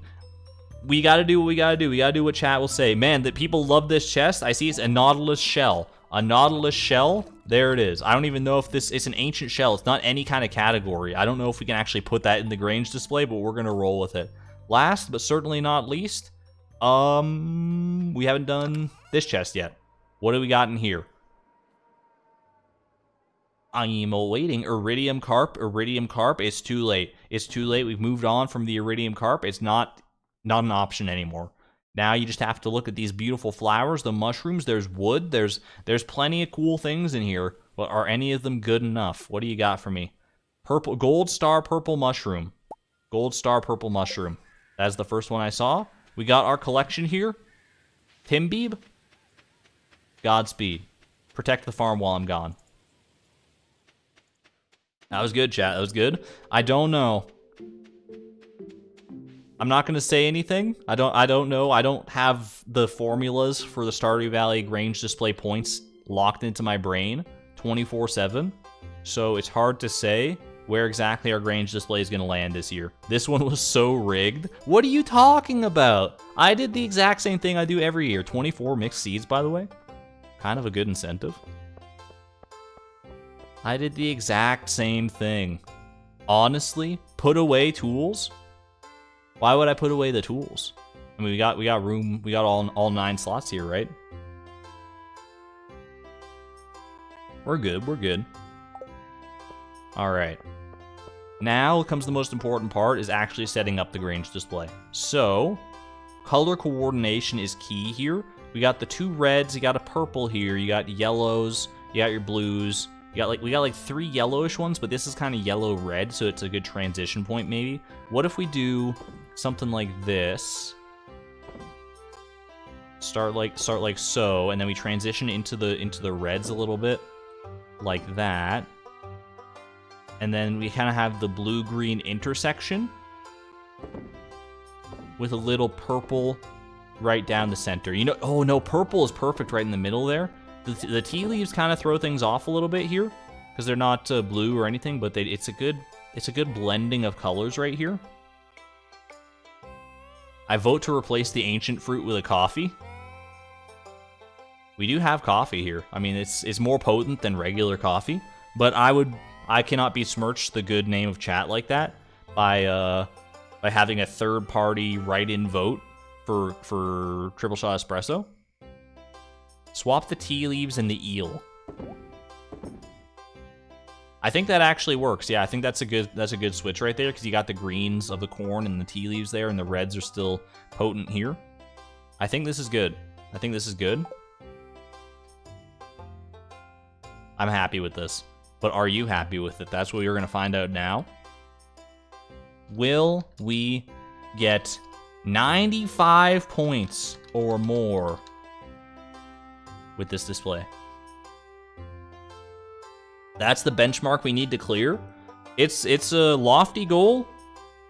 S1: we gotta do what we gotta do. We gotta do what chat will say. Man, that people love this chest. I see it's a Nautilus shell. A Nautilus shell, there it is. I don't even know if this, it's an ancient shell. It's not any kind of category. I don't know if we can actually put that in the Grange display, but we're gonna roll with it. Last, but certainly not least, um, we haven't done this chest yet. What do we got in here? I am awaiting Iridium Carp. Iridium Carp, it's too late. It's too late. We've moved on from the Iridium Carp. It's not not an option anymore. Now you just have to look at these beautiful flowers, the mushrooms, there's wood, there's there's plenty of cool things in here, but are any of them good enough? What do you got for me? Purple gold star purple mushroom. Gold star purple mushroom. That's the first one I saw. We got our collection here. Timbeeb. Godspeed. Protect the farm while I'm gone. That was good, chat. That was good. I don't know. I'm not gonna say anything. I don't. I don't know. I don't have the formulas for the Stardew Valley Grange display points locked into my brain 24/7. So it's hard to say where exactly our Grange display is gonna land this year. This one was so rigged. What are you talking about? I did the exact same thing I do every year. 24 mixed seeds, by the way. Kind of a good incentive. I did the exact same thing. Honestly, put away tools why would I put away the tools? I mean, we got we got room, we got all all nine slots here, right? We're good, we're good. All right. Now comes the most important part, is actually setting up the Grange display. So, color coordination is key here. We got the two reds, you got a purple here, you got yellows, you got your blues, you got like we got like three yellowish ones, but this is kind of yellow red, so it's a good transition point maybe. What if we do something like this. Start like start like so, and then we transition into the into the reds a little bit, like that. And then we kind of have the blue-green intersection with a little purple right down the center. You know, oh no, purple is perfect right in the middle there. The, the tea leaves kind of throw things off a little bit here because they're not uh, blue or anything, but they, it's a good it's a good blending of colors right here. I vote to replace the ancient fruit with a coffee. We do have coffee here. I mean, it's it's more potent than regular coffee, but I would I cannot besmirch the good name of chat like that by uh by having a third party write-in vote for for triple shot espresso. Swap the tea leaves and the eel. I think that actually works. Yeah, I think that's a good that's a good switch right there because you got the greens of the corn and the tea leaves there, and the reds are still potent here. I think this is good. I think this is good. I'm happy with this. But are you happy with it? That's what you're going to find out now. Will we get 95 points or more with this display? That's the benchmark we need to clear. It's it's a lofty goal.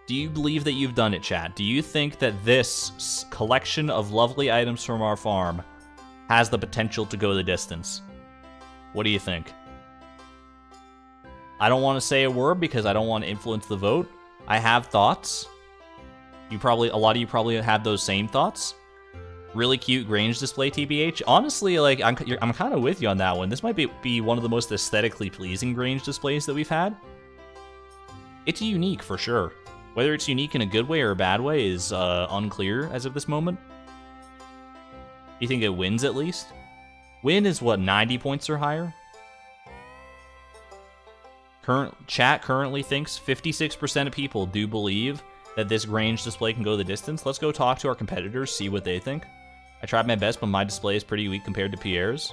S1: Do you believe that you've done it, chat? Do you think that this collection of lovely items from our farm has the potential to go the distance? What do you think? I don't want to say a word because I don't want to influence the vote. I have thoughts. You probably, a lot of you probably have those same thoughts really cute Grange display, TBH. Honestly, like, I'm, I'm kind of with you on that one. This might be, be one of the most aesthetically pleasing Grange displays that we've had. It's unique, for sure. Whether it's unique in a good way or a bad way is uh, unclear as of this moment. You think it wins at least? Win is what, 90 points or higher? Current Chat currently thinks 56% of people do believe that this Grange display can go the distance. Let's go talk to our competitors, see what they think. I tried my best, but my display is pretty weak compared to Pierre's.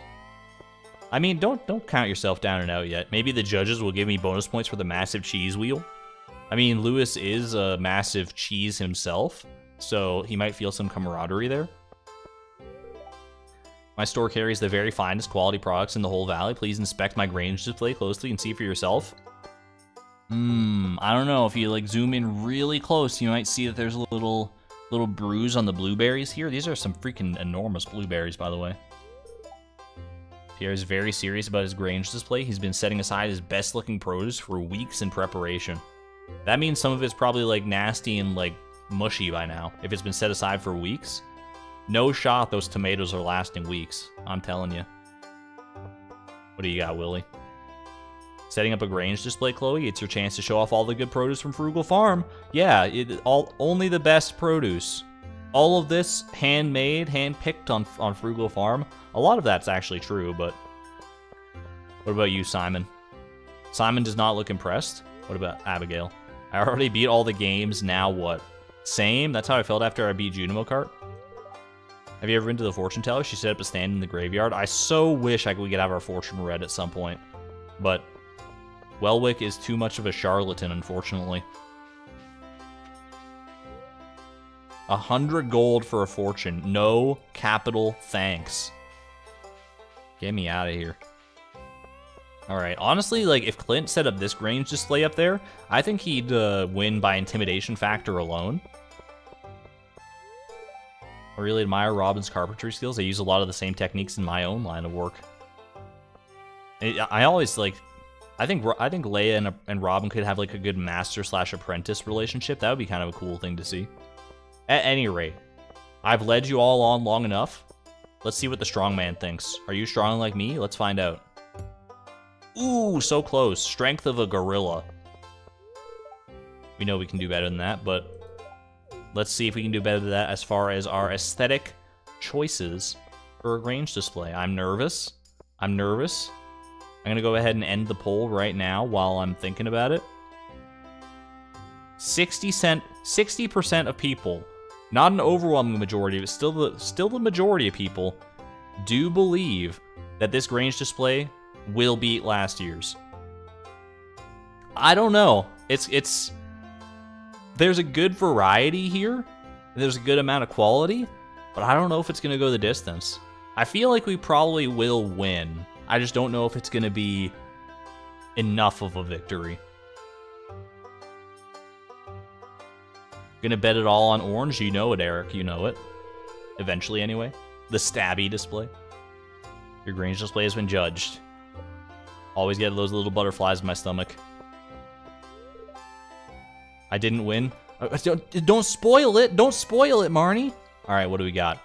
S1: I mean, don't don't count yourself down and out yet. Maybe the judges will give me bonus points for the massive cheese wheel. I mean, Lewis is a massive cheese himself, so he might feel some camaraderie there. My store carries the very finest quality products in the whole valley. Please inspect my Grange display closely and see for yourself. Hmm, I don't know. If you like zoom in really close, you might see that there's a little little bruise on the blueberries here. These are some freaking enormous blueberries, by the way. Pierre is very serious about his Grange display. He's been setting aside his best looking produce for weeks in preparation. That means some of it's probably like nasty and like mushy by now. If it's been set aside for weeks, no shot those tomatoes are lasting weeks. I'm telling you. What do you got, Willie? Setting up a Grange display, Chloe, it's your chance to show off all the good produce from Frugal Farm. Yeah, it, all only the best produce. All of this handmade, hand-picked on, on Frugal Farm. A lot of that's actually true, but... What about you, Simon? Simon does not look impressed. What about Abigail? I already beat all the games, now what? Same? That's how I felt after I beat Junimo Kart? Have you ever been to the fortune teller? She set up a stand in the graveyard. I so wish I could, we could have our fortune read at some point. But Welwick is too much of a charlatan, unfortunately. A hundred gold for a fortune. No capital thanks. Get me out of here. Alright, honestly, like, if Clint set up this Grange display up there, I think he'd uh, win by intimidation factor alone. I really admire Robin's carpentry skills. I use a lot of the same techniques in my own line of work. I, I always, like, I think I think Leah and, and Robin could have, like, a good master slash apprentice relationship. That would be kind of a cool thing to see. At any rate, I've led you all on long enough. Let's see what the strongman thinks. Are you strong like me? Let's find out. Ooh, so close. Strength of a gorilla. We know we can do better than that, but let's see if we can do better than that as far as our aesthetic choices for a Grange display. I'm nervous. I'm nervous. I'm going to go ahead and end the poll right now while I'm thinking about it. 60 cent 60% of people, not an overwhelming majority, but still the still the majority of people do believe that this Grange display will beat last year's. I don't know. It's it's there's a good variety here. There's a good amount of quality, but I don't know if it's going to go the distance. I feel like we probably will win. I just don't know if it's going to be enough of a victory. Gonna bet it all on orange? You know it, Eric. You know it. Eventually, anyway. The stabby display. Your Grange display has been judged. Always get those little butterflies in my stomach. I didn't win. Uh, uh, don't, don't spoil it. Don't spoil it, Marnie. All right, what do we got?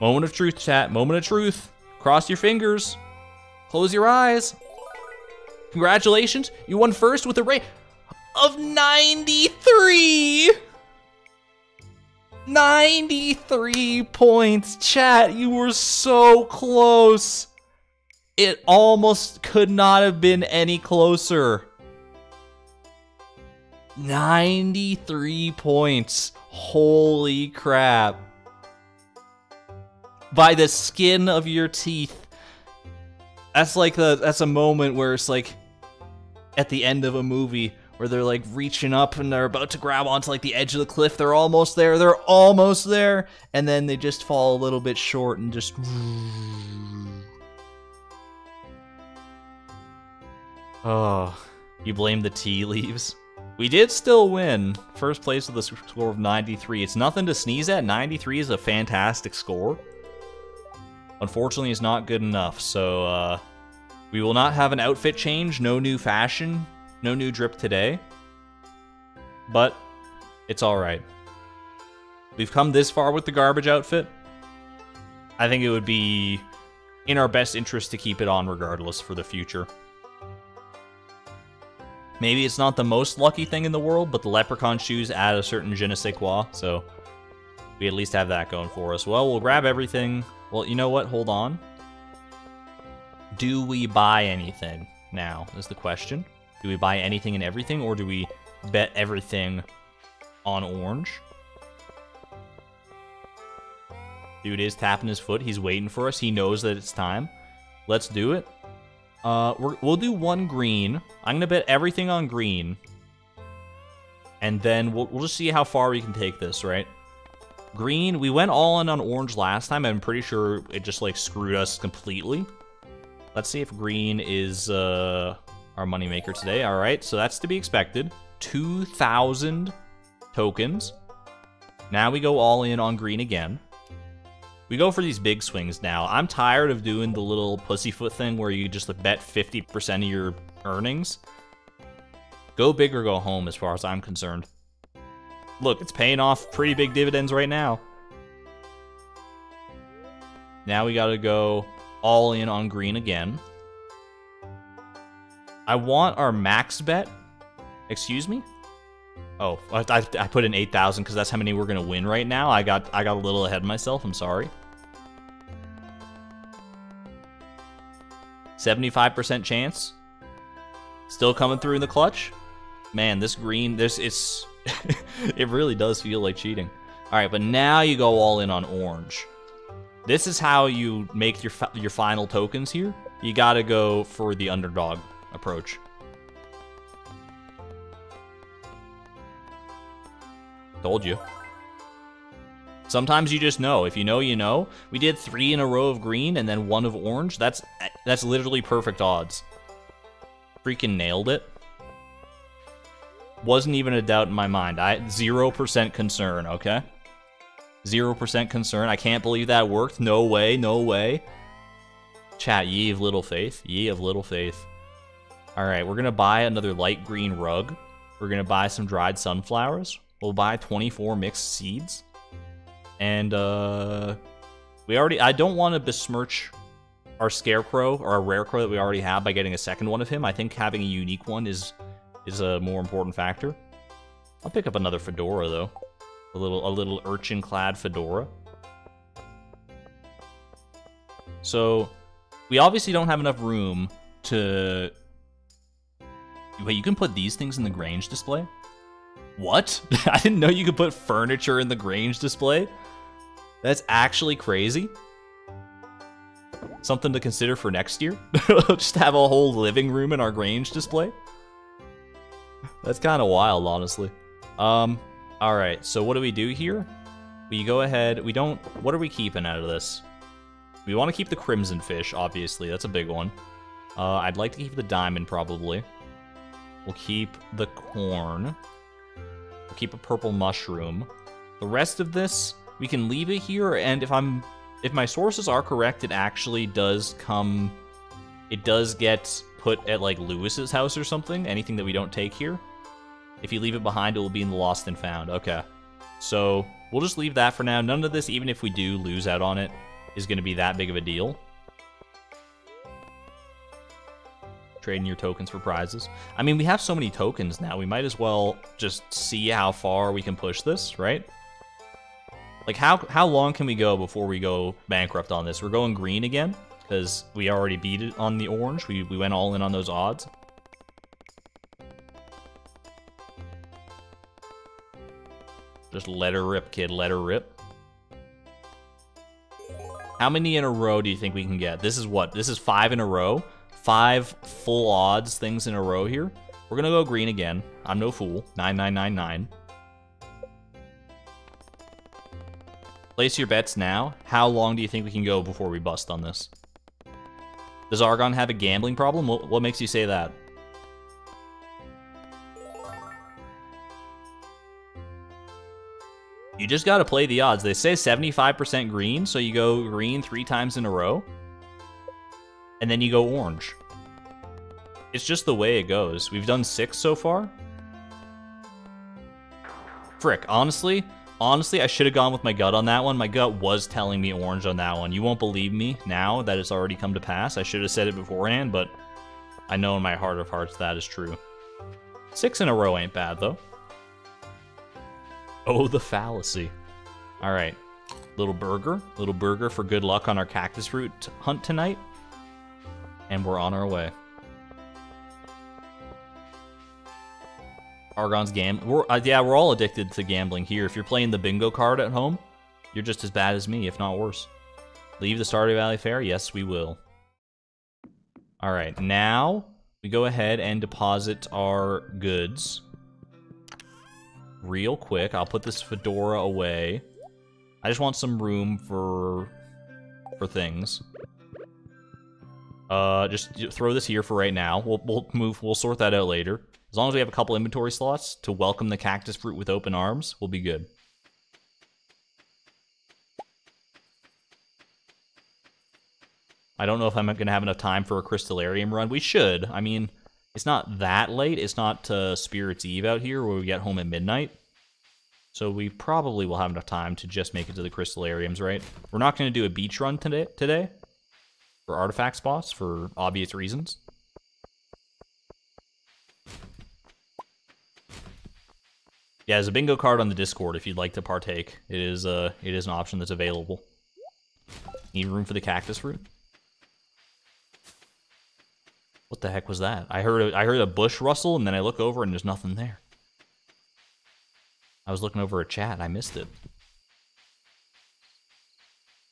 S1: Moment of truth, chat. Moment of truth. Cross your fingers. Close your eyes. Congratulations. You won first with a rate of 93. 93 points. Chat, you were so close. It almost could not have been any closer. 93 points. Holy crap. By the skin of your teeth. That's like the that's a moment where it's like at the end of a movie where they're like reaching up and they're about to grab onto like the edge of the cliff. They're almost there. They're almost there. And then they just fall a little bit short and just Oh, you blame the tea leaves? We did still win. First place with a score of 93. It's nothing to sneeze at. 93 is a fantastic score. Unfortunately, it's not good enough, so uh, we will not have an outfit change. No new fashion. No new drip today. But it's alright. We've come this far with the garbage outfit. I think it would be in our best interest to keep it on regardless for the future. Maybe it's not the most lucky thing in the world, but the leprechaun shoes add a certain je ne sais quoi, so we at least have that going for us. Well, we'll grab everything. Well, you know what? Hold on. Do we buy anything now, is the question. Do we buy anything and everything, or do we bet everything on orange? Dude is tapping his foot. He's waiting for us. He knows that it's time. Let's do it. Uh, we will do one green. I'm going to bet everything on green. And then we'll, we'll just see how far we can take this, right? Green, we went all in on orange last time. I'm pretty sure it just, like, screwed us completely. Let's see if green is uh, our moneymaker today. All right, so that's to be expected. 2,000 tokens. Now we go all in on green again. We go for these big swings now. I'm tired of doing the little pussyfoot thing where you just like bet 50% of your earnings. Go big or go home as far as I'm concerned. Look, it's paying off pretty big dividends right now. Now we gotta go all in on green again. I want our max bet. Excuse me? Oh, I, I put in 8,000 because that's how many we're to win right now. I got I got a little ahead of myself. I'm sorry. 75% chance. Still coming through in the clutch. Man, this green, this it's it really does feel like cheating. All right, but now you go all in on orange. This is how you make your your final tokens here. You got to go for the underdog approach. Told you. Sometimes you just know. If you know, you know. We did three in a row of green and then one of orange. That's that's literally perfect odds. Freaking nailed it. Wasn't even a doubt in my mind. I 0% concern, okay? 0% concern. I can't believe that worked. No way, no way. Chat, ye of little faith. Ye of little faith. Alright, we're gonna buy another light green rug. We're gonna buy some dried sunflowers. We'll buy 24 mixed seeds. And, uh... We already... I don't want to besmirch our scarecrow, or our rarecrow that we already have by getting a second one of him. I think having a unique one is is a more important factor. I'll pick up another fedora though. A little a little urchin clad fedora. So we obviously don't have enough room to Wait, you can put these things in the Grange display? What? I didn't know you could put furniture in the Grange display. That's actually crazy. Something to consider for next year. Just have a whole living room in our Grange display. That's kind of wild, honestly. Um, all right. So what do we do here? We go ahead. We don't. What are we keeping out of this? We want to keep the crimson fish, obviously. That's a big one. Uh, I'd like to keep the diamond, probably. We'll keep the corn. We'll keep a purple mushroom. The rest of this, we can leave it here, and if I'm... If my sources are correct, it actually does come... It does get put at, like, Lewis's house or something. Anything that we don't take here. If you leave it behind, it will be in the lost and found. Okay. So, we'll just leave that for now. None of this, even if we do lose out on it, is going to be that big of a deal. Trading your tokens for prizes. I mean, we have so many tokens now. We might as well just see how far we can push this, right? Like, how, how long can we go before we go bankrupt on this? We're going green again, because we already beat it on the orange. We, we went all in on those odds. Just let her rip, kid. Let her rip. How many in a row do you think we can get? This is what? This is five in a row? Five full odds things in a row here? We're gonna go green again. I'm no fool. 9999. Place your bets now. How long do you think we can go before we bust on this? Does Argon have a gambling problem? What makes you say that? You just gotta play the odds. They say 75% green, so you go green three times in a row. And then you go orange. It's just the way it goes. We've done six so far. Frick, honestly, honestly, I should have gone with my gut on that one. My gut was telling me orange on that one. You won't believe me now that it's already come to pass. I should have said it beforehand, but I know in my heart of hearts that is true. Six in a row ain't bad, though. Oh, the fallacy. All right. Little burger. Little burger for good luck on our cactus fruit hunt tonight. And we're on our way. Argon's game. We're, uh, yeah, we're all addicted to gambling here. If you're playing the bingo card at home, you're just as bad as me, if not worse. Leave the Stardew Valley Fair? Yes, we will. All right, now we go ahead and deposit our goods real quick. I'll put this fedora away. I just want some room for for things. Uh, just throw this here for right now. We'll, we'll move. We'll sort that out later. As long as we have a couple inventory slots to welcome the cactus fruit with open arms, we'll be good. I don't know if I'm going to have enough time for a Crystallarium run. We should. I mean, it's not that late. It's not uh, Spirit's Eve out here where we get home at midnight. So we probably will have enough time to just make it to the Crystallariums, right? We're not going to do a beach run today, today for artifact spots for obvious reasons. Yeah, there's a bingo card on the Discord if you'd like to partake. It is uh, it is an option that's available. Need room for the cactus fruit? What the heck was that? I heard a, I heard a bush rustle and then I look over and there's nothing there. I was looking over a chat I missed it.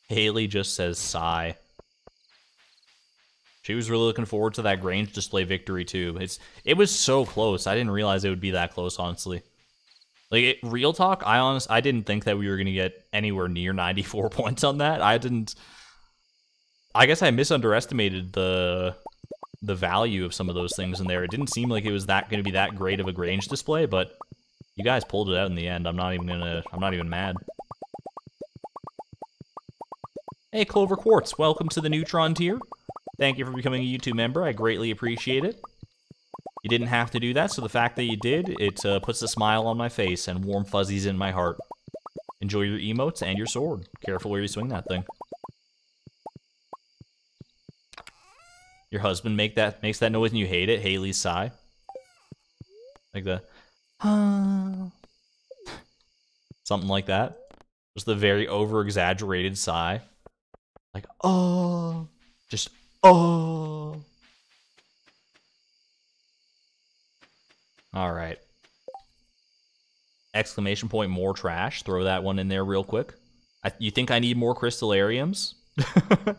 S1: Haley just says sigh. She was really looking forward to that Grange display victory too. It's it was so close. I didn't realize it would be that close, honestly. Like it, real talk, I honest I didn't think that we were gonna get anywhere near 94 points on that. I didn't. I guess I misunderestimated the the value of some of those things in there. It didn't seem like it was that going to be that great of a Grange display, but you guys pulled it out in the end. I'm not even gonna. I'm not even mad. Hey, Clover Quartz, welcome to the Neutron tier. Thank you for becoming a YouTube member. I greatly appreciate it. You didn't have to do that, so the fact that you did, it uh, puts a smile on my face and warm fuzzies in my heart. Enjoy your emotes and your sword. Careful where you swing that thing. Your husband make that makes that noise and you hate it. Haley's sigh, like the, something like that. Just the very over exaggerated sigh, like oh, just oh. All right. Exclamation point, more trash. Throw that one in there real quick. I, you think I need more crystallariums?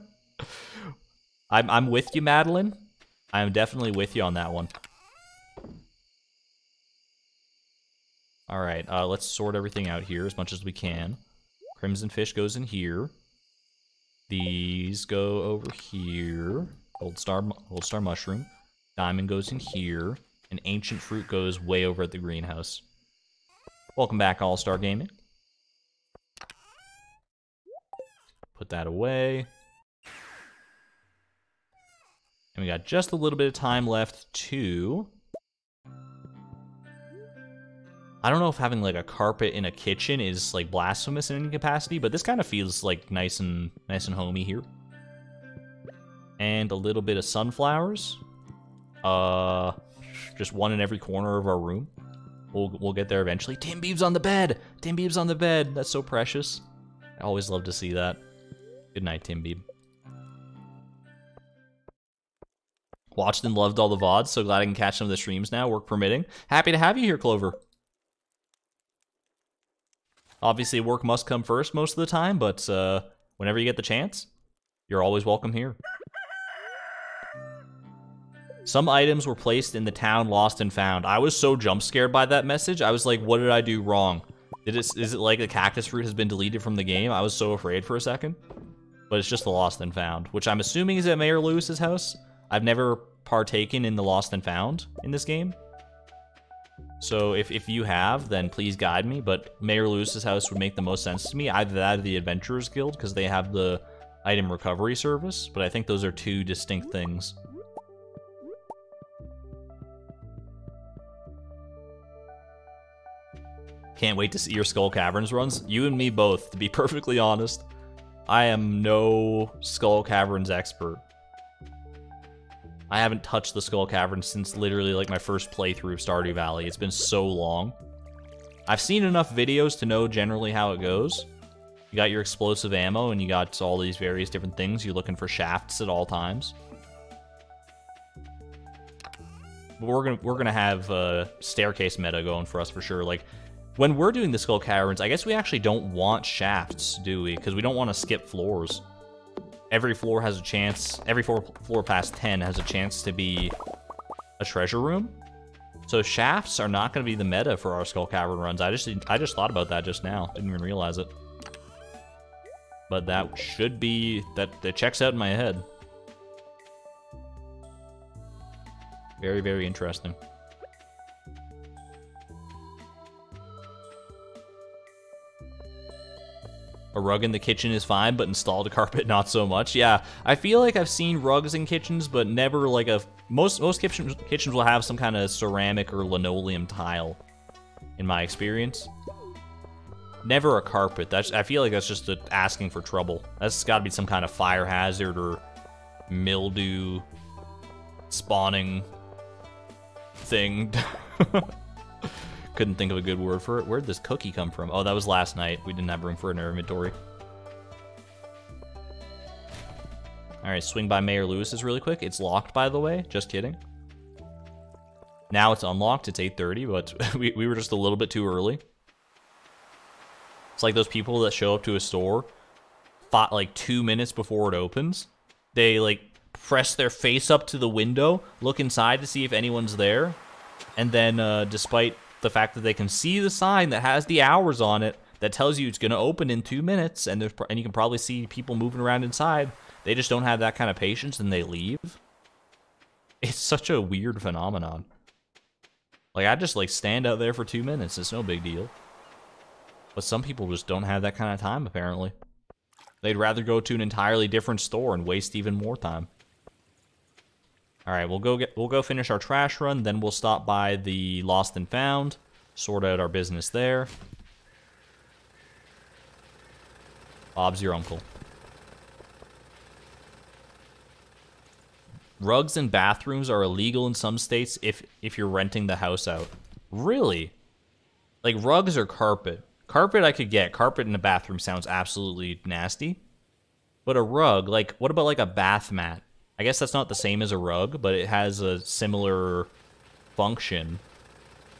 S1: I'm, I'm with you, Madeline. I'm definitely with you on that one. All right, uh, let's sort everything out here as much as we can. Crimson Fish goes in here. These go over here. Gold Star, Gold Star Mushroom. Diamond goes in here and ancient fruit goes way over at the greenhouse. Welcome back, All Star Gaming. Put that away. And we got just a little bit of time left to... I don't know if having like a carpet in a kitchen is like blasphemous in any capacity, but this kind of feels like nice and nice and homey here. And a little bit of sunflowers. Uh, just one in every corner of our room. We'll, we'll get there eventually. Tim Beeb's on the bed! Tim Beeb's on the bed! That's so precious. I always love to see that. Good night, Tim Beeb. Watched and loved all the VODs, so glad I can catch some of the streams now, work permitting. Happy to have you here, Clover. Obviously, work must come first most of the time, but uh, whenever you get the chance, you're always welcome here. Some items were placed in the town lost and found. I was so jump scared by that message. I was like, what did I do wrong? Did it, is it like the cactus fruit has been deleted from the game? I was so afraid for a second. But it's just the lost and found, which I'm assuming is at Mayor Lewis's house. I've never partaken in the lost and found in this game. So if, if you have, then please guide me. But Mayor Lewis's house would make the most sense to me. Either that or the Adventurers Guild, because they have the item recovery service. But I think those are two distinct things. Can't wait to see your Skull Caverns runs. You and me both, to be perfectly honest. I am no Skull Caverns expert. I haven't touched the Skull Caverns since literally like my first playthrough of Stardew Valley. It's been so long. I've seen enough videos to know generally how it goes. You got your explosive ammo and you got all these various different things. You're looking for shafts at all times. But we're gonna we're gonna have a staircase meta going for us for sure. Like when we're doing the Skull Caverns, I guess we actually don't want shafts, do we? Because we don't want to skip floors. Every floor has a chance, every floor, floor past 10 has a chance to be a treasure room. So shafts are not going to be the meta for our Skull Cavern runs. I just I just thought about that just now. Didn't even realize it. But that should be, that, that checks out in my head. Very, very interesting. A rug in the kitchen is fine, but installed a carpet not so much. Yeah, I feel like I've seen rugs in kitchens, but never like a most most kitchens kitchens will have some kind of ceramic or linoleum tile. In my experience, never a carpet. That's I feel like that's just a, asking for trouble. That's got to be some kind of fire hazard or mildew spawning thing. Couldn't think of a good word for it. Where'd this cookie come from? Oh, that was last night. We didn't have room for our inventory. Alright, swing by Mayor Lewis's really quick. It's locked, by the way. Just kidding. Now it's unlocked. It's 8.30, but we, we were just a little bit too early. It's like those people that show up to a store fought like two minutes before it opens. They like press their face up to the window, look inside to see if anyone's there, and then uh, despite the fact that they can see the sign that has the hours on it that tells you it's going to open in two minutes, and there's and you can probably see people moving around inside. They just don't have that kind of patience, and they leave. It's such a weird phenomenon. Like I just like stand out there for two minutes. It's no big deal. But some people just don't have that kind of time, apparently. They'd rather go to an entirely different store and waste even more time. All right, we'll go get we'll go finish our trash run, then we'll stop by the lost and found, sort out our business there. Bob's your uncle. Rugs and bathrooms are illegal in some states if if you're renting the house out. Really? Like rugs or carpet? Carpet I could get. Carpet in a bathroom sounds absolutely nasty. But a rug, like what about like a bath mat? I guess that's not the same as a rug, but it has a similar function.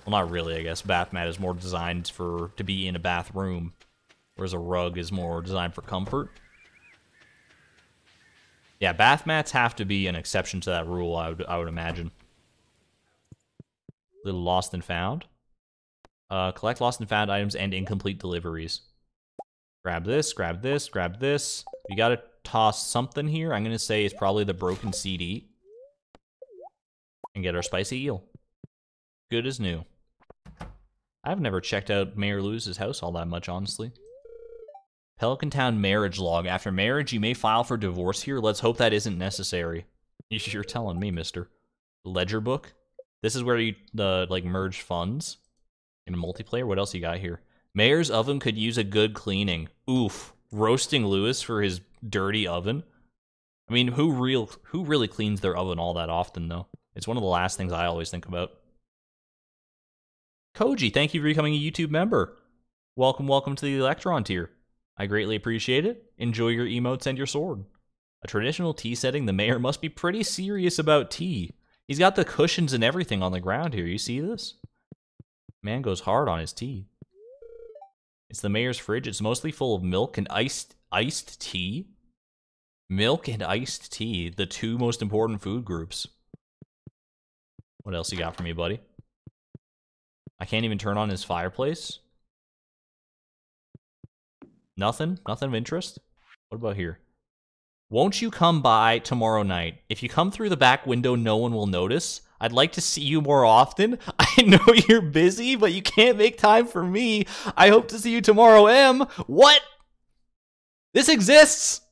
S1: Well, not really, I guess. Bath mat is more designed for to be in a bathroom, whereas a rug is more designed for comfort. Yeah, bath mats have to be an exception to that rule, I would, I would imagine. Little lost and found. Uh, collect lost and found items and incomplete deliveries. Grab this, grab this, grab this. We gotta toss something here. I'm gonna say it's probably the broken CD. And get our spicy eel. Good as new. I've never checked out Mayor Lewis's house all that much, honestly. Pelican Town marriage log. After marriage, you may file for divorce here. Let's hope that isn't necessary. You're telling me, mister. Ledger book. This is where you the like merge funds in multiplayer. What else you got here? Mayor's oven could use a good cleaning. Oof. Roasting Lewis for his dirty oven. I mean, who real who really cleans their oven all that often though? It's one of the last things I always think about. Koji, thank you for becoming a YouTube member. Welcome, welcome to the Electron tier. I greatly appreciate it. Enjoy your emotes and your sword. A traditional tea setting, the mayor must be pretty serious about tea. He's got the cushions and everything on the ground here. You see this? Man goes hard on his tea. It's the mayor's fridge. It's mostly full of milk and iced iced tea. Milk and iced tea, the two most important food groups. What else you got for me, buddy? I can't even turn on his fireplace. Nothing? Nothing of interest? What about here? Won't you come by tomorrow night? If you come through the back window, no one will notice. I'd like to see you more often. I know you're busy, but you can't make time for me. I hope to see you tomorrow, M. What? This exists.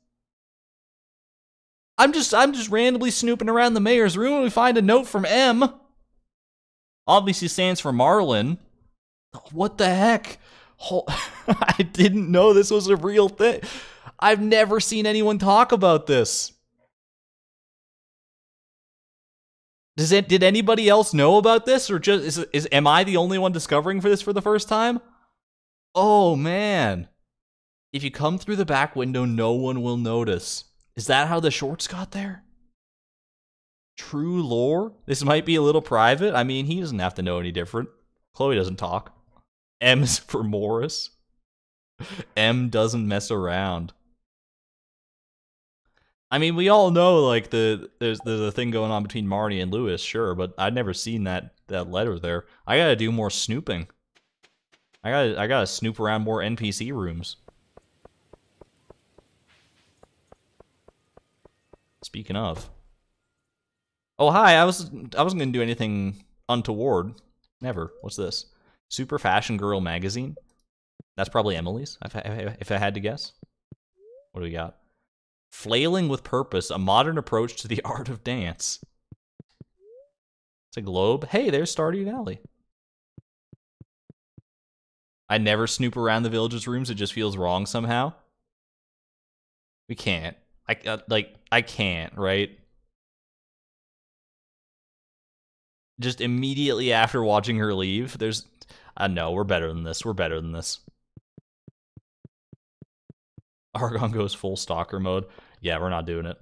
S1: I'm just I'm just randomly snooping around the mayor's room and we find a note from M. Obviously stands for Marnie. What the heck? I didn't know this was a real thing. I've never seen anyone talk about this. Does it did anybody else know about this or just is, is am I the only one discovering for this for the first time? Oh man. If you come through the back window, no one will notice. Is that how the shorts got there? True lore? This might be a little private. I mean, he doesn't have to know any different. Chloe doesn't talk. M's for Morris. M doesn't mess around. I mean, we all know like the there's there's a thing going on between Marnie and Lewis, sure, but I'd never seen that that letter there. I gotta do more snooping. I gotta I gotta snoop around more NPC rooms. Speaking of. Oh hi, I was I wasn't gonna do anything untoward. Never. What's this? Super Fashion Girl magazine. That's probably Emily's, if I, if I had to guess. What do we got? Flailing with Purpose, a modern approach to the art of dance. It's a globe. Hey, there's Stardew Valley. I never snoop around the villagers' rooms. It just feels wrong somehow. We can't. I uh, like. I can't. Right. Just immediately after watching her leave, there's. Uh, no, we're better than this. We're better than this. Argon goes full stalker mode. Yeah, we're not doing it.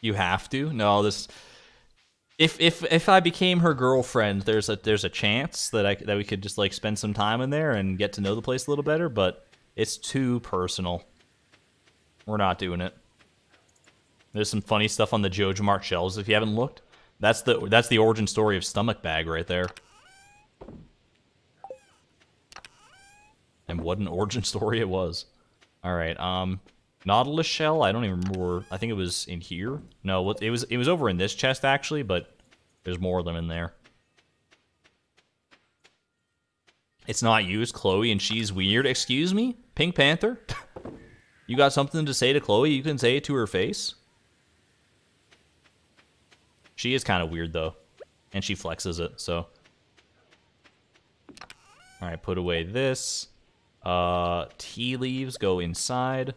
S1: You have to? No, this if if if I became her girlfriend, there's a there's a chance that I that we could just like spend some time in there and get to know the place a little better, but it's too personal. We're not doing it. There's some funny stuff on the Joja Mart shelves if you haven't looked. That's the that's the origin story of Stomach Bag right there. And what an origin story it was. Alright, um Nautilus shell, I don't even remember I think it was in here. No, it was it was over in this chest actually, but there's more of them in there. It's not you, used, Chloe, and she's weird. Excuse me? Pink Panther? you got something to say to Chloe? You can say it to her face. She is kind of weird, though. And she flexes it, so... Alright, put away this. Uh, tea leaves go inside.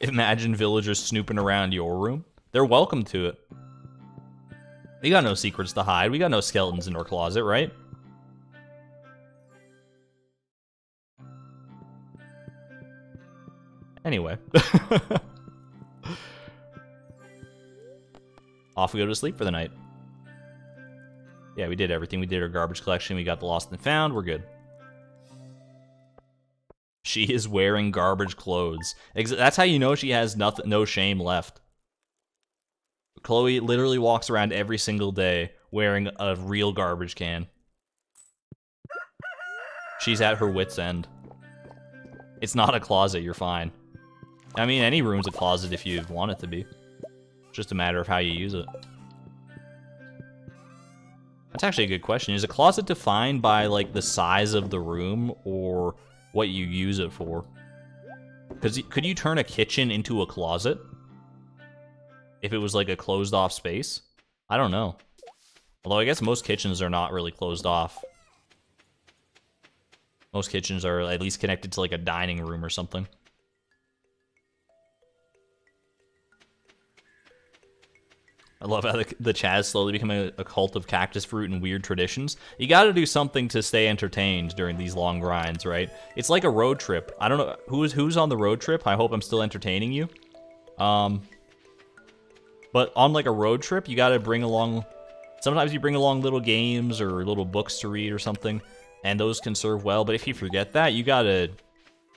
S1: Imagine villagers snooping around your room. They're welcome to it. We got no secrets to hide. We got no skeletons in our closet, right? Anyway. Off we go to sleep for the night. Yeah, we did everything. We did our garbage collection. We got the lost and found. We're good. She is wearing garbage clothes. That's how you know she has nothing, no shame left. Chloe literally walks around every single day wearing a real garbage can. She's at her wit's end. It's not a closet, you're fine. I mean, any room's a closet if you want it to be. Just a matter of how you use it. That's actually a good question. Is a closet defined by, like, the size of the room or what you use it for? Because could you turn a kitchen into a closet? If it was, like, a closed-off space? I don't know. Although I guess most kitchens are not really closed off. Most kitchens are at least connected to, like, a dining room or something. I love how the, the chat's slowly becoming a, a, cult of cactus fruit and weird traditions. You got to do something to stay entertained during these long grinds, right? It's like a road trip. I don't know who's who's on the road trip. I hope I'm still entertaining you. Um, but on like a road trip, you got to bring along. Sometimes you bring along little games or little books to read or something, and those can serve well. But if you forget that, you gotta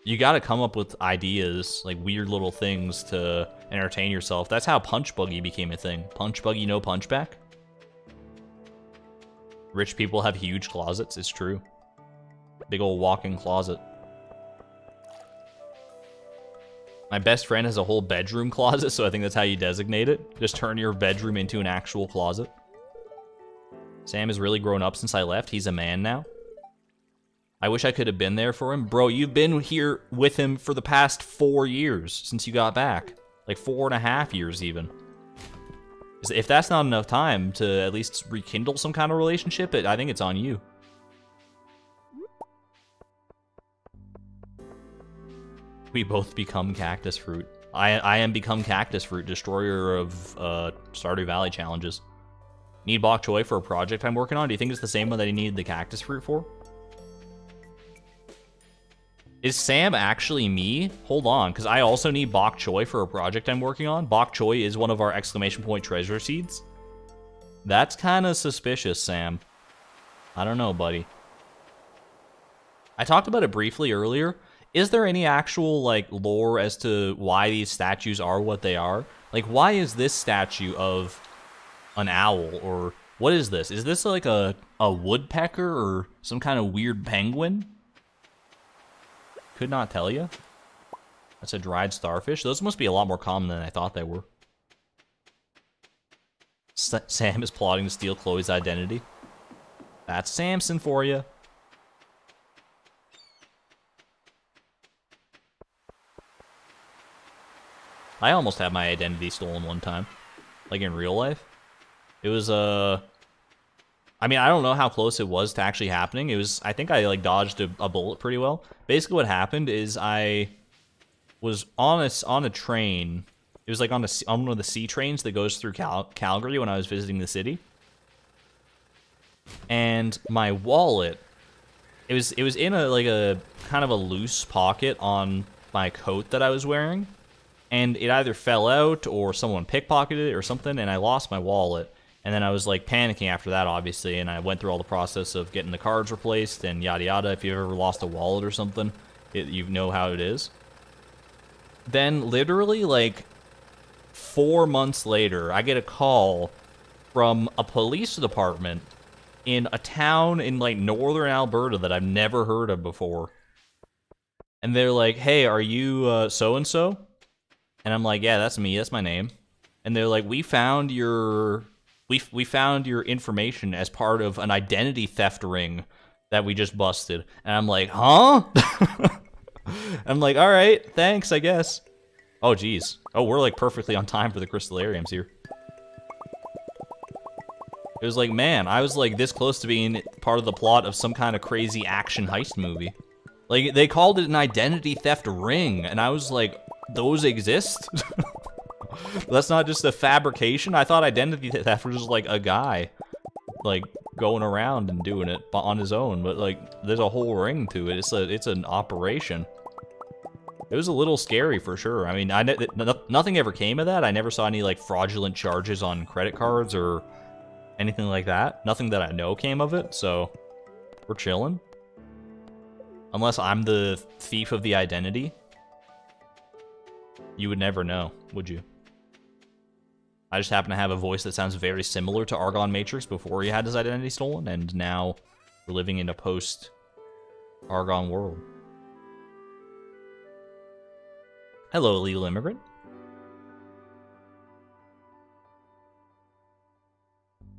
S1: you got to come up with ideas, like weird little things to entertain yourself. That's how Punch Buggy became a thing. Punch Buggy, no punchback. Rich people have huge closets, it's true. Big old walk-in closet. My best friend has a whole bedroom closet, so I think that's how you designate it. Just turn your bedroom into an actual closet. Sam has really grown up since I left. He's a man now. I wish I could have been there for him. Bro, you've been here with him for the past four years since you got back. Like four and a half years, even. If that's not enough time to at least rekindle some kind of relationship, I think it's on you. We both become cactus fruit. I, I am become cactus fruit, destroyer of uh, Stardew Valley challenges. Need bok choy for a project I'm working on? Do you think it's the same one that he needed the cactus fruit for? Is Sam actually me? Hold on, because I also need bok choy for a project I'm working on. Bok choy is one of our exclamation point treasure seeds. That's kind of suspicious, Sam. I don't know, buddy. I talked about it briefly earlier. Is there any actual, like, lore as to why these statues are what they are? Like, why is this statue of an owl, or what is this? Is this like a, a woodpecker or some kind of weird penguin? Could not tell you. That's a dried starfish. Those must be a lot more common than I thought they were. Sam is plotting to steal Chloe's identity. That's Samson for you. I almost had my identity stolen one time. Like in real life. It was, uh... I mean, I don't know how close it was to actually happening. It was, I think I like dodged a, a bullet pretty well. Basically, what happened is I was on a on a train. It was like on a on one of the C trains that goes through Cal Calgary when I was visiting the city. And my wallet, it was it was in a like a kind of a loose pocket on my coat that I was wearing, and it either fell out or someone pickpocketed it or something, and I lost my wallet. And then I was like panicking after that, obviously, and I went through all the process of getting the cards replaced and yada yada. If you've ever lost a wallet or something, it, you know how it is. then literally like four months later, I get a call from a police department in a town in like northern Alberta that I've never heard of before. And they're like, "Hey, are you so and so?" And I'm like, "Yeah, that's me. That's my name." And they're like, "We found your we we found your information as part of an identity theft ring that we just busted." And I'm like, "Huh?" I'm like, "All right, thanks, I guess." Oh, geez. Oh, we're like perfectly on time for the crystallariums here. It was like, man, I was like this close to being part of the plot of some kind of crazy action heist movie. Like, they called it an identity theft ring, and I was like, those exist? That's not just a fabrication? I thought identity theft was just like a guy, like, going around and doing it on his own, but like, there's a whole ring to it. It's a, it's an operation. It was a little scary for sure. I mean, I nothing ever came of that. I never saw any like fraudulent charges on credit cards or anything like that. Nothing that I know came of it, so we're chilling. Unless I'm the thief of the identity. You would never know, would you? I just happen to have a voice that sounds very similar to Argon Matrix before he had his identity stolen, and now we're living in a post-Argon world. Hello, illegal immigrant.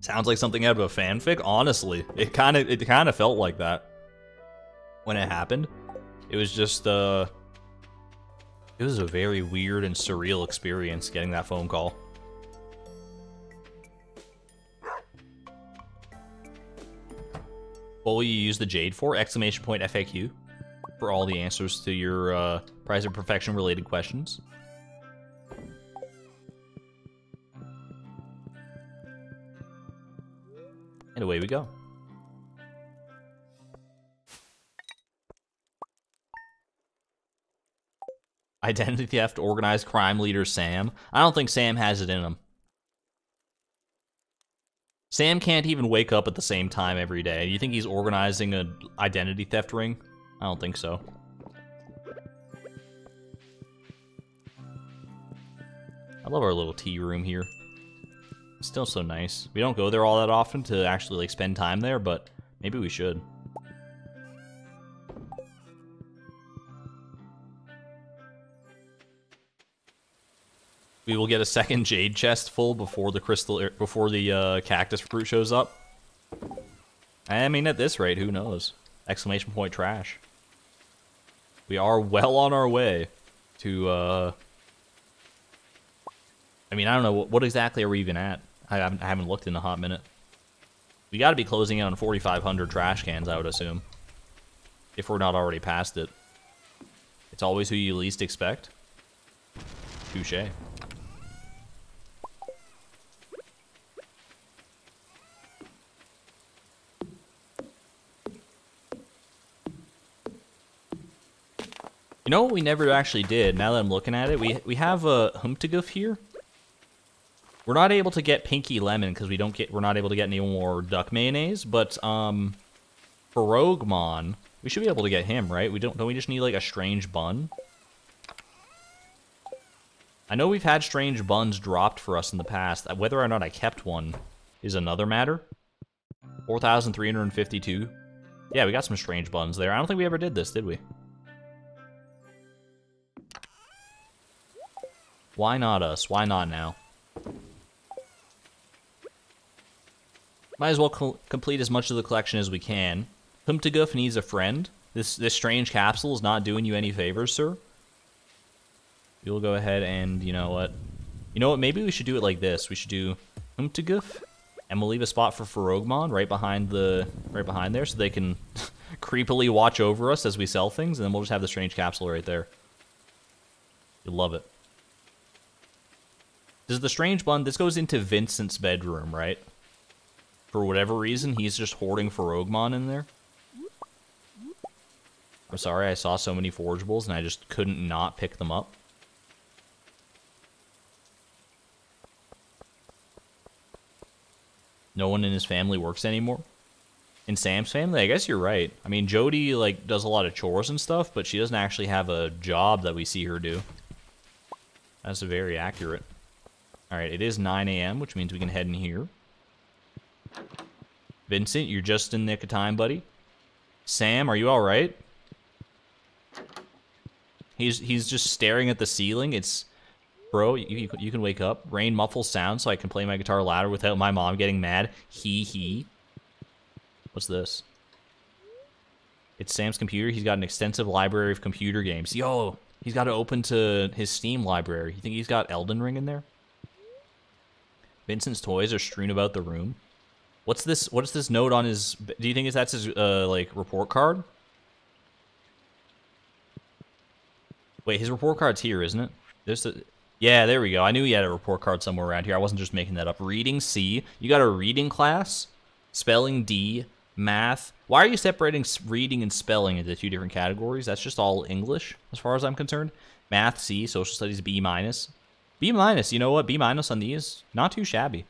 S1: Sounds like something out of a fanfic. Honestly, it kind of it kind of felt like that when it happened. It was just uh, it was a very weird and surreal experience getting that phone call. What will you use the Jade for? Exclamation point FAQ for all the answers to your uh, price of perfection related questions. And away we go. Identity theft, organized crime leader Sam. I don't think Sam has it in him. Sam can't even wake up at the same time every day. You think he's organizing an identity theft ring? I don't think so. I love our little tea room here. It's still so nice. We don't go there all that often to actually like spend time there, but maybe we should. We will get a second jade chest full before the crystal er, before the uh, cactus fruit shows up. I mean, at this rate, who knows? Exclamation point trash we are well on our way to, uh... I mean, I don't know, what, what exactly are we even at? I haven't, I haven't looked in a hot minute. We gotta be closing in on 4,500 trash cans, I would assume. If we're not already past it. It's always who you least expect. Touche. You know what we never actually did, now that I'm looking at it? We we have a Humptagoof here. We're not able to get Pinky Lemon because we don't get we're not able to get any more duck mayonnaise, but um Frogmon, we should be able to get him, right? We don't don't we just need like a strange bun? I know we've had strange buns dropped for us in the past. Whether or not I kept one is another matter. 4,352. Yeah, we got some strange buns there. I don't think we ever did this, did we? Why not us? Why not now? Might as well co complete as much of the collection as we can. Humptagoof needs a friend. This this strange capsule is not doing you any favors, sir. We'll go ahead and, you know what? You know what? Maybe we should do it like this. We should do Humptagoof, and we'll leave a spot for Frogmon right behind the right behind there, so they can creepily watch over us as we sell things, and then we'll just have the strange capsule right there. You'll love it. Does the strange bun, this goes into Vincent's bedroom, right? For whatever reason, he's just hoarding Frogmon in there. I'm sorry, I saw so many forageables and I just couldn't not pick them up. No one in his family works anymore. In Sam's family, I guess you're right. I mean, Jody like does a lot of chores and stuff, but she doesn't actually have a job that we see her do. That's very accurate. Alright, it is 9 a.m., which means we can head in here. Vincent, you're just in nick of time, buddy. Sam, are you alright? He's he's just staring at the ceiling. It's bro, you, you can wake up. Rain muffles sound so I can play my guitar louder without my mom getting mad. He he. What's this? It's Sam's computer. He's got an extensive library of computer games. Yo, he's got it open to his Steam library. You think he's got Elden Ring in there? Vincent's toys are strewn about the room. What's this? What's this note on his? Do you think that's his uh, like report card? Wait, his report card's here, isn't it? There's a, yeah, there we go. I knew he had a report card somewhere around here. I wasn't just making that up. Reading C. You got a reading class. Spelling D. Math. Why are you separating reading and spelling into two different categories? That's just all English, as far as I'm concerned. Math C. Social studies B minus. B minus. You know what? B minus on these. Not too shabby.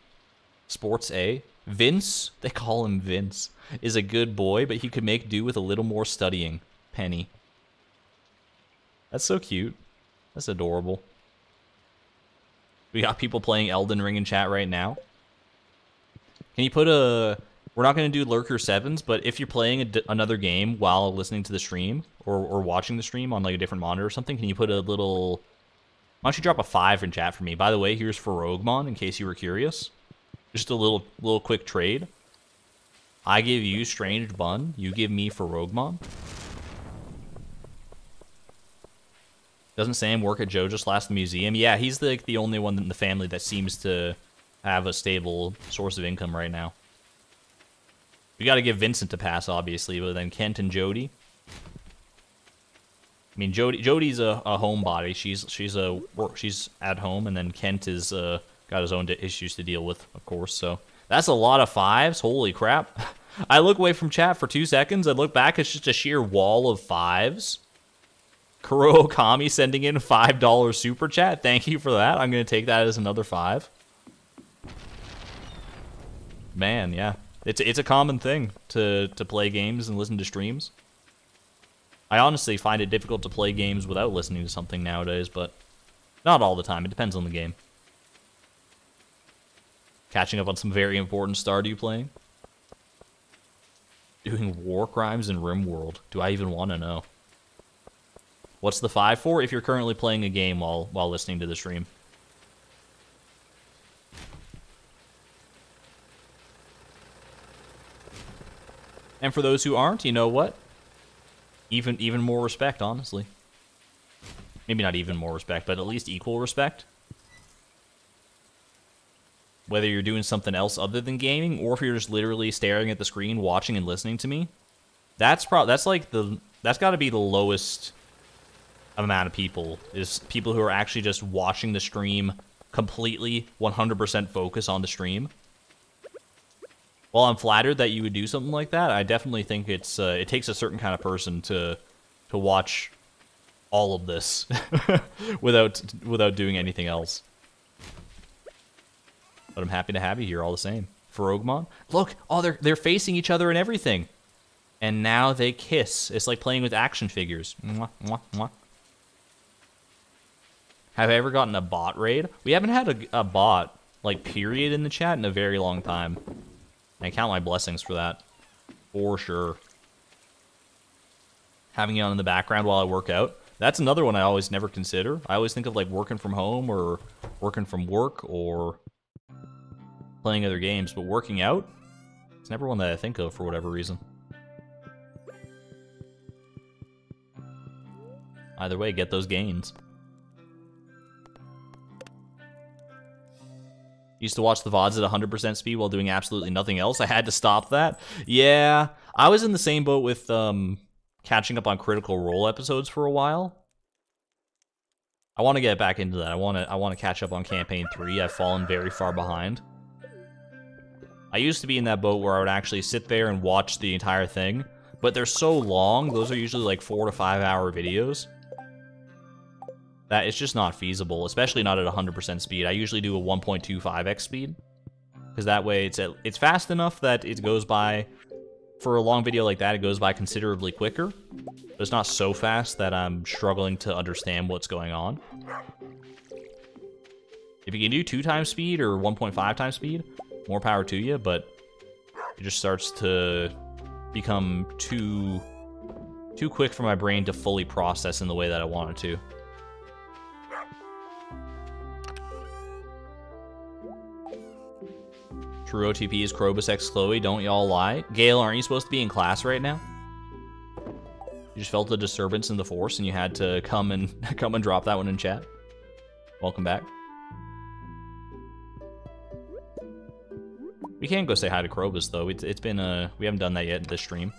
S1: Sports A. Vince. They call him Vince. Is a good boy, but he could make do with a little more studying. Penny. That's so cute. That's adorable. We got people playing Elden Ring in chat right now. Can you put a... We're not going to do Lurker 7s, but if you're playing another game while listening to the stream or, or watching the stream on like a different monitor or something, can you put a little... Why don't you drop a 5 in chat for me? By the way, here's for Foroguemon, in case you were curious. Just a little little quick trade. I give you Strange Bun, you give me for Foroguemon. Doesn't Sam work at JoJo's Last Museum? Yeah, he's the, like, the only one in the family that seems to have a stable source of income right now. We got to give Vincent a pass, obviously, but then Kent and Jody. I mean, Jody Jody's a, a homebody. She's she's a. She's at home, and then Kent is uh, got his own issues to deal with, of course. So that's a lot of fives. Holy crap! I look away from chat for two seconds. I look back. It's just a sheer wall of fives. Kuro Okami sending in $5 super chat. Thank you for that. I'm to take that as another five. Man, yeah. It's, it's a common thing to, to play games and listen to streams. I honestly find it difficult to play games without listening to something nowadays, but not all the time. It depends on the game. Catching up on some very important Stardew playing. Doing war crimes in RimWorld. Do I even want to know? What's the five for? If you're currently playing a game while while listening to the stream. And for those who aren't, you know what? Even even more respect, honestly. Maybe not even more respect, but at least equal respect. Whether you're doing something else other than gaming, or if you're just literally staring at the screen, watching and listening to me, that's pro that's like the that's got to be the lowest amount of people is people who are actually just watching the stream completely 100% focus on the stream. While I'm flattered that you would do something like that, I definitely think it's uh, it takes a certain kind of person to to watch all of this without without doing anything else. But I'm happy to have you here all the same. Foroguemon, look, oh they're they're facing each other and everything, and now they kiss. It's like playing with action figures. Mwah, mwah, mwah. Have I ever gotten a bot raid? We haven't had a, a bot, like, period in the chat in a very long time. I count my blessings for that. For sure. Having it on in the background while I work out. That's another one I always never consider. I always think of, like, working from home or working from work or playing other games. But working out, it's never one that I think of for whatever reason. Either way, get those gains. Used to watch the VODs at 100% speed while doing absolutely nothing else. I had to stop that. Yeah, I was in the same boat with um, catching up on Critical Role episodes for a while. I want to get back into that. I want to I want to catch up on Campaign 3. I've fallen very far behind. I used to be in that boat where I would actually sit there and watch the entire thing, but they're so long. Those are usually like 4 to 5 hour videos that it's just not feasible, especially not at 100% speed. I usually do a 1.25x speed because that way it's at, it's fast enough that it goes by for a long video like that. It goes by considerably quicker, but it's not so fast that I'm struggling to understand what's going on. If you can do 2 times speed or 1.5 times speed, more power to you, but it just starts to become too too quick for my brain to fully process in the way that I want it to. True OTP is Krobus X Chloe, don't y'all lie. Gale, aren't you supposed to be in class right now? You just felt a disturbance in the force and you had to come and come and drop that one in chat. Welcome back. We can go say hi to Krobus though. It's, it's been uh we haven't done that yet in this stream.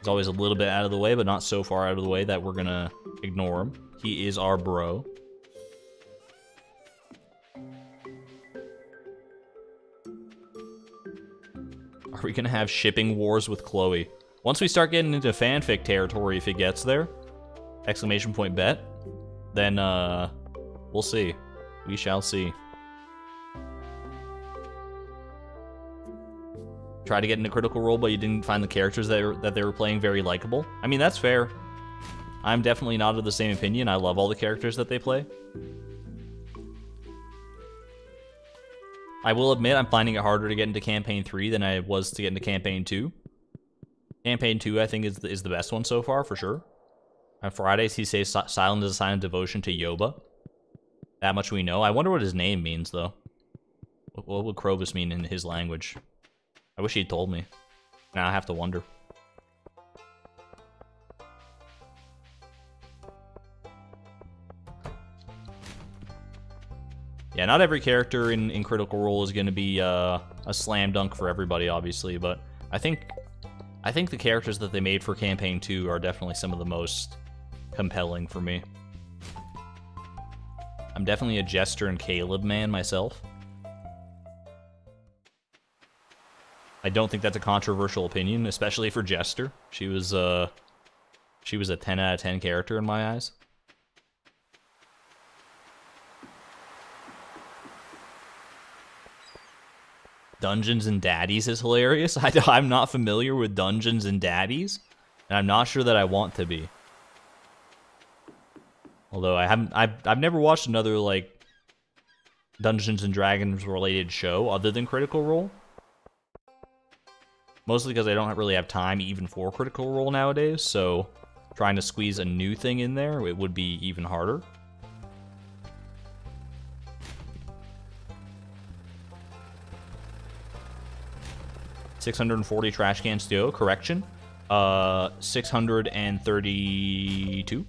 S1: He's always a little bit out of the way, but not so far out of the way that we're gonna ignore him. He is our bro. Are we gonna have shipping wars with Chloe? Once we start getting into fanfic territory, if it gets there, exclamation point bet, then uh, we'll see. We shall see. Try to get into Critical Role, but you didn't find the characters that, were, that they were playing very likable. I mean, that's fair. I'm definitely not of the same opinion. I love all the characters that they play. I will admit I'm finding it harder to get into campaign 3 than I was to get into campaign 2. Campaign 2 I think is the, is the best one so far for sure. On Fridays he says silent is a sign of devotion to Yoba. That much we know. I wonder what his name means though. What, what would Krobus mean in his language? I wish he'd told me. Now I have to wonder. Yeah, not every character in, in Critical Role is going to be uh, a slam dunk for everybody, obviously, but I think I think the characters that they made for Campaign 2 are definitely some of the most compelling for me. I'm definitely a Jester and Caleb man myself. I don't think that's a controversial opinion, especially for Jester. She was uh she was a 10 out of 10 character in my eyes. Dungeons and Daddies is hilarious. I, I'm not familiar with Dungeons and Daddies, and I'm not sure that I want to be. Although I haven't, I've, I've never watched another like Dungeons and Dragons related show other than Critical Role. Mostly because I don't really have time even for Critical Role nowadays, so trying to squeeze a new thing in there, it would be even harder. 640 trash cans to go. Correction. Uh, 632.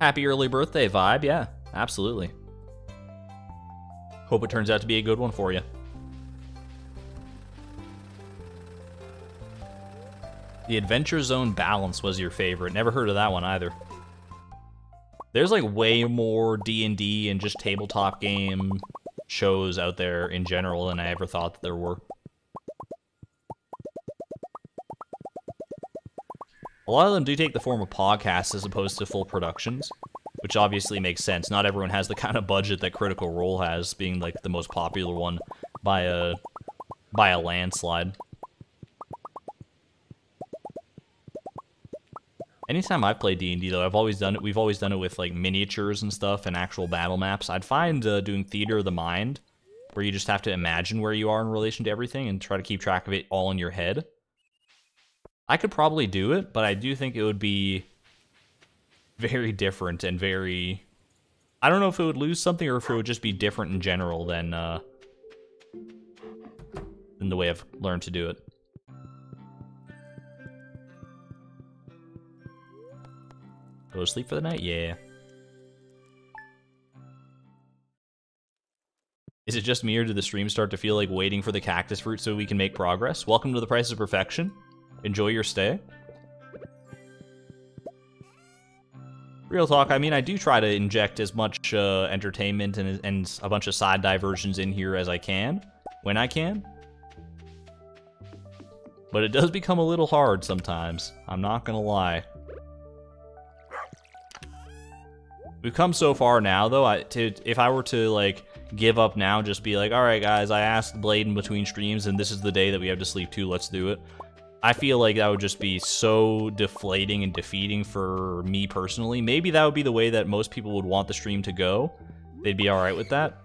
S1: Happy early birthday vibe. Yeah, absolutely. Hope it turns out to be a good one for you. The Adventure Zone Balance was your favorite. Never heard of that one either. There's like way more D&D and just tabletop game shows out there in general than I ever thought that there were. A lot of them do take the form of podcasts as opposed to full productions, which obviously makes sense. Not everyone has the kind of budget that Critical Role has, being like the most popular one by a by a landslide. Anytime I've played D&D though, I've always done it. We've always done it with like miniatures and stuff and actual battle maps. I'd find uh, doing Theater of the Mind, where you just have to imagine where you are in relation to everything and try to keep track of it all in your head. I could probably do it, but I do think it would be very different and very. I don't know if it would lose something or if it would just be different in general than uh, than the way I've learned to do it. Go to sleep for the night? Yeah. Is it just me or did the stream start to feel like waiting for the cactus fruit so we can make progress? Welcome to the Price of Perfection. Enjoy your stay. Real talk, I mean, I do try to inject as much uh, entertainment and, and a bunch of side diversions in here as I can, when I can. But it does become a little hard sometimes, I'm not gonna lie. We've come so far now, though. I to if I were to like give up now, just be like, all right, guys, I asked Blade in between streams, and this is the day that we have to sleep too. Let's do it. I feel like that would just be so deflating and defeating for me personally. Maybe that would be the way that most people would want the stream to go. They'd be alright with that.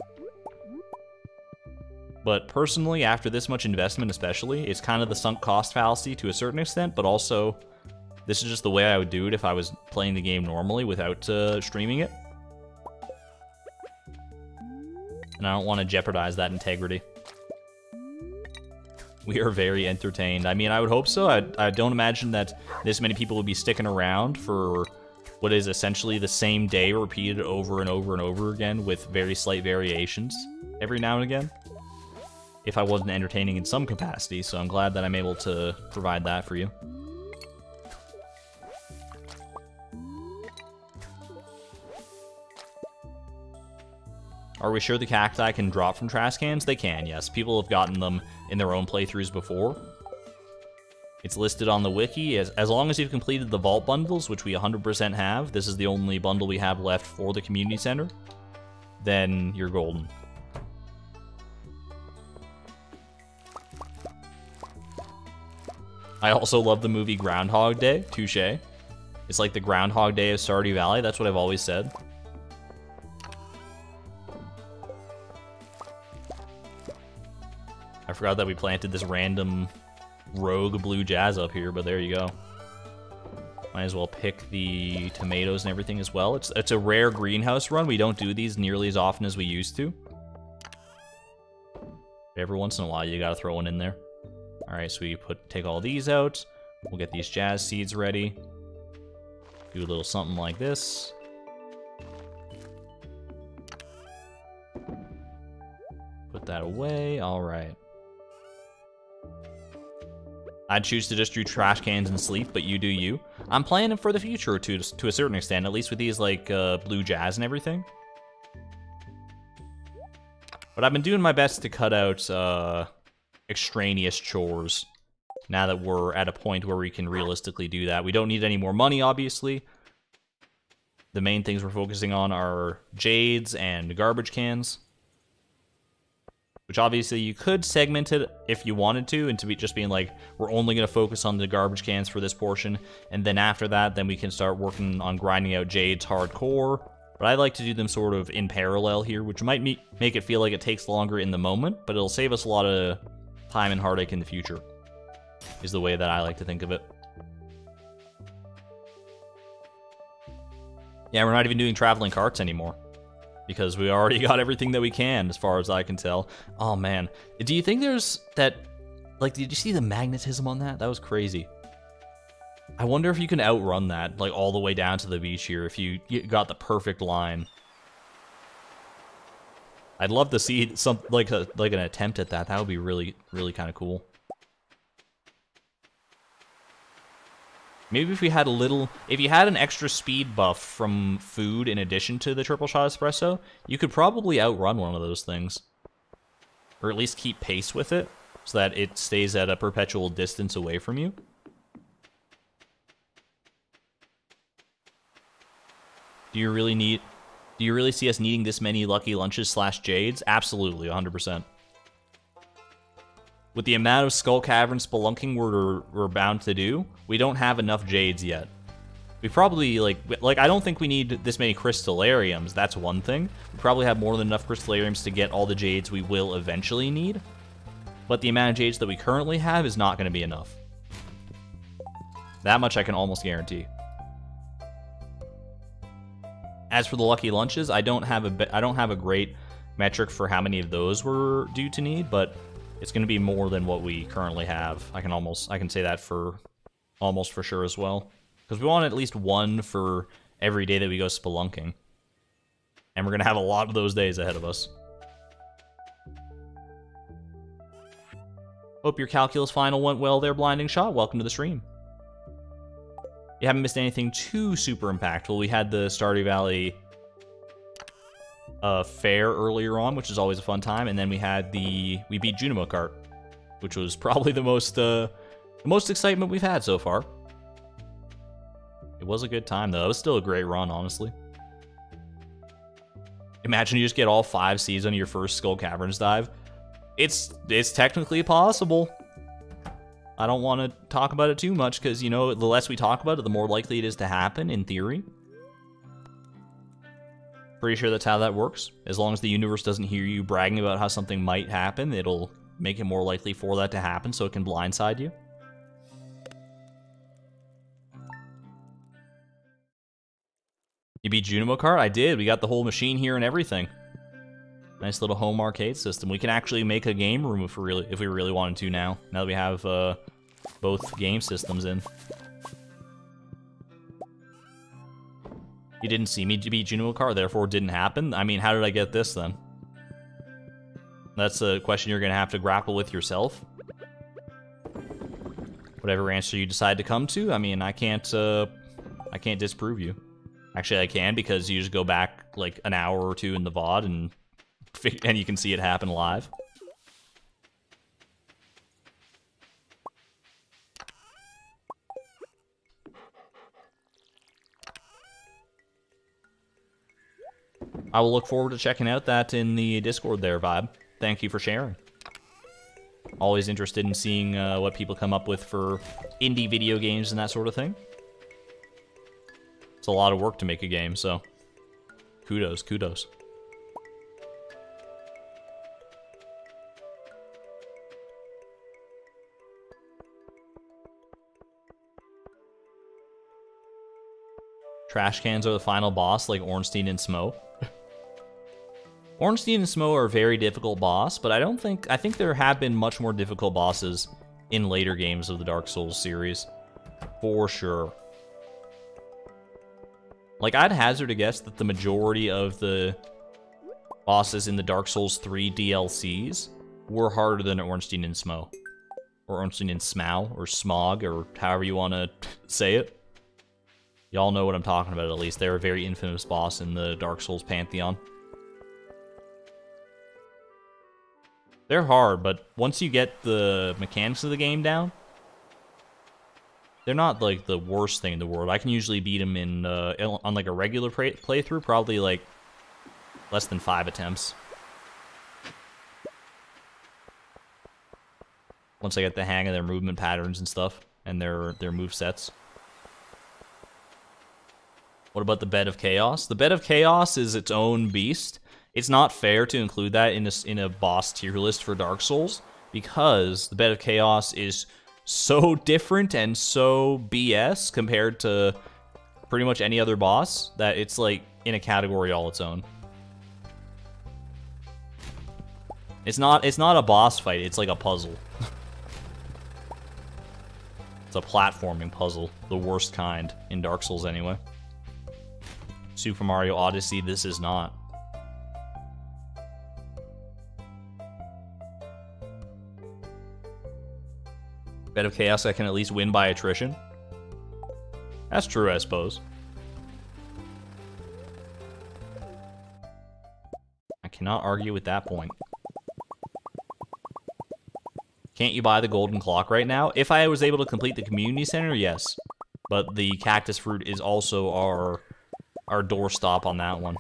S1: But personally, after this much investment especially, it's kind of the sunk cost fallacy to a certain extent, but also this is just the way I would do it if I was playing the game normally without uh, streaming it. And I don't want to jeopardize that integrity. We are very entertained. I mean, I would hope so. I, I don't imagine that this many people would be sticking around for what is essentially the same day repeated over and over and over again with very slight variations every now and again. If I wasn't entertaining in some capacity, so I'm glad that I'm able to provide that for you. Are we sure the cacti can drop from trash cans? They can, yes. People have gotten them in their own playthroughs before. It's listed on the wiki. As, as long as you've completed the vault bundles, which we 100% have, this is the only bundle we have left for the community center, then you're golden. I also love the movie Groundhog Day. Touche. It's like the Groundhog Day of Stardew Valley. That's what I've always said. Forgot that we planted this random rogue blue jazz up here, but there you go. Might as well pick the tomatoes and everything as well. It's it's a rare greenhouse run. We don't do these nearly as often as we used to. Every once in a while, you gotta throw one in there. All right, so we put take all these out. We'll get these jazz seeds ready. Do a little something like this. Put that away. All right. I'd choose to just do trash cans and sleep, but you do you. I'm planning for the future to to a certain extent, at least with these like uh, blue jazz and everything. But I've been doing my best to cut out uh, extraneous chores now that we're at a point where we can realistically do that. We don't need any more money, obviously. The main things we're focusing on are jades and garbage cans which obviously you could segment it if you wanted to into be just being like we're only going to focus on the garbage cans for this portion. And then after that then we can start working on grinding out jades hardcore. But i like to do them sort of in parallel here which might make it feel like it takes longer in the moment but it'll save us a lot of time and heartache in the future is the way that i like to think of it. Yeah we're not even doing traveling carts anymore because we already got everything that we can, as far as I can tell. Oh man, do you think there's that? Like, did you see the magnetism on that? That was crazy. I wonder if you can outrun that, like all the way down to the beach here, if you got the perfect line. I'd love to see some like a like an attempt at that. That would be really really kind of cool. Maybe if we had a little, if you had an extra speed buff from food in addition to the triple shot espresso, you could probably outrun one of those things. Or at least keep pace with it, so that it stays at a perpetual distance away from you. Do you really need, do you really see us needing this many lucky lunches slash jades? Absolutely, 100% with the amount of Skull Cavern spelunking we're, we're bound to do, we don't have enough Jades yet. We probably, like, like I don't think we need this many Crystallariums, that's one thing. We probably have more than enough Crystallariums to get all the Jades we will eventually need. But the amount of Jades that we currently have is not going to be enough. That much I can almost guarantee. As for the lucky lunches, I don't have a I don't have a great metric for how many of those we're due to need, but it's going to be more than what we currently have. I can almost I can say that for almost for sure as well. Because we want at least one for every day that we go spelunking. And we're going to have a lot of those days ahead of us. Hope your calculus final went well there, Blinding Shot. Welcome to the stream. You haven't missed anything too super impactful. We had the Stardew Valley uh, fair earlier on, which is always a fun time, and then we had the we beat Junimo Kart, which was probably the most uh, the most excitement we've had so far. It was a good time though. It was still a great run, honestly. Imagine you just get all five seeds on your first Skull Caverns dive. It's it's technically possible. I don't want to talk about it too much because, you know, the less we talk about it, the more likely it is to happen, in theory. Pretty sure that's how that works. As long as the universe doesn't hear you bragging about how something might happen, it'll make it more likely for that to happen so it can blindside you. You beat Junimo Kart? I did. We got the whole machine here and everything. Nice little home arcade system. We can actually make a game room if we really if we really wanted to now. Now that we have uh, both game systems in. You didn't see me beat Junimo Kart, therefore it didn't happen? I mean, how did I get this then? That's a question you're going to have to grapple with yourself. Whatever answer you decide to come to, I mean, I can't, uh, I can't disprove you. Actually, I can because you just go back like an hour or two in the VOD and and you can see it happen live. I will look forward to checking out that in the Discord there, Vibe. Thank you for sharing. Always interested in seeing uh, what people come up with for indie video games and that sort of thing. It's a lot of work to make a game, so kudos, kudos. Trash cans are the final boss, like Ornstein and Smo. Ornstein and Smo are a very difficult boss, but I don't think... I think there have been much more difficult bosses in later games of the Dark Souls series. For sure. Like, I'd hazard a guess that the majority of the bosses in the Dark Souls 3 DLCs were harder than Ornstein and Smo. Or Ornstein and Smough, or Smog, or however you want to say it. Y'all know what I'm talking about, at least. They're a very infamous boss in the Dark Souls pantheon. They're hard, but once you get the mechanics of the game down, they're not, like, the worst thing in the world. I can usually beat them in, uh, on, like, a regular play playthrough, probably, like, less than five attempts. Once I get the hang of their movement patterns and stuff, and their, their move sets. What about the Bed of Chaos? The Bed of Chaos is its own beast. It's not fair to include that in a, in a boss tier list for Dark Souls because the Bed of Chaos is so different and so BS compared to pretty much any other boss that it's like in a category all its own. It's not it's not a boss fight, it's like a puzzle. it's a platforming puzzle, the worst kind in Dark Souls anyway. Super Mario Odyssey, this is not. Bed of Chaos, I can at least win by attrition. That's true, I suppose. I cannot argue with that point. Can't you buy the golden clock right now? If I was able to complete the community center, yes. But the cactus fruit is also our our doorstop on that one.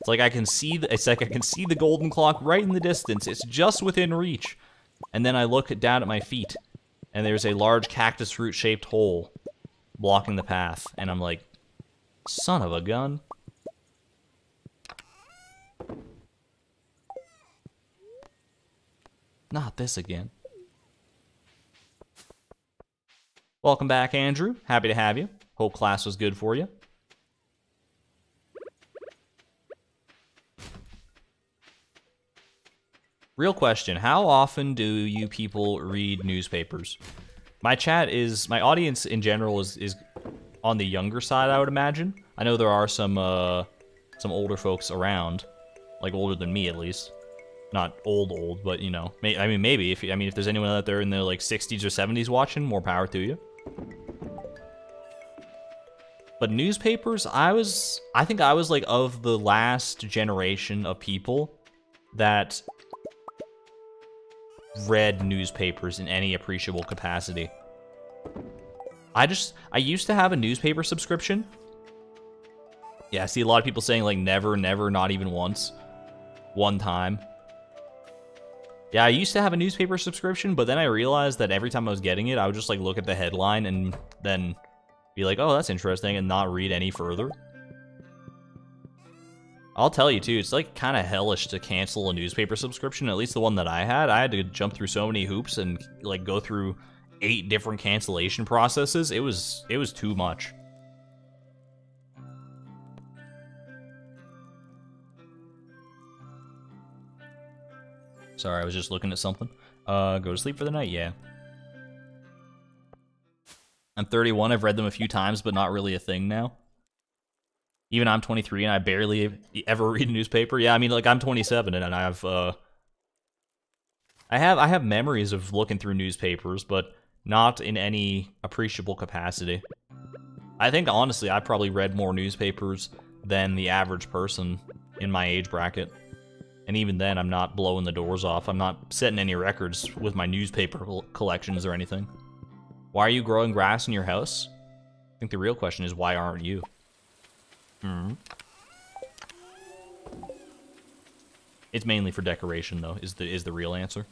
S1: It's like I can see the, it's like I can see the golden clock right in the distance. It's just within reach. And then I look down at my feet and there's a large cactus fruit shaped hole blocking the path and I'm like son of a gun. Not this again. Welcome back, Andrew. Happy to have you. Hope class was good for you. Real question, how often do you people read newspapers? My chat is, my audience in general is, is on the younger side, I would imagine. I know there are some, uh, some older folks around, like older than me at least. Not old, old, but you know, may, I mean, maybe if, I mean, if there's anyone out there in their like 60s or 70s watching, more power to you. But newspapers, I was, I think I was like of the last generation of people that read newspapers in any appreciable capacity. I just, I used to have a newspaper subscription. Yeah, I see a lot of people saying like never, never, not even once. One time. Yeah, I used to have a newspaper subscription, but then I realized that every time I was getting it, I would just like look at the headline and then be like, "Oh, that's interesting," and not read any further. I'll tell you too, it's like kind of hellish to cancel a newspaper subscription. At least the one that I had, I had to jump through so many hoops and like go through eight different cancellation processes. It was it was too much. Sorry, I was just looking at something. Uh, go to sleep for the night? Yeah. I'm 31. I've read them a few times, but not really a thing now. Even I'm 23 and I barely ever read a newspaper. Yeah, I mean, like I'm 27 and I have, uh, I have, I have memories of looking through newspapers, but not in any appreciable capacity. I think honestly, I probably read more newspapers than the average person in my age bracket. And even then, I'm not blowing the doors off. I'm not setting any records with my newspaper collections or anything. Why are you growing grass in your house? I think the real question is, why aren't you? Hmm. It's mainly for decoration, though, is the, is the real answer.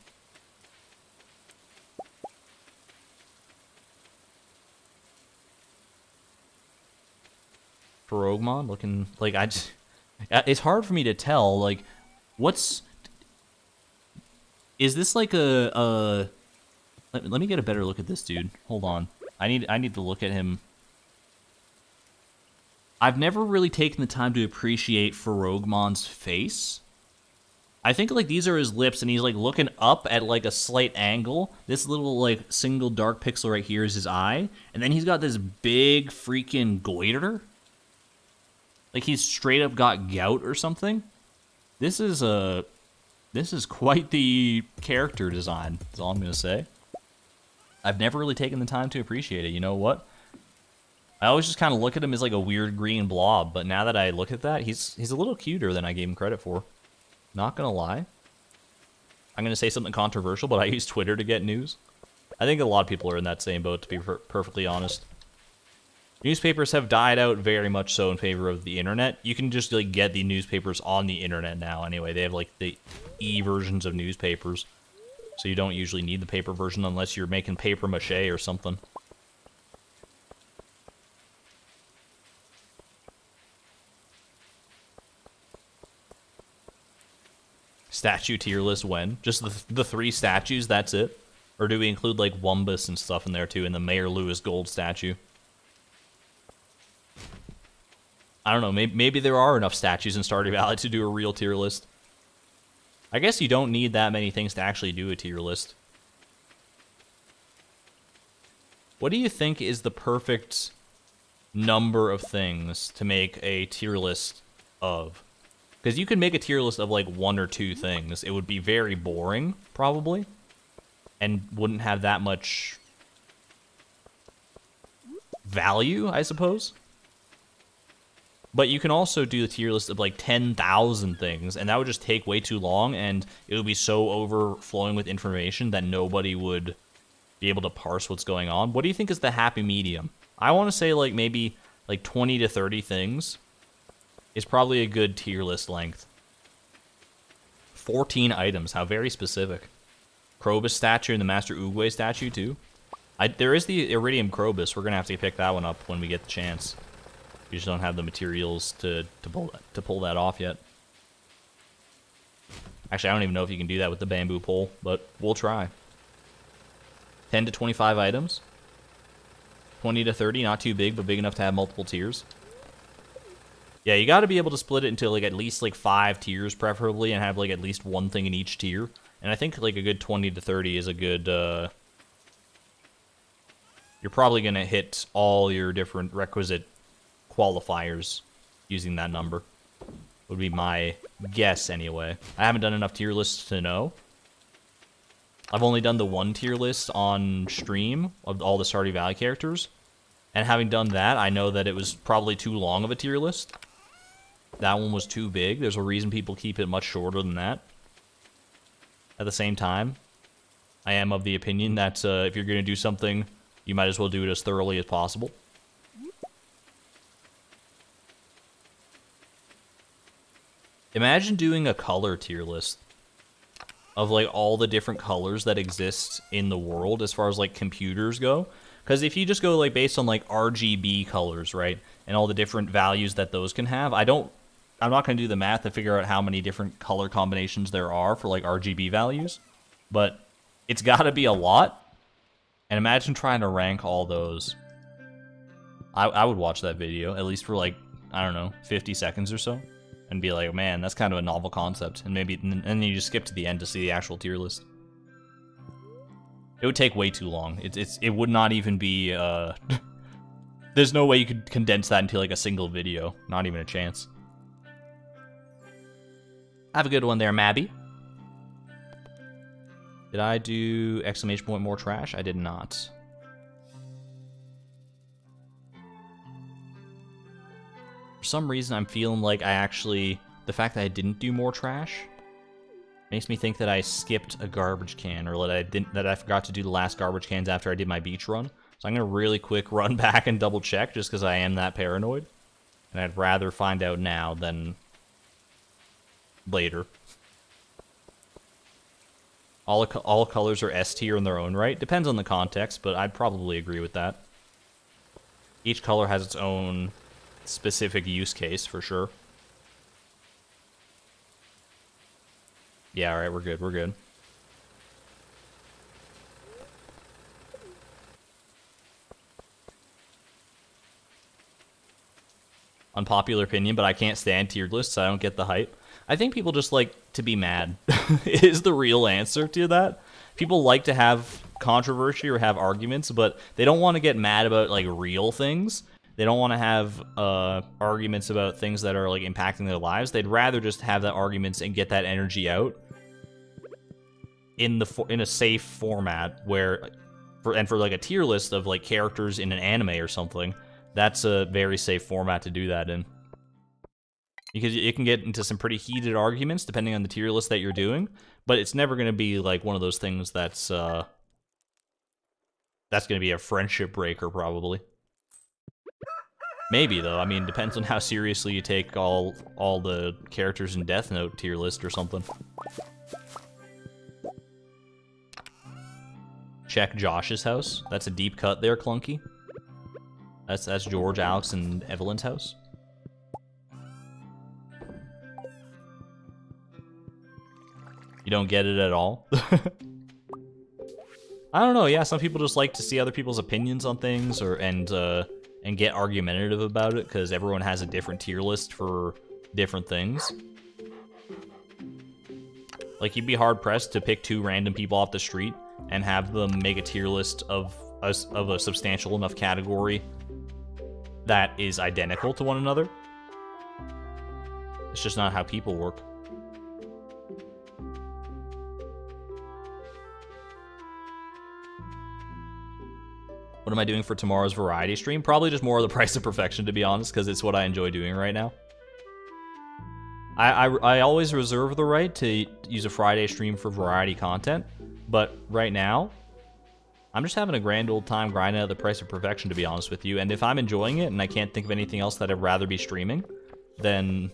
S1: Frogmon looking like I just, it's hard for me to tell like What's is this like a a? Let, let me get a better look at this dude. Hold on. I need I need to look at him. I've never really taken the time to appreciate Frogmon's face. I think like these are his lips and he's like looking up at like a slight angle. This little like single dark pixel right here is his eye. And then he's got this big freaking goiter. Like he's straight up got gout or something. This is a this is quite the character design. Is all I'm gonna say. I've never really taken the time to appreciate it. You know what? I always just kind of look at him as like a weird green blob, but now that I look at that, he's he's a little cuter than I gave him credit for. Not gonna lie. I'm gonna say something controversial, but I use Twitter to get news. I think a lot of people are in that same boat, to be per perfectly honest. Newspapers have died out very much so in favor of the internet. You can just like get the newspapers on the internet now anyway. They have like the e versions of newspapers. So you don't usually need the paper version unless you're making paper mache or something. Statue tier list when? Just the, the three statues, that's it? Or do we include like Wumbus and stuff in there too, and the Mayor Lewis gold statue? I don't know, maybe, maybe there are enough statues in Stardew Valley to do a real tier list. I guess you don't need that many things to actually do a tier list. What do you think is the perfect number of things to make a tier list of? Because you could make a tier list of like one or two things. It would be very boring, probably, and wouldn't have that much value, I suppose. But you can also do the tier list of like 10,000 things, and that would just take way too long, and it would be so overflowing with information that nobody would be able to parse what's going on. What do you think is the happy medium? I want to say like maybe like 20 to 30 things is probably a good tier list length. 14 items, how very specific. Krobus statue and the Master Oogway statue too. I, there is the Iridium Krobus. We're going to have to pick that one up when we get the chance. You just don't have the materials to, to, pull, to pull that off yet. Actually, I don't even know if you can do that with the bamboo pole, but we'll try. 10 to 25 items. 20 to 30, not too big, but big enough to have multiple tiers. Yeah, you got to be able to split it into like at least like five tiers, preferably, and have like at least one thing in each tier. And I think like a good 20 to 30 is a good. Uh, you're probably gonna hit all your different requisite qualifiers using that number. Would be my guess anyway. I haven't done enough tier lists to know. I've only done the one tier list on stream of all the Stardew Valley characters. And having done that, I know that it was probably too long of a tier list. That one was too big. There's a reason people keep it much shorter than that. At the same time, I am of the opinion that uh, if you're going to do something, you might as well do it as thoroughly as possible. Imagine doing a color tier list. of like all the different colors that exist in the world as far as like computers go. Because if you just go like based on like RGB colors, right, and all the different values that those can have, I don't, I'm not going to do the math to figure out how many different color combinations there are for like RGB values, but it's got to be a lot. And imagine trying to rank all those. I, I would watch that video at least for like I don't know 50 seconds or so, and be like, man, that's kind of a novel concept, and maybe and then you just skip to the end to see the actual tier list. It would take way too long. It, it's it would not even be. Uh, there's no way you could condense that into like a single video. Not even a chance. Have a good one there, Mabby. Did I do exclamation point more trash? I did not. For some reason, I'm feeling like I actually... The fact that I didn't do more trash Makes me think that I skipped a garbage can, or that I didn't that I forgot to do the last garbage cans after I did my beach run. So I'm gonna really quick run back and double check, just because I am that paranoid, and I'd rather find out now than later. All all colors are S tier in their own right. Depends on the context, but I'd probably agree with that. Each color has its own specific use case for sure. Yeah, alright, we're good, we're good. Unpopular opinion, but I can't stand tiered lists, so I don't get the hype. I think people just like to be mad, is the real answer to that. People like to have controversy or have arguments, but they don't want to get mad about like real things. They don't want to have uh, arguments about things that are like impacting their lives. They'd rather just have that arguments and get that energy out in the in a safe format where for and for like a tier list of like characters in an anime or something, that's a very safe format to do that in. Because it can get into some pretty heated arguments depending on the tier list that you're doing, but it's never going to be like one of those things that's uh that's going to be a friendship breaker probably. Maybe though. I mean, depends on how seriously you take all all the characters in Death Note tier list or something. Check Josh's house. That's a deep cut there, Clunky. That's that's George, Alex, and Evelyn's house. Don't get it at all? I don't know, yeah, some people just like to see other people's opinions on things or and uh and get argumentative about it because everyone has a different tier list for different things. Like, you'd be hard-pressed to pick two random people off the street and have them make a tier list of a, of a substantial enough category that is identical to one another. It's just not how people work. What am I doing for tomorrow's variety stream? Probably just more of the price of perfection, to be honest, because it's what I enjoy doing right now. I, I, I, always reserve the right to use a Friday stream for variety content, but right now, I'm just having a grand old time grinding out the price of perfection, to be honest with you. And if I'm enjoying it and I can't think of anything else that I'd rather be streaming, then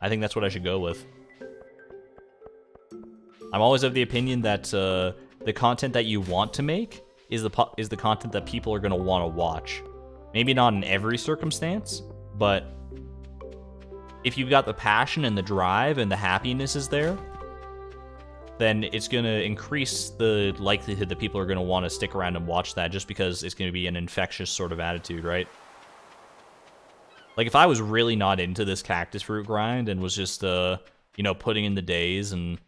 S1: I think that's what I should go with. I'm always of the opinion that uh, the content that you want to make is the is the content that people are going to want to watch. Maybe not in every circumstance, but if you've got the passion and the drive and the happiness is there, then it's going to increase the likelihood that people are going to want to stick around and watch that just because it's going to be an infectious sort of attitude, right? Like, if I was really not into this cactus fruit grind and was just, uh, you know, putting in the days and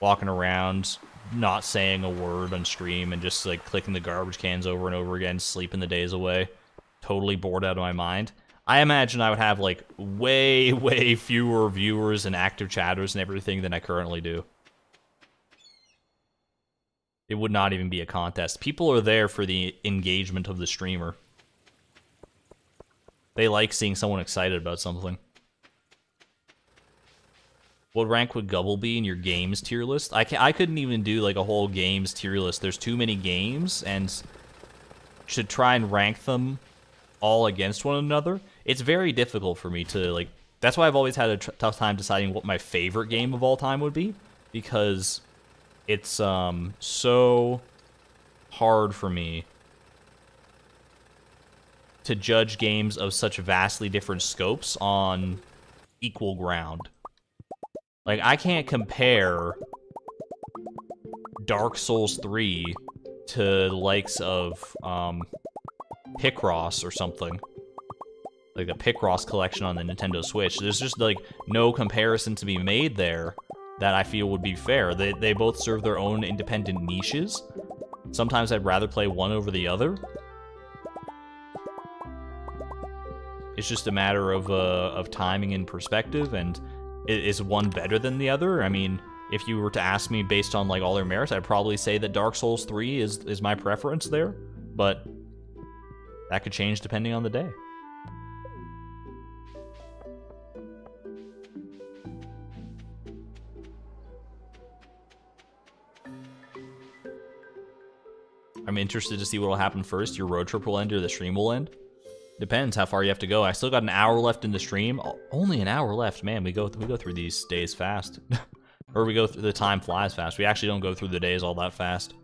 S1: walking around, not saying a word on stream and just, like, clicking the garbage cans over and over again, sleeping the days away, totally bored out of my mind, I imagine I would have, like, way, way fewer viewers and active chatters and everything than I currently do. It would not even be a contest. People are there for the engagement of the streamer. They like seeing someone excited about something. What rank would Gubble be in your games tier list? I can I couldn't even do like a whole games tier list. There's too many games and should try and rank them all against one another. It's very difficult for me to like that's why I've always had a tough time deciding what my favorite game of all time would be because it's um so hard for me to judge games of such vastly different scopes on equal ground. Like I can't compare Dark Souls 3 to the likes of um Picross or something. Like the Picross collection on the Nintendo Switch. There's just like no comparison to be made there that I feel would be fair. They they both serve their own independent niches. Sometimes I'd rather play one over the other. It's just a matter of uh, of timing and perspective, and is one better than the other? I mean, if you were to ask me based on like all their merits, I'd probably say that Dark Souls 3 is is my preference there, but that could change depending on the day. I'm interested to see what will happen first. Your road trip will end or the stream will end. Depends how far you have to go. I still got an hour left in the stream. Only an hour left. Man, we go we go through these days fast. or we go through the time flies fast. We actually don't go through the days all that fast.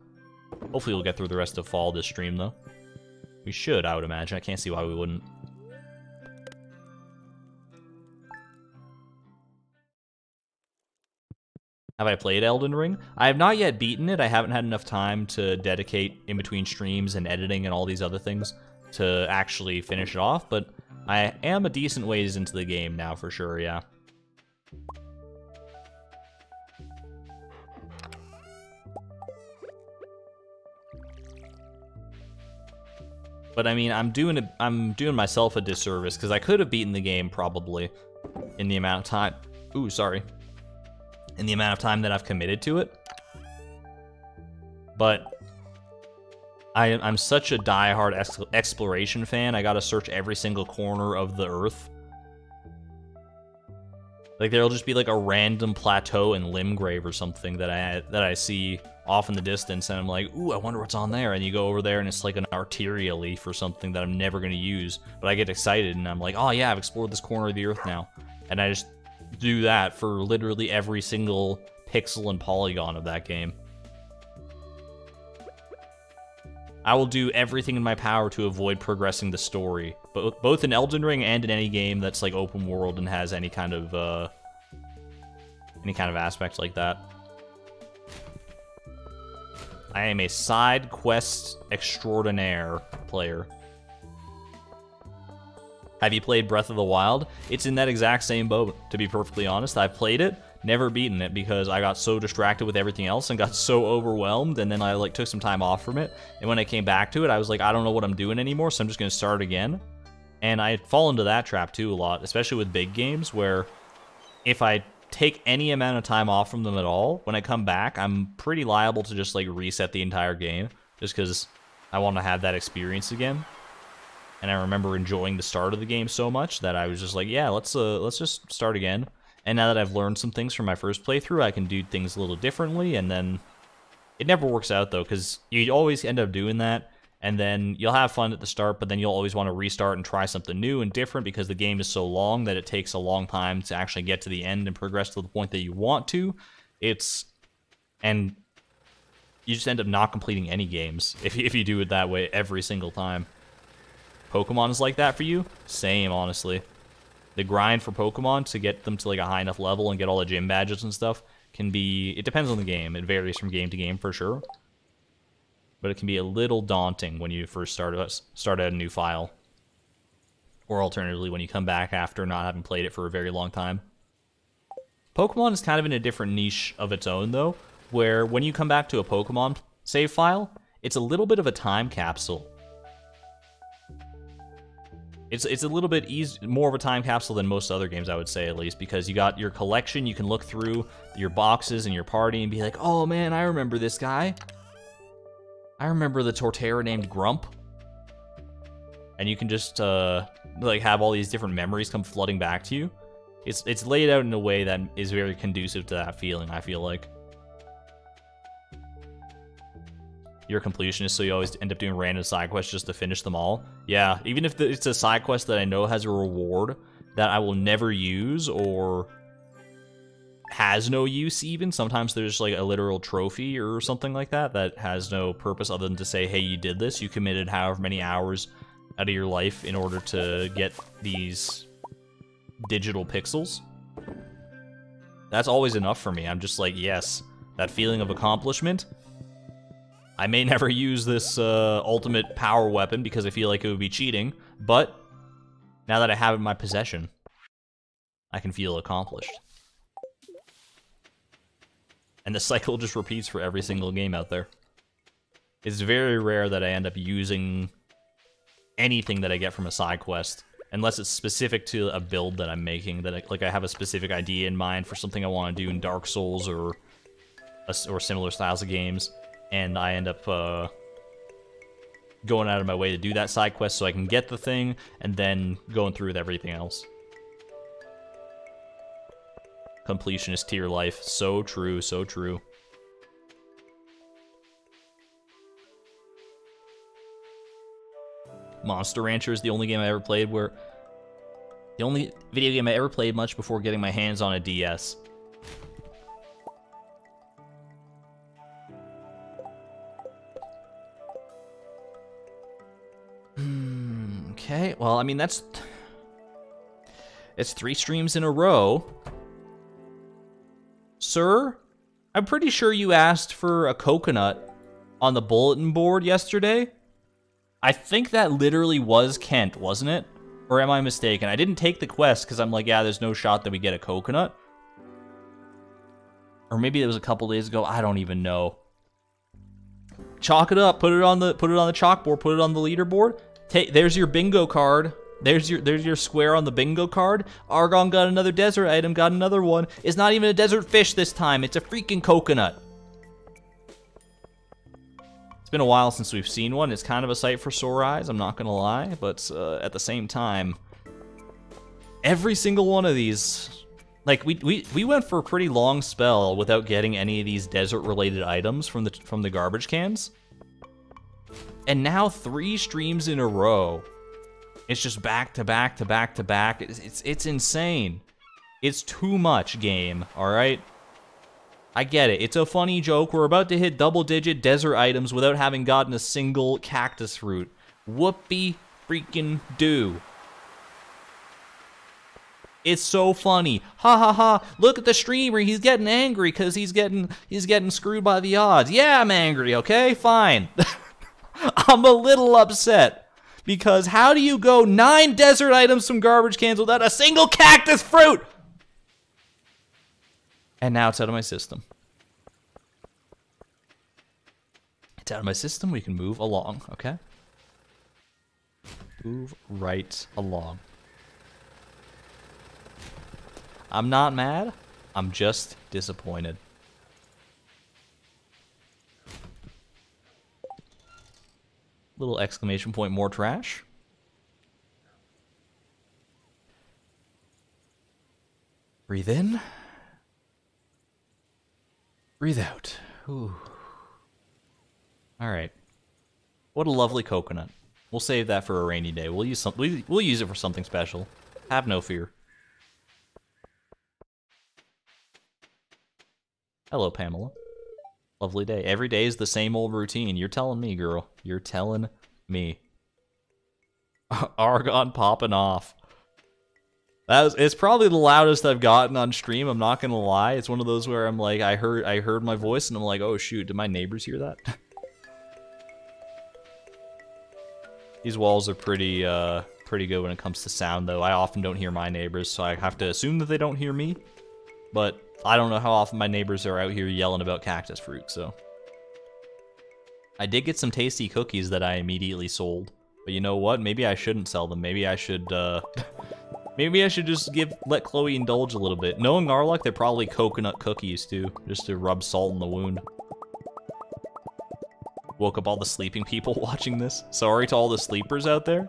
S1: Hopefully we'll get through the rest of fall this stream though. We should, I would imagine. I can't see why we wouldn't. Have I played Elden Ring? I have not yet beaten it. I haven't had enough time to dedicate in between streams and editing and all these other things to actually finish it off, but I am a decent ways into the game now for sure, yeah. But I mean, I'm doing a, I'm doing myself a disservice because I could have beaten the game probably in the amount of time. Ooh, sorry in the amount of time that I've committed to it. But I, am such a die-hard ex exploration fan, I gotta search every single corner of the Earth. Like there'll just be like a random plateau in Limgrave or something that I that I see off in the distance, and I'm like, ooh, I wonder what's on there. And you go over there, and it's like an arteria leaf or something that I'm never gonna use. But I get excited, and I'm like, oh yeah, I've explored this corner of the Earth now, and I just do that for literally every single pixel and polygon of that game. I will do everything in my power to avoid progressing the story, but both in Elden Ring and in any game that's like open world and has any kind of uh, any kind of aspect like that. I am a side quest extraordinaire player. Have you played Breath of the Wild? It's in that exact same boat, to be perfectly honest. I've played it, never beaten it because I got so distracted with everything else and got so overwhelmed and then I like took some time off from it. And when I came back to it, I was like, I don't know what I'm doing anymore, so I'm just going to start again. And I fall into that trap too a lot, especially with big games where if I take any amount of time off from them at all, when I come back, I'm pretty liable to just like reset the entire game just because I want to have that experience again and I remember enjoying the start of the game so much that I was just like, yeah, let's uh, let's just start again. And now that I've learned some things from my first playthrough, I can do things a little differently. And then it never works out though, because you always end up doing that. And then you'll have fun at the start, but then you'll always want to restart and try something new and different because the game is so long that it takes a long time to actually get to the end and progress to the point that you want to. It's and you just end up not completing any games if if you do it that way every single time. Pokemon is like that for you? Same, honestly. The grind for Pokemon to get them to like a high enough level and get all the gym badges and stuff can be... It depends on the game. It varies from game to game for sure. But it can be a little daunting when you first start, a, start a new file. Or alternatively, when you come back after not having played it for a very long time. Pokemon is kind of in a different niche of its own, though, where when you come back to a Pokemon save file, it's a little bit of a time capsule it's it's a little bit easy, more of a time capsule than most other games, I would say at least, because you got your collection. You can look through your boxes and your party and be like, "Oh man, I remember this guy. I remember the Torterra named Grump." And you can just uh, like have all these different memories come flooding back to you. It's it's laid out in a way that is very conducive to that feeling. I feel like. You're completionist, so you always end up doing random side quests just to finish them all. Yeah, even if it's a side quest that I know has a reward that I will never use or has no use even. Sometimes there's like a literal trophy or something like that that has no purpose other than to say, hey, you did this. You committed however many hours out of your life in order to get these digital pixels. That's always enough for me. I'm just like, yes, that feeling of accomplishment. I may never use this uh, ultimate power weapon because I feel like it would be cheating, but now that I have it in my possession, I can feel accomplished. And the cycle just repeats for every single game out there. It's very rare that I end up using anything that I get from a side quest, unless it's specific to a build that I'm making. That I, like I have a specific idea in mind for something I want to do in Dark Souls or or similar styles of games, and I end up uh, going out of my way to do that side quest so I can get the thing, and then going through with everything else. Completionist tier life. So true, so true. Monster Rancher is the only game I ever played where... The only video game I ever played much before getting my hands on a DS. Okay, well, I mean, that's... It's three streams in a row. Sir, I'm pretty sure you asked for a coconut on the bulletin board yesterday. I think that literally was Kent, wasn't it? Or am I mistaken? I didn't take the quest because I'm like, yeah, there's no shot that we get a coconut. Or maybe it was a couple days ago. I don't even know. Chalk it up. Put it on the put it on the chalkboard. Put it on the leaderboard. Take there's your bingo card. There's your there's your square on the bingo card. Argon got another desert item, got another one. It's not even a desert fish this time. It's a freaking coconut. It's been a while since we've seen one. It's kind of a sight for sore eyes, I'm not gonna lie, but uh, at the same time, every single one of these, like we, we we went for a pretty long spell without getting any of these desert-related items from the from the garbage cans, and now three streams in a row it's just back to back to back to back. It's, it's, it's insane. It's too much game, alright? I get it. It's a funny joke. We're about to hit double-digit desert items without having gotten a single cactus fruit. Whoopie freaking do. It's so funny. Ha ha ha. Look at the streamer. He's getting angry because he's getting he's getting screwed by the odds. Yeah, I'm angry, okay? Fine. I'm a little upset. Because how do you go nine desert items from garbage cans without a single cactus fruit? And now it's out of my system. It's out of my system. We can move along, okay? Move right along. I'm not mad. I'm just disappointed. Little exclamation point, more trash. Breathe in. Breathe out. Ooh. All right. What a lovely coconut. We'll save that for a rainy day. We'll use some. We'll use it for something special. Have no fear. Hello, Pamela. Lovely day. Every day is the same old routine. You're telling me, girl. You're telling me. Argon popping off. That was, it's probably the loudest I've gotten on stream. I'm not gonna lie. It's one of those where I'm like, I heard, I heard my voice, and I'm like, oh shoot, did my neighbors hear that? These walls are pretty, uh, pretty good when it comes to sound, though. I often don't hear my neighbors, so I have to assume that they don't hear me. But I don't know how often my neighbors are out here yelling about cactus fruit, so. I did get some tasty cookies that I immediately sold. But you know what? Maybe I shouldn't sell them. Maybe I should, uh... maybe I should just give let Chloe indulge a little bit. Knowing Garlock, they're probably coconut cookies, too. Just to rub salt in the wound. Woke up all the sleeping people watching this. Sorry to all the sleepers out there.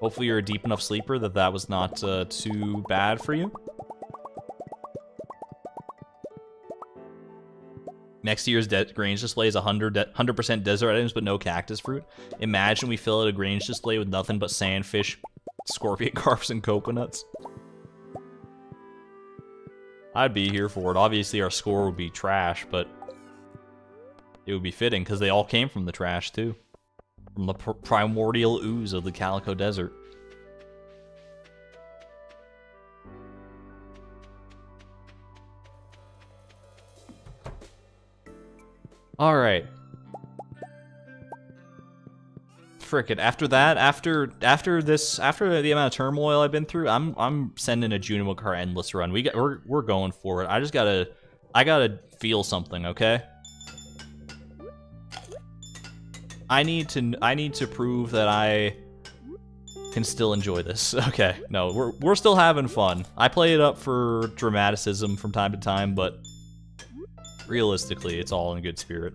S1: Hopefully you're a deep enough sleeper that that was not uh, too bad for you. Next year's Grange display is 100 100% desert items but no cactus fruit. Imagine we fill out a Grange display with nothing but sandfish, scorpion carps, and coconuts. I'd be here for it. Obviously, our score would be trash, but it would be fitting because they all came from the trash too, from the pr primordial ooze of the Calico Desert. All right. Frick it. After that, after after this, after the amount of turmoil I've been through, I'm I'm sending a Junimo Kart endless run. We got we're we're going for it. I just gotta I gotta feel something, okay? I need to I need to prove that I can still enjoy this. Okay, no, we're we're still having fun. I play it up for dramaticism from time to time, but realistically, it's all in good spirit.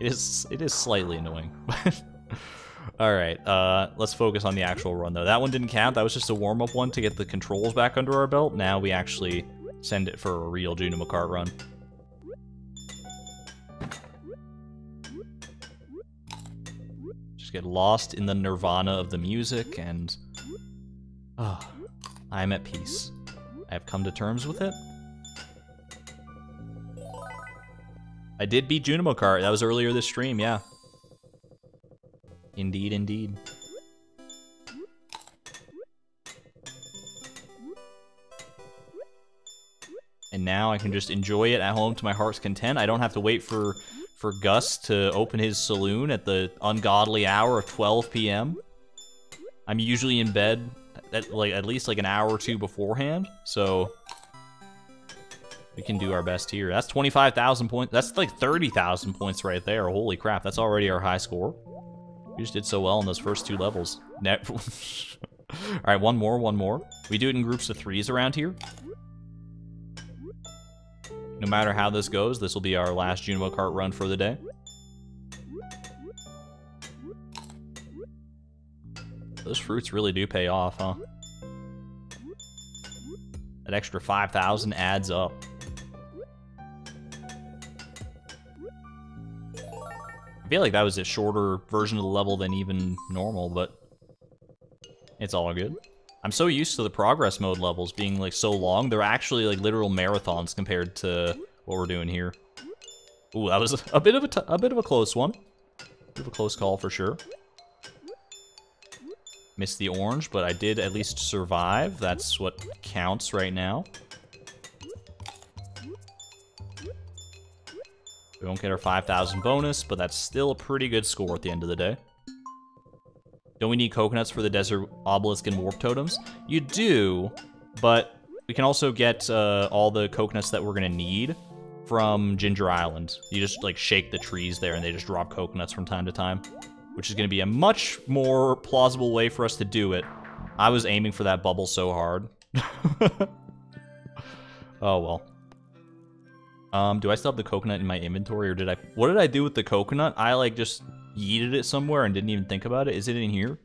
S1: It is it is slightly annoying. all right, uh, let's focus on the actual run though. That one didn't count. That was just a warm up one to get the controls back under our belt. Now we actually send it for a real Junimo Kart run. Just get lost in the nirvana of the music and... Oh, I am at peace. I have come to terms with it. I did beat Junimo Kart. That was earlier this stream, yeah. Indeed, indeed. And now I can just enjoy it at home to my heart's content. I don't have to wait for, for Gus to open his saloon at the ungodly hour of 12 p.m. I'm usually in bed at, like at least like an hour or two beforehand, so we can do our best here. That's 25,000 points. That's like 30,000 points right there. Holy crap, that's already our high score. We just did so well in those first two levels. All right, one more, one more. We do it in groups of threes around here. No matter how this goes, this will be our last Junimo Kart run for the day. Those fruits really do pay off, huh? That extra 5,000 adds up. Feel like that was a shorter version of the level than even normal, but it's all good. I'm so used to the progress mode levels being like so long. They're actually like literal marathons compared to what we're doing here. Ooh, that was a bit of a, a bit of a close one. A Bit of a close call for sure. Missed the orange, but I did at least survive. That's what counts right now. We won't get our 5,000 bonus, but that's still a pretty good score at the end of the day. Don't we need coconuts for the desert obelisk and warp totems? You do, but we can also get uh, all the coconuts that we're to need from Ginger Island. You just like shake the trees there and they just drop coconuts from time to time, which is to be a much more plausible way for us to do it. I was aiming for that bubble so hard. oh well. Um, do I still have the coconut in my inventory, or did I... What did I do with the coconut? I, like, just yeeted it somewhere and didn't even think about it. Is it in here?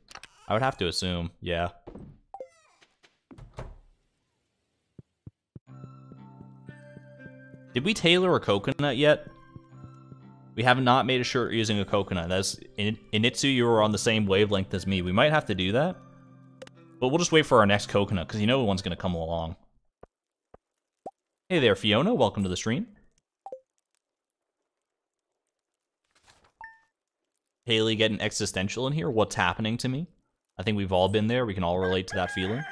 S1: I would have to assume, yeah. Did we tailor a coconut yet? We have not made a shirt using a coconut. That's in Initsu, you are on the same wavelength as me. We might have to do that. But we'll just wait for our next coconut, because you know one's going to come along. Hey there, Fiona. Welcome to the stream. Haley getting existential in here. What's happening to me? I think we've all been there. We can all relate to that feeling.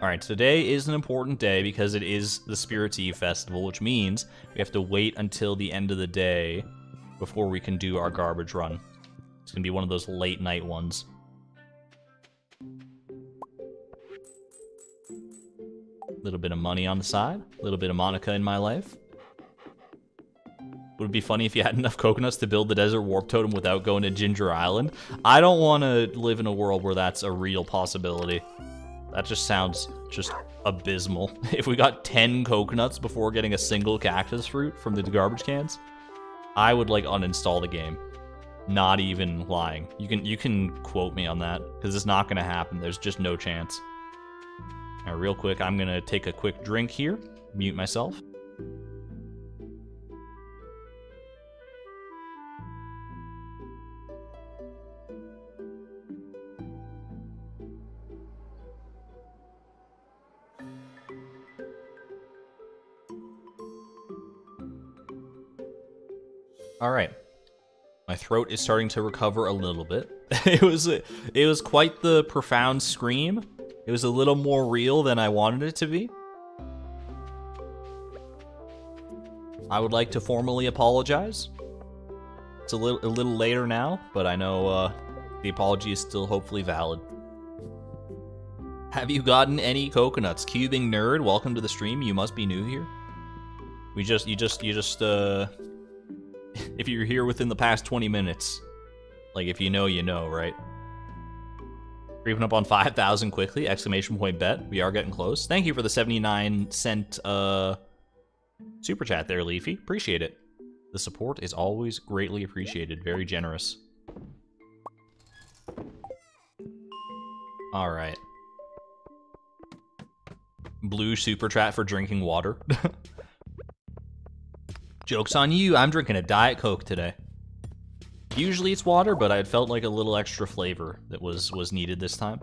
S1: Alright, today is an important day because it is the Spirits Eve Festival, which means we have to wait until the end of the day before we can do our garbage run. It's to be one of those late night ones. A little bit of money on the side, a little bit of Monica in my life. Would it be funny if you had enough coconuts to build the desert warp totem without going to Ginger Island? I don't want to live in a world where that's a real possibility. That just sounds just abysmal. If we got 10 coconuts before getting a single cactus fruit from the garbage cans, I would like uninstall the game. Not even lying. You can you can quote me on that because it's not going to happen. There's just no chance. Now, real quick, I'm going to take a quick drink here, mute myself. All right. My throat is starting to recover a little bit. it was it was quite the profound scream. It was a little more real than I wanted it to be. I would like to formally apologize. It's a little a little later now, but I know uh, the apology is still hopefully valid. Have you gotten any coconuts? Cubing nerd, welcome to the stream. You must be new here. We just you just you just uh if you're here within the past 20 minutes, like if you know, you know, right? Creeping up on 5,000 quickly, exclamation point bet. We are getting close. Thank you for the 79 cent uh, super chat there, Leafy. Appreciate it. The support is always greatly appreciated. Very generous. All right. Blue super chat for drinking water. Joke's on you, I'm drinking a Diet Coke today. Usually it's water, but I felt like a little extra flavor that was, was needed this time.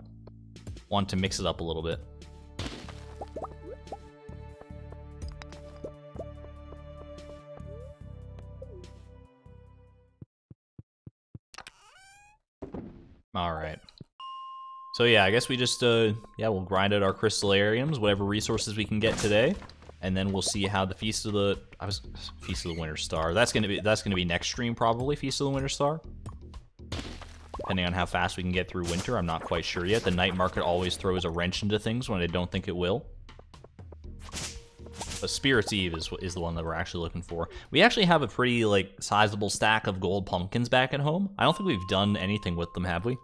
S1: Want to mix it up a little bit. Alright. So yeah, I guess we just, uh, yeah, we'll grind out our crystallariums, whatever resources we can get today and then we'll see how the Feast of the I was Feast of the Winter Star. That's gonna be that's gonna be next stream probably Feast of the Winter Star. Depending on how fast we can get through winter, I'm not quite sure yet. The night market always throws a wrench into things when I don't think it will. But Spirit's Eve is is the one that we're actually looking for. We actually have a pretty like sizable stack of gold pumpkins back at home. I don't think we've done anything with them, have we?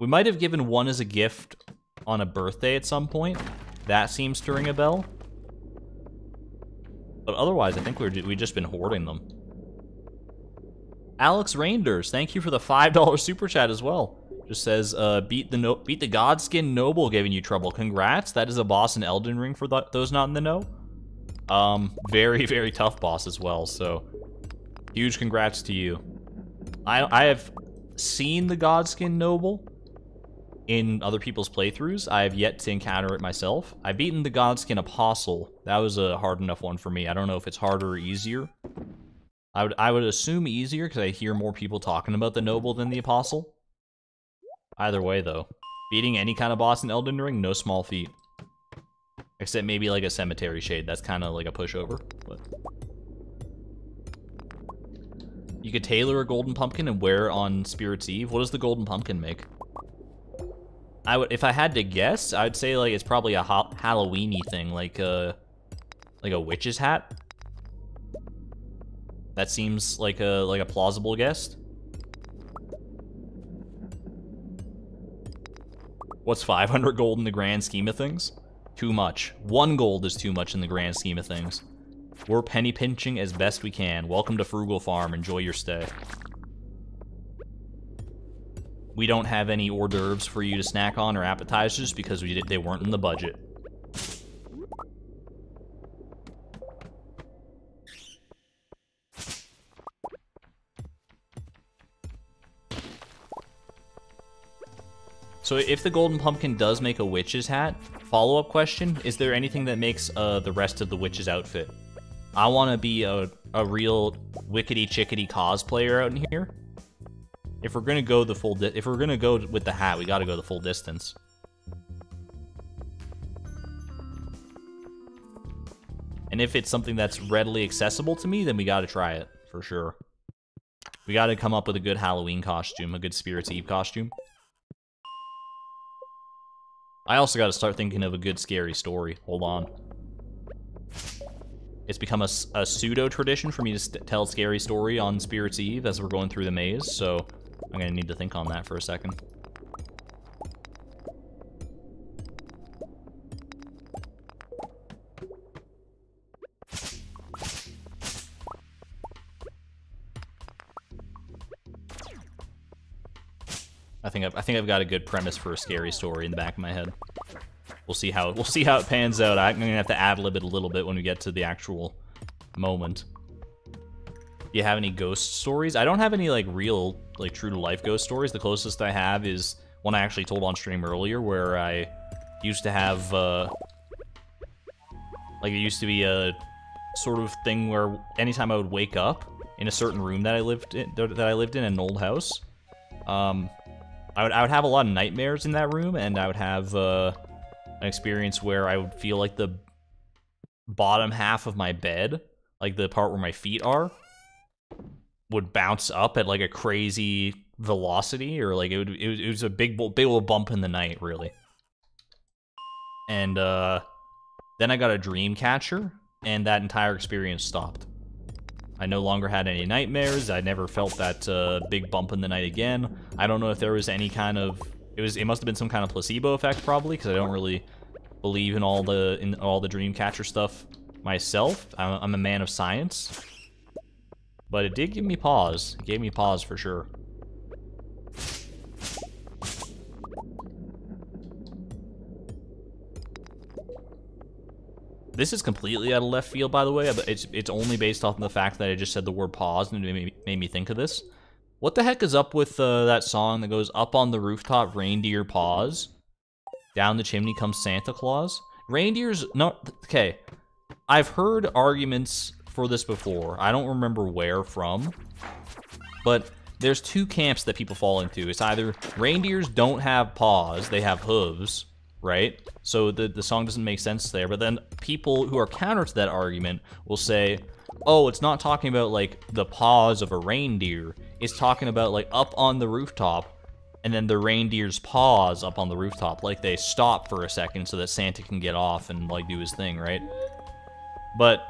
S1: We might have given one as a gift on a birthday at some point. That seems to ring a bell. But otherwise, I think we're, we've just been hoarding them. Alex Reinders, thank you for the $5 super chat as well. Just says, uh, beat the no beat the Godskin Noble giving you trouble. Congrats, that is a boss in Elden Ring for th those not in the know. Um, very, very tough boss as well, so huge congrats to you. I, I have seen the Godskin Noble, in other people's playthroughs. I have yet to encounter it myself. I've beaten the Godskin Apostle. That was a hard enough one for me. I don't know if it's harder or easier. I would I would assume easier because I hear more people talking about the Noble than the Apostle. Either way, though. Beating any kind of boss in Elden Ring, no small feat. Except maybe like a Cemetery Shade. That's kind of like a pushover. But You could tailor a golden pumpkin and wear on Spirit's Eve. What does the golden pumpkin make? I would, if I had to guess, I'd say like it's probably a ha Halloweeny thing, like a, uh, like a witch's hat. That seems like a like a plausible guess. What's 500 gold in the grand scheme of things? Too much. One gold is too much in the grand scheme of things. We're penny pinching as best we can. Welcome to Frugal Farm. Enjoy your stay we don't have any hors d'oeuvres for you to snack on or appetizers because we did, they weren't in the budget. So if the golden pumpkin does make a witch's hat, follow-up question, is there anything that makes uh, the rest of the witch's outfit? I want to be a, a real wickety chickety cosplayer out in here if we're gonna go the full if we're gonna go with the hat, we gotta go the full distance. And if it's something that's readily accessible to me, then we gotta try it, for sure. We gotta come up with a good Halloween costume, a good Spirit's Eve costume. I also gotta start thinking of a good scary story. Hold on. It's become a, a pseudo-tradition for me to tell scary story on Spirit's Eve as we're going through the maze, so I'm gonna need to think on that for a second. I think I've, I think I've got a good premise for a scary story in the back of my head. We'll see how we'll see how it pans out. I'm gonna have to ad lib it a little bit when we get to the actual moment you have any ghost stories? I don't have any like real, like true to life ghost stories. The closest I have is one I actually told on stream earlier where I used to have, uh, like it used to be a sort of thing where anytime I would wake up, in a certain room that I lived in, that I lived in, an old house. Um, I would I would have a lot of nightmares in that room, and I would have uh, an experience where I would feel like the bottom half of my bed, like the part where my feet are, would bounce up at like a crazy velocity, or like it would it was, it was a big big old bump in the night, really. And uh, then I got a dream catcher, and that entire experience stopped. I no longer had any nightmares. I never felt that uh, big bump in the night again. I don't know if there was any kind of it was it must have been some kind of placebo effect probably because I don't really believe in all the in all the Dreamcatcher stuff myself. I'm, I'm a man of science, but it did give me pause. It gave me pause for sure. This is completely out of left field, by the way. It's it's only based off of the fact that I just said the word pause and it made me, made me think of this. What the heck is up with uh, that song that goes up on the rooftop, reindeer pause? Down the chimney comes Santa Claus. Reindeers, no, okay. I've heard arguments for this before. I don't remember where from, but there's two camps that people fall into. It's either reindeers don't have paws, they have hooves, right? So the, the song doesn't make sense there. But then people who are counter to that argument will say, oh, it's not talking about like the paws of a reindeer. It's talking about like up on the rooftop and then the reindeers paws up on the rooftop. Like they stop for a second so that Santa can get off and like do his thing, right? But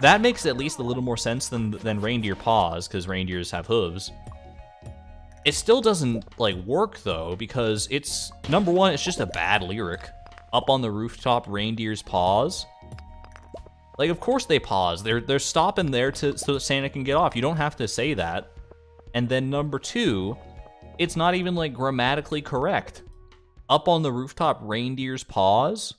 S1: that makes at least a little more sense than than reindeer paws because reindeers have hooves. It still doesn't like work though because it's number one, it's just a bad lyric. Up on the rooftop, reindeers pause. Like, of course they pause. They're they're stopping there to so that Santa can get off. You don't have to say that. And then number two, it's not even like grammatically correct. Up on the rooftop, reindeers pause.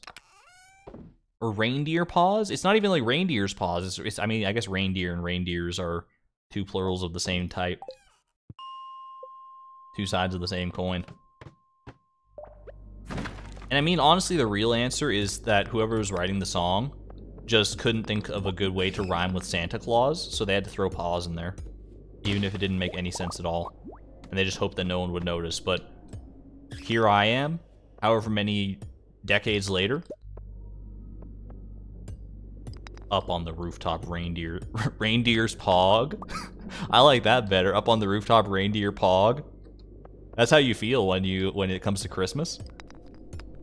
S1: Or reindeer paws. It's not even like reindeers paws. It's, it's I mean, I guess reindeer and reindeers are two plurals of the same type two sides of the same coin. And I mean, honestly, the real answer is that whoever was writing the song just couldn't think of a good way to rhyme with Santa Claus, so they had to throw paws in there, even if it didn't make any sense at all. And they just hoped that no one would notice. But here I am, however many decades later, up on the rooftop reindeer reindeer's pog. I like that better. Up on the rooftop reindeer pog. That's how you feel when you when it comes to Christmas.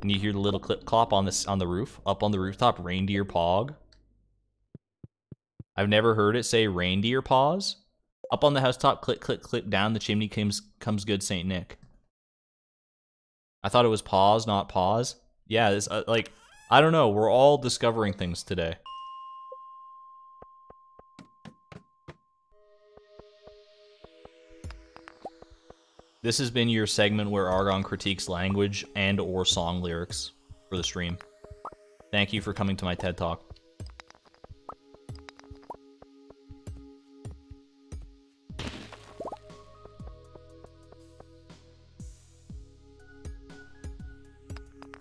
S1: And you hear the little clip clop on this on the roof, up on the rooftop, reindeer pog. I've never heard it say reindeer paws. Up on the housetop, click, click, click, down the chimney comes comes good Saint Nick. I thought it was pause, not pause. Yeah, this uh, like I don't know. We're all discovering things today. This has been your segment where Argon critiques language and or song lyrics for the stream. Thank you for coming to my TED Talk.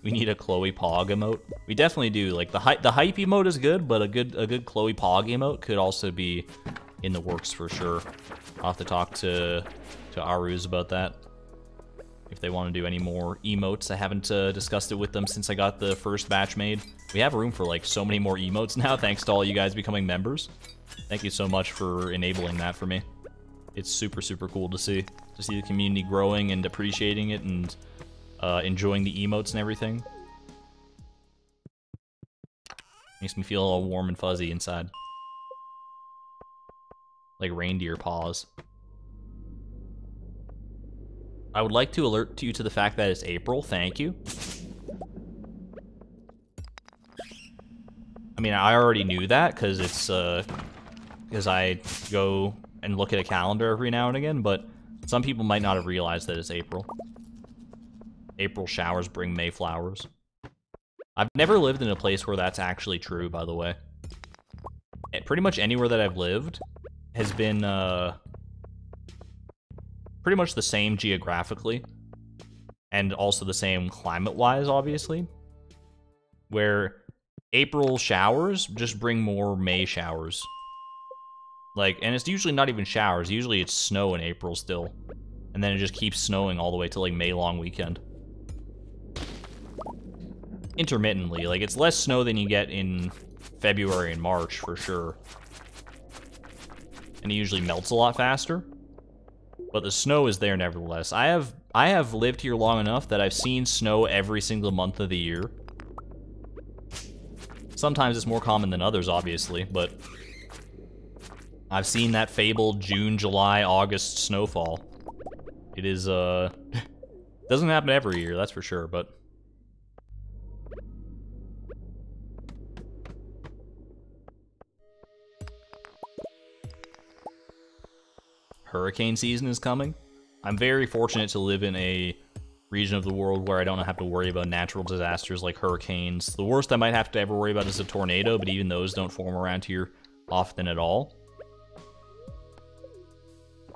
S1: We need a Chloe Pog emote. We definitely do. Like the hype, the hype emote is good, but a good a good Chloe Pog emote could also be in the works for sure. I'll have to talk to to Aruz about that. If they want to do any more emotes, I haven't uh, discussed it with them since I got the first batch made. We have room for like so many more emotes now, thanks to all you guys becoming members. Thank you so much for enabling that for me. It's super, super cool to see. To see the community growing and appreciating it and uh, enjoying the emotes and everything. Makes me feel all warm and fuzzy inside. Like reindeer paws. I would like to alert you to the fact that it's April. Thank you. I mean, I already knew that because it's uh, because I go and look at a calendar every now and again, but some people might not have realized that it's April. April showers bring May flowers. I've never lived in a place where that's actually true, by the way. Eh, pretty much anywhere that I've lived has been, uh, pretty much the same geographically and also the same climate-wise, obviously, where April showers just bring more May showers. Like, and it's usually not even showers. Usually it's snow in April still. And then it just keeps snowing all the way to like May long weekend. Intermittently. Like, it's less snow than you get in February and March for sure. And it usually melts a lot faster. But the snow is there nevertheless. I have I have lived here long enough that I've seen snow every single month of the year. Sometimes it's more common than others, obviously, but I've seen that fabled June, July, August snowfall. It is, uh, doesn't happen every year, that's for sure, but hurricane season is coming. I'm very fortunate to live in a region of the world where I don't have to worry about natural disasters like hurricanes. The worst I might have to ever worry about is a tornado, but even those don't form around here often at all.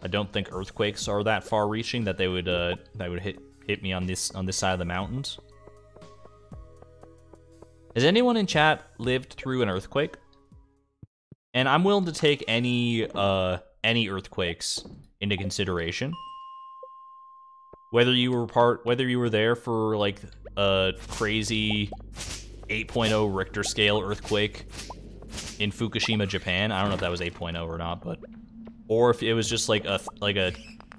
S1: I don't think earthquakes are that far-reaching that they would uh, that would hit hit me on this on this side of the mountains. Has anyone in chat lived through an earthquake? And I'm willing to take any uh any earthquakes into consideration. Whether you were part, whether you were there for like a crazy 8.0 Richter scale earthquake in Fukushima, Japan. I don't know if that was 8.0 or not, but or if it was just like a like a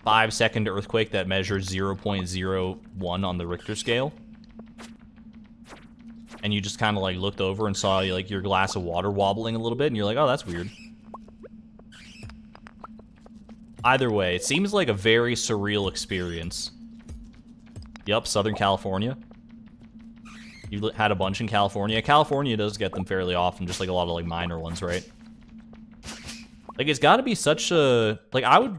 S1: five second earthquake that measured 0.01 on the Richter scale. And you just kind of like looked over and saw like your glass of water wobbling a little bit, and you're like, oh, that's weird. Either way, it seems like a very surreal experience. Yep, Southern California. You had a bunch in California. California does get them fairly often, just like a lot of like minor ones, right? Like it's got to be such a like I would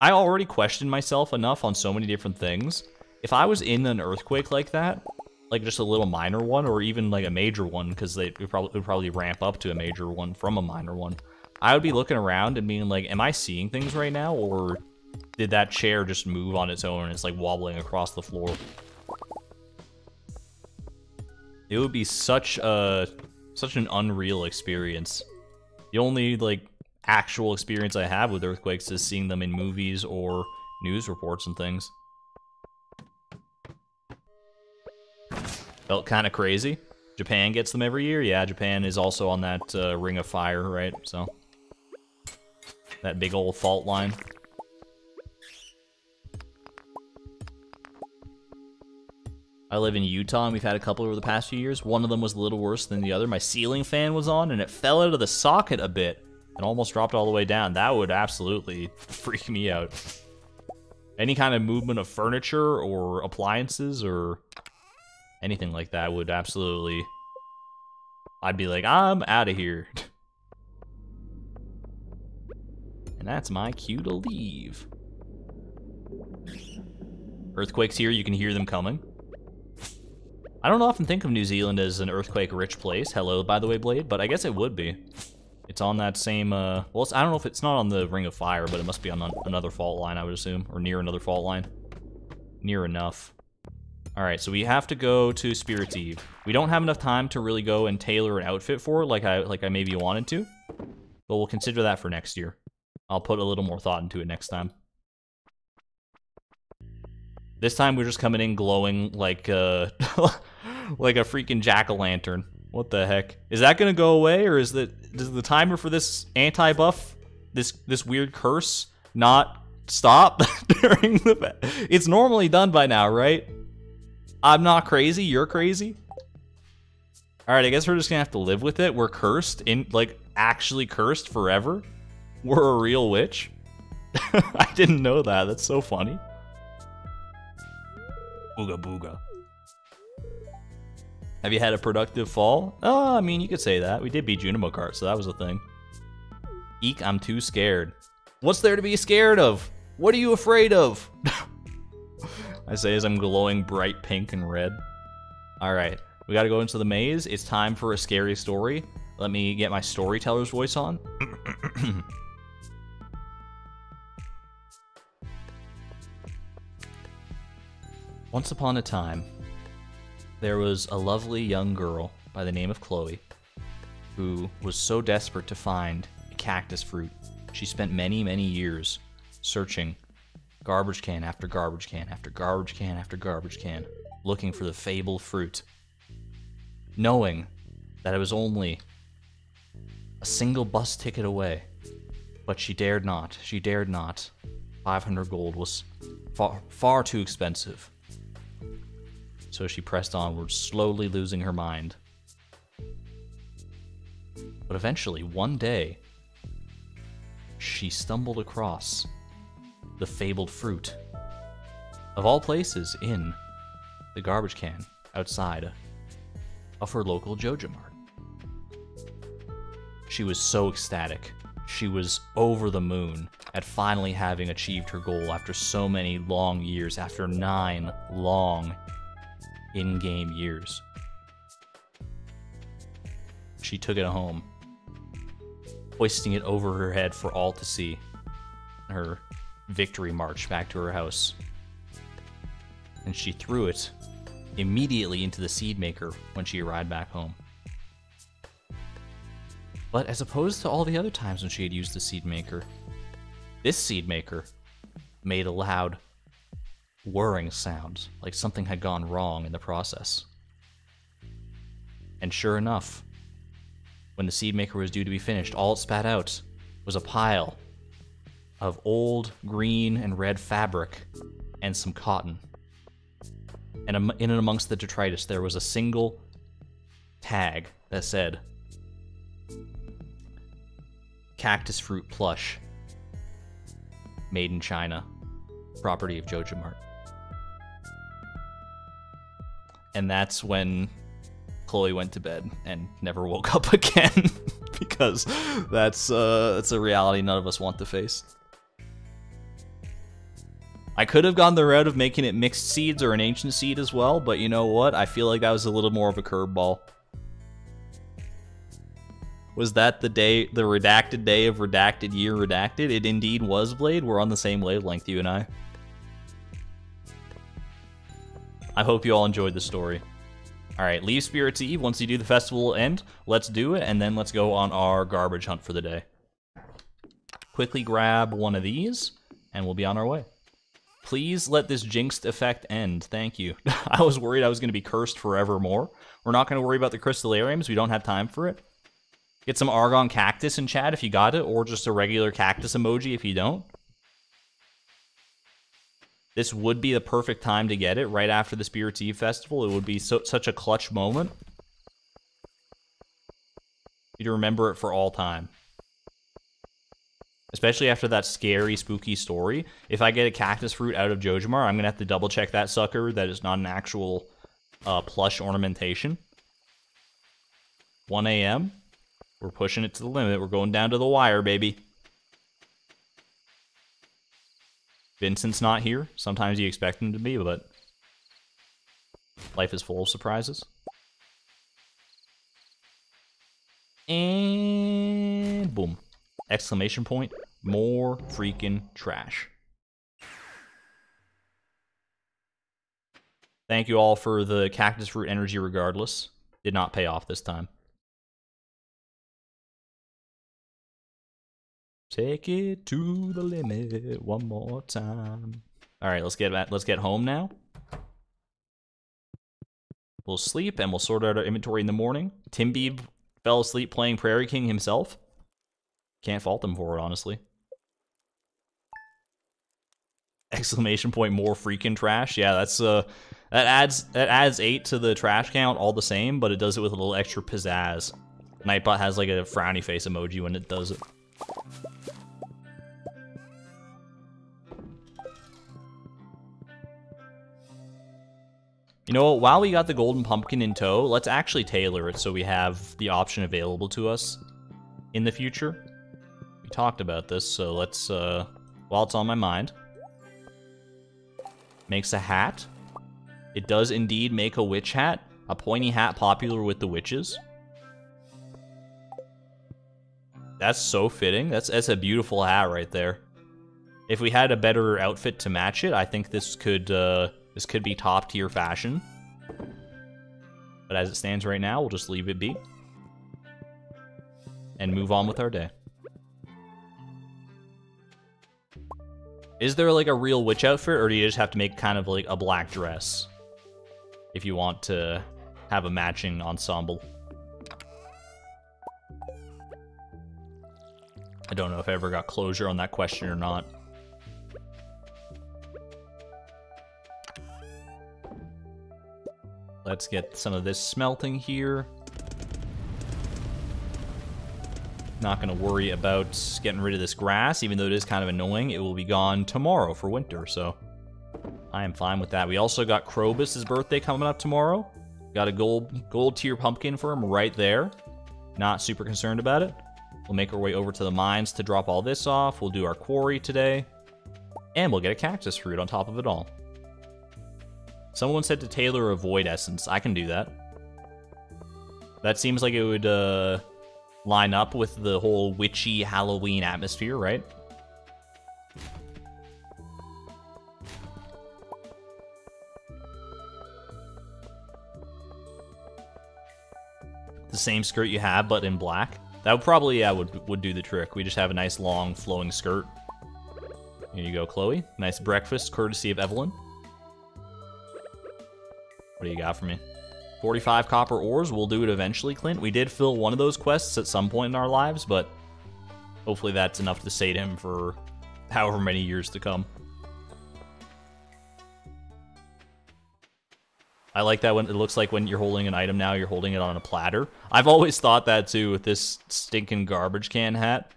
S1: I already questioned myself enough on so many different things. If I was in an earthquake like that, like just a little minor one or even like a major one because they would probably would probably ramp up to a major one from a minor one. I would be looking around and being like, am I seeing things right now? Or did that chair just move on its own and it's like wobbling across the floor? It would be such a, such an unreal experience. The only like actual experience I have with earthquakes is seeing them in movies or news reports and things. Felt kind of crazy. Japan gets them every year. Yeah, Japan is also on that uh, Ring of Fire, right? So that big old fault line. I live in Utah and we've had a couple over the past few years. One of them was a little worse than the other. My ceiling fan was on and it fell out of the socket a bit and almost dropped all the way down. That would absolutely freak me out. Any kind of movement of furniture or appliances or anything like that would absolutely... I'd be like, I'm out of here. And that's my cue to leave. Earthquakes here, you can hear them coming. I don't often think of New Zealand as an earthquake-rich place. Hello, by the way, Blade, but I guess it would be. It's on that same, uh, well, I don't know if it's not on the Ring of Fire, but it must be on another fault line, I would assume, or near another fault line. Near enough. Alright, so we have to go to Spirit's Eve. We don't have enough time to really go and tailor an outfit for it like I, like I maybe wanted to, but we'll consider that for next year. I'll put a little more thought into it next time. This time we're just coming in glowing like uh like a freaking jack-o'-lantern. What the heck? Is that gonna go away or is the does the timer for this anti-buff, this this weird curse, not stop during the It's normally done by now, right? I'm not crazy, you're crazy. Alright, I guess we're just gonna have to live with it. We're cursed in like actually cursed forever were a real witch? I didn't know that. That's so funny. Booga booga. Have you had a productive fall? Oh, I mean, you could say that. We did beat Junimo Kart, so that was a thing. Eek, I'm too scared. What's there to be scared of? What are you afraid of? I say as I'm glowing bright pink and red. Alright, we gotta go into the maze. It's time for a scary story. Let me get my storyteller's voice on. Once upon a time, there was a lovely young girl by the name of Chloe who was so desperate to find a cactus fruit She spent many, many years searching garbage can after garbage can after garbage can after garbage can, looking for the fabled fruit, knowing that it was only a single bus ticket away. But she dared not. She dared not. 500 gold was far, far too expensive. So she pressed onward, slowly losing her mind. But eventually, one day, she stumbled across the fabled fruit. Of all places, in the garbage can outside of her local Joja Mart. She was so ecstatic. She was over the moon at finally having achieved her goal after so many long years, after nine long in game years. She took it home, hoisting it over her head for all to see. Her victory march back to her house. And she threw it immediately into the seed maker when she arrived back home. But as opposed to all the other times when she had used the seed maker, this seed maker made a loud whirring sound, like something had gone wrong in the process. And sure enough, when the seed maker was due to be finished, all it spat out was a pile of old green and red fabric and some cotton. And in and amongst the detritus, there was a single tag that said Cactus Fruit Plush, made in China, property of Joja Mart. And that's when Chloe went to bed and never woke up again because that's uh, that's a reality none of us want to face. I could have gone the route of making it mixed seeds or an ancient seed as well, but you know what? I feel like that was a little more of a curveball. Was that the day, the redacted day of redacted year redacted? It indeed was, Blade. We're on the same wavelength, you and I. I hope you all enjoyed the story. Alright, leave Spirits Eve. Once you do the festival end, let's do it, and then let's go on our garbage hunt for the day. Quickly grab one of these, and we'll be on our way. Please let this jinxed effect end. Thank you. I was worried I was going to be cursed forevermore. We're not going to worry about the crystallariums. We don't have time for it. Get some Argon Cactus in chat if you got it, or just a regular cactus emoji if you don't. This would be the perfect time to get it, right after the Spirits Eve Festival. It would be so, such a clutch moment. You'd remember it for all time especially after that scary, spooky story. If I get a cactus fruit out of Joja Mart, I'm gonna have to double check that sucker that is not an actual uh, plush ornamentation. 1 a.m. We're pushing it to the limit. We're going down to the wire, baby. Vincent's not here. Sometimes you expect him to be, but life is full of surprises. And boom. Exclamation point. More freaking trash. Thank you all for the cactus fruit energy regardless. Did not pay off this time. Take it to the limit one more time. All right, let's get back, let's get home now. We'll sleep and we'll sort out our inventory in the morning. Timbeeb fell asleep playing Prairie King himself. Can't fault him for it, honestly. Exclamation point! More freaking trash. Yeah, that's uh, that adds that adds eight to the trash count all the same, but it does it with a little extra pizzazz. Nightbot has like a frowny face emoji when it does it. You know what, while we got the golden pumpkin in tow, let's actually tailor it so we have the option available to us in the future. We talked about this, so let's, uh, while it's on my mind, makes a hat. It does indeed make a witch hat, a pointy hat popular with the witches. That's so fitting. That's that's a beautiful hat right there. If we had a better outfit to match it, I think this could uh, this could be top tier fashion. But as it stands right now, we'll just leave it be and move on with our day. Is there like a real witch outfit, or do you just have to make kind of like a black dress if you want to have a matching ensemble? I don't know if I ever got closure on that question or not. Let's get some of this smelting here. Not going to worry about getting rid of this grass, even though it is kind of annoying. It will be gone tomorrow for winter, so I am fine with that. We also got Krobus' birthday coming up tomorrow. Got a gold gold tier pumpkin for him right there. Not super concerned about it. We'll make our way over to the mines to drop all this off. We'll do our quarry today. And we'll get a cactus fruit on top of it all. Someone said to tailor a void essence. I can do that. That seems like it would uh, line up with the whole witchy Halloween atmosphere, right? The same skirt you have, but in black. That would probably, yeah, would, would do the trick. We just have a nice long flowing skirt. Here you go, Chloe. Nice breakfast, courtesy of Evelyn. What do you got for me? 45 copper ores. We'll do it eventually, Clint. We did fill one of those quests at some point in our lives, but hopefully that's enough to sate him for however many years to come. I like that when it looks like when you're holding an item now, you're holding it on a platter. I've always thought that too with this stinking garbage can hat.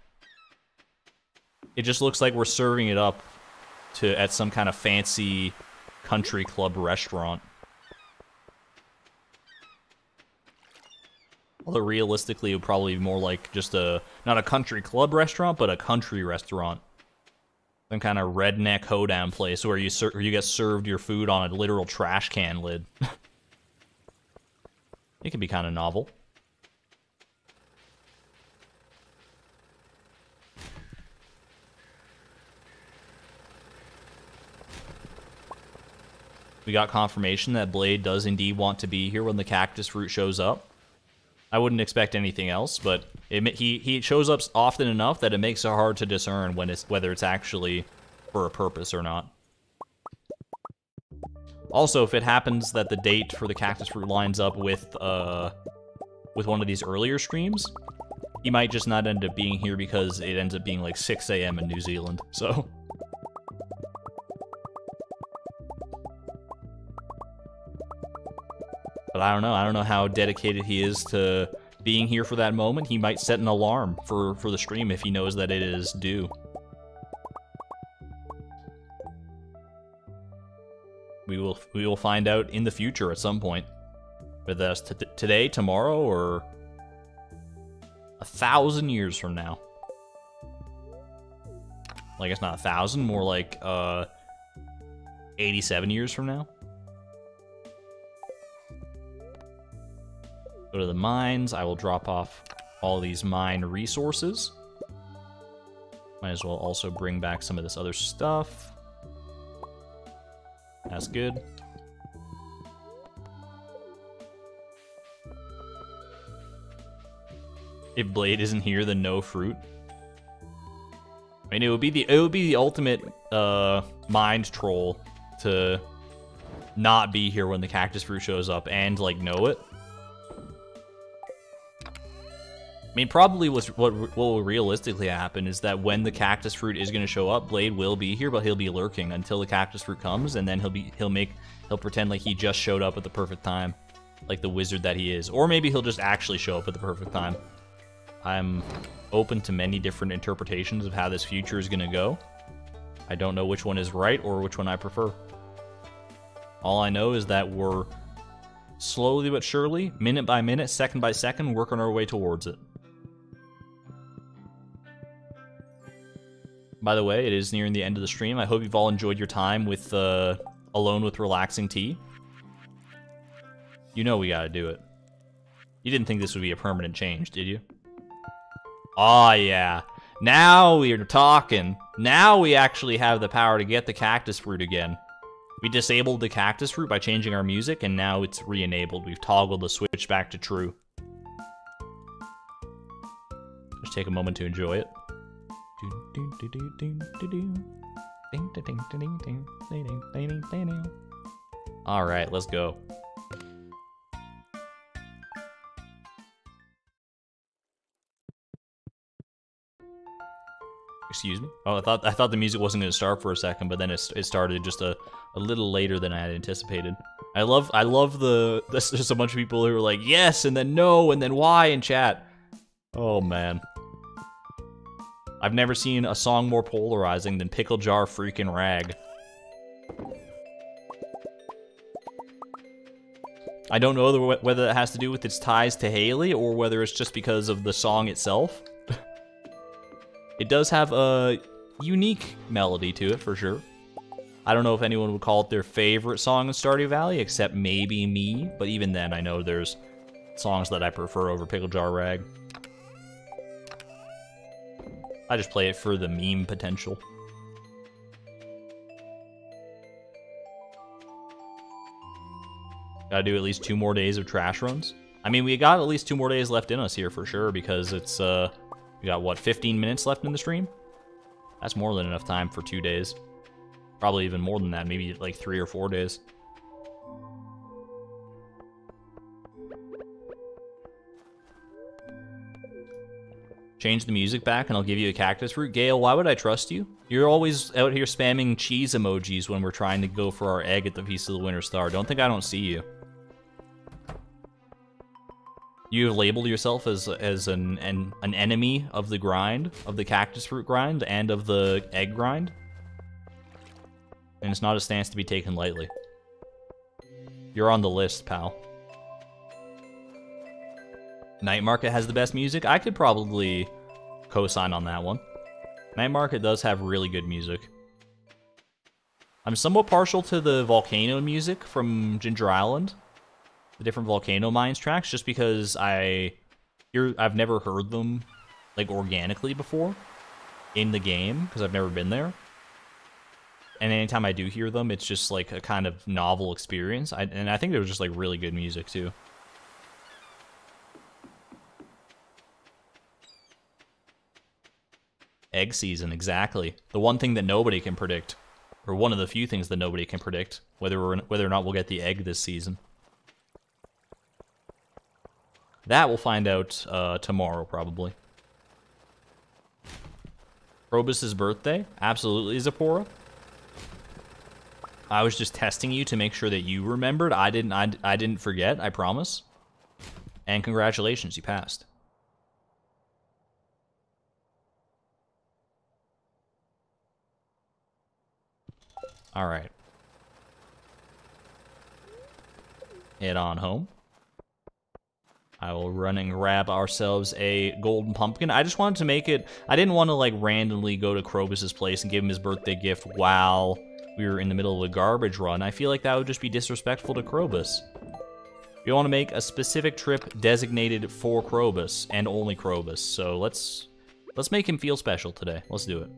S1: It just looks like we're serving it up to at some kind of fancy country club restaurant. Although realistically, it would probably be more like just a, not a country club restaurant, but a country restaurant. Some kind of redneck hoedown place where you where you get served your food on a literal trash can lid. it can be kind of novel. We got confirmation that Blade does indeed want to be here when the cactus fruit shows up. I wouldn't expect anything else, but it, he he shows up often enough that it makes it hard to discern when it's whether it's actually for a purpose or not. Also, if it happens that the date for the cactus fruit lines up with uh with one of these earlier streams, he might just not end up being here because it ends up being like 6 a.m. in New Zealand. So. But I don't know. I don't know how dedicated he is to being here for that moment. He might set an alarm for, for the stream if he knows that it is due. We will we will find out in the future at some point. Whether that's today, tomorrow, or a thousand years from now. Like it's not a thousand, more like uh 87 years from now. Go to the mines. I will drop off all these mine resources. Might as well also bring back some of this other stuff. That's good. If Blade isn't here, then no fruit. I mean, it would be the it would be the ultimate uh, mind troll to not be here when the cactus fruit shows up and like know it. I mean, probably what's, what what will realistically happen is that when the cactus fruit is going to show up, Blade will be here, but he'll be lurking until the cactus fruit comes, and then he'll be he'll make he'll pretend like he just showed up at the perfect time, like the wizard that he is, or maybe he'll just actually show up at the perfect time. I'm open to many different interpretations of how this future is going to go. I don't know which one is right or which one I prefer. All I know is that we're slowly but surely, minute by minute, second by second, working our way towards it. By the way. It is nearing the end of the stream. I hope you've all enjoyed your time with uh, Alone with Relaxing Tea. You know we gotta do it. You didn't think this would be a permanent change, did you? Oh, yeah. Now we're talking. Now we actually have the power to get the cactus fruit again. We disabled the cactus fruit by changing our music, and now it's re-enabled. We've toggled the switch back to true. Just take a moment to enjoy it. All right, let's go. Excuse me. Oh, I thought I thought the music wasn't going to start for a second, but then it, it started just a, a little later than I had anticipated. I love I love the there's a bunch of people who are like yes and then no and then why in chat. Oh man. I've never seen a song more polarizing than Pickle Jar Freakin' Rag. I don't know whether that has to do with its ties to Haley or whether it's just because of the song itself. it does have a unique melody to it, for sure. I don't know if anyone would call it their favorite song in Stardew Valley, except maybe me, but even then I know there's songs that I prefer over Pickle Jar Rag. I just play it for the meme potential. Gotta do at least two more days of trash runs. I mean, we got at least two more days left in us here for sure because it's, uh, we got, what, 15 minutes left in the stream? That's more than enough time for two days. Probably even more than that, maybe like three or four days. Change the music back and I'll give you a cactus fruit. Gale, why would I trust you? You're always out here spamming cheese emojis when we're trying to go for our egg at the Feast of the Winter Star. Don't think I don't see you. You have labeled yourself as as an, an an enemy of the grind, of the cactus fruit grind, and of the egg grind. And it's not a stance to be taken lightly. You're on the list, pal. Night Market has the best music. I could probably co-sign on that one. Night Market does have really good music. I'm somewhat partial to the volcano music from Ginger Island, the different volcano mines tracks, just because I hear I've never heard them like organically before in the game because I've never been there. And anytime I do hear them, it's just like a kind of novel experience. I, and I think they're just like really good music too. Egg season, exactly. The one thing that nobody can predict, or one of the few things that nobody can predict, whether we're, whether or not we'll get the egg this season. That we'll find out uh, tomorrow, probably. Krobus's birthday? Absolutely, Zipporah. I was just testing you to make sure that you remembered. I didn't. I, I didn't forget. I promise. And congratulations, you passed. All right. Head on home. I will run and grab ourselves a golden pumpkin. I just wanted to make it... I didn't want to, like, randomly go to Krobus's place and give him his birthday gift while we were in the middle of a garbage run. I feel like that would just be disrespectful to Krobus. We want to make a specific trip designated for Krobus and only Krobus. So let's let's make him feel special today. Let's do it.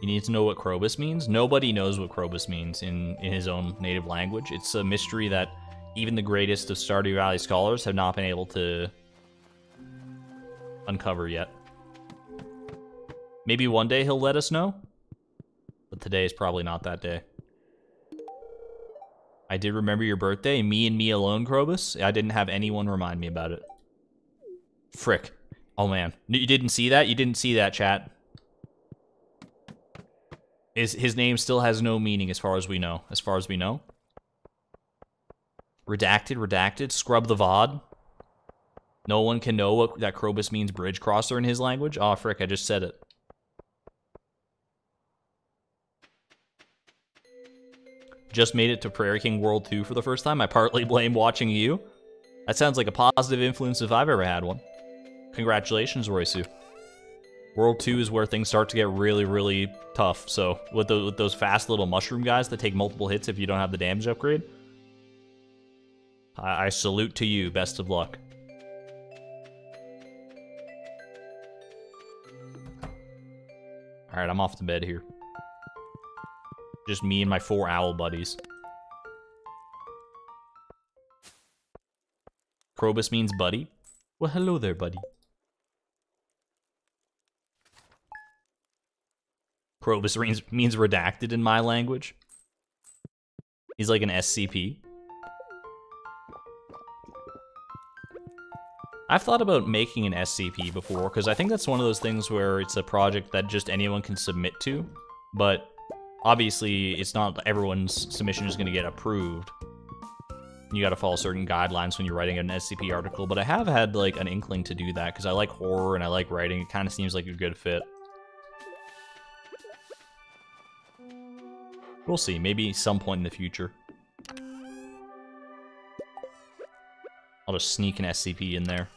S1: You need to know what Krobus means. Nobody knows what Krobus means in, in his own native language. It's a mystery that even the greatest of Stardew Valley scholars have not been able to uncover yet. Maybe one day he'll let us know, but today is probably not that day. I did remember your birthday, me and me alone, Krobus. I didn't have anyone remind me about it. Frick. Oh man, you didn't see that? You didn't see that, chat. His, his name still has no meaning as far as we know. As far as we know. Redacted, redacted. Scrub the VOD. No one can know what that Krobus means bridge crosser in his language. Oh, frick, I just said it. Just made it to Prairie King World 2 for the first time. I partly blame watching you. That sounds like a positive influence if I've ever had one. Congratulations, Roysu. World 2 is where things start to get really, really tough. So with, the, with those fast little mushroom guys that take multiple hits if you don't have the damage upgrade, I, I salute to you. Best of luck. Alright, I'm off to bed here. Just me and my four owl buddies. Krobus means buddy. Well, hello there, buddy. Krobus means, means redacted in my language. He's like an SCP. I've thought about making an SCP before, because I think that's one of those things where it's a project that just anyone can submit to, but obviously it's not everyone's submission is going to get approved. You got to follow certain guidelines when you're writing an SCP article, but I have had like an inkling to do that because I like horror and I like writing. It kind of seems like a good fit. We'll see. Maybe some point in the future. I'll just sneak an SCP in there.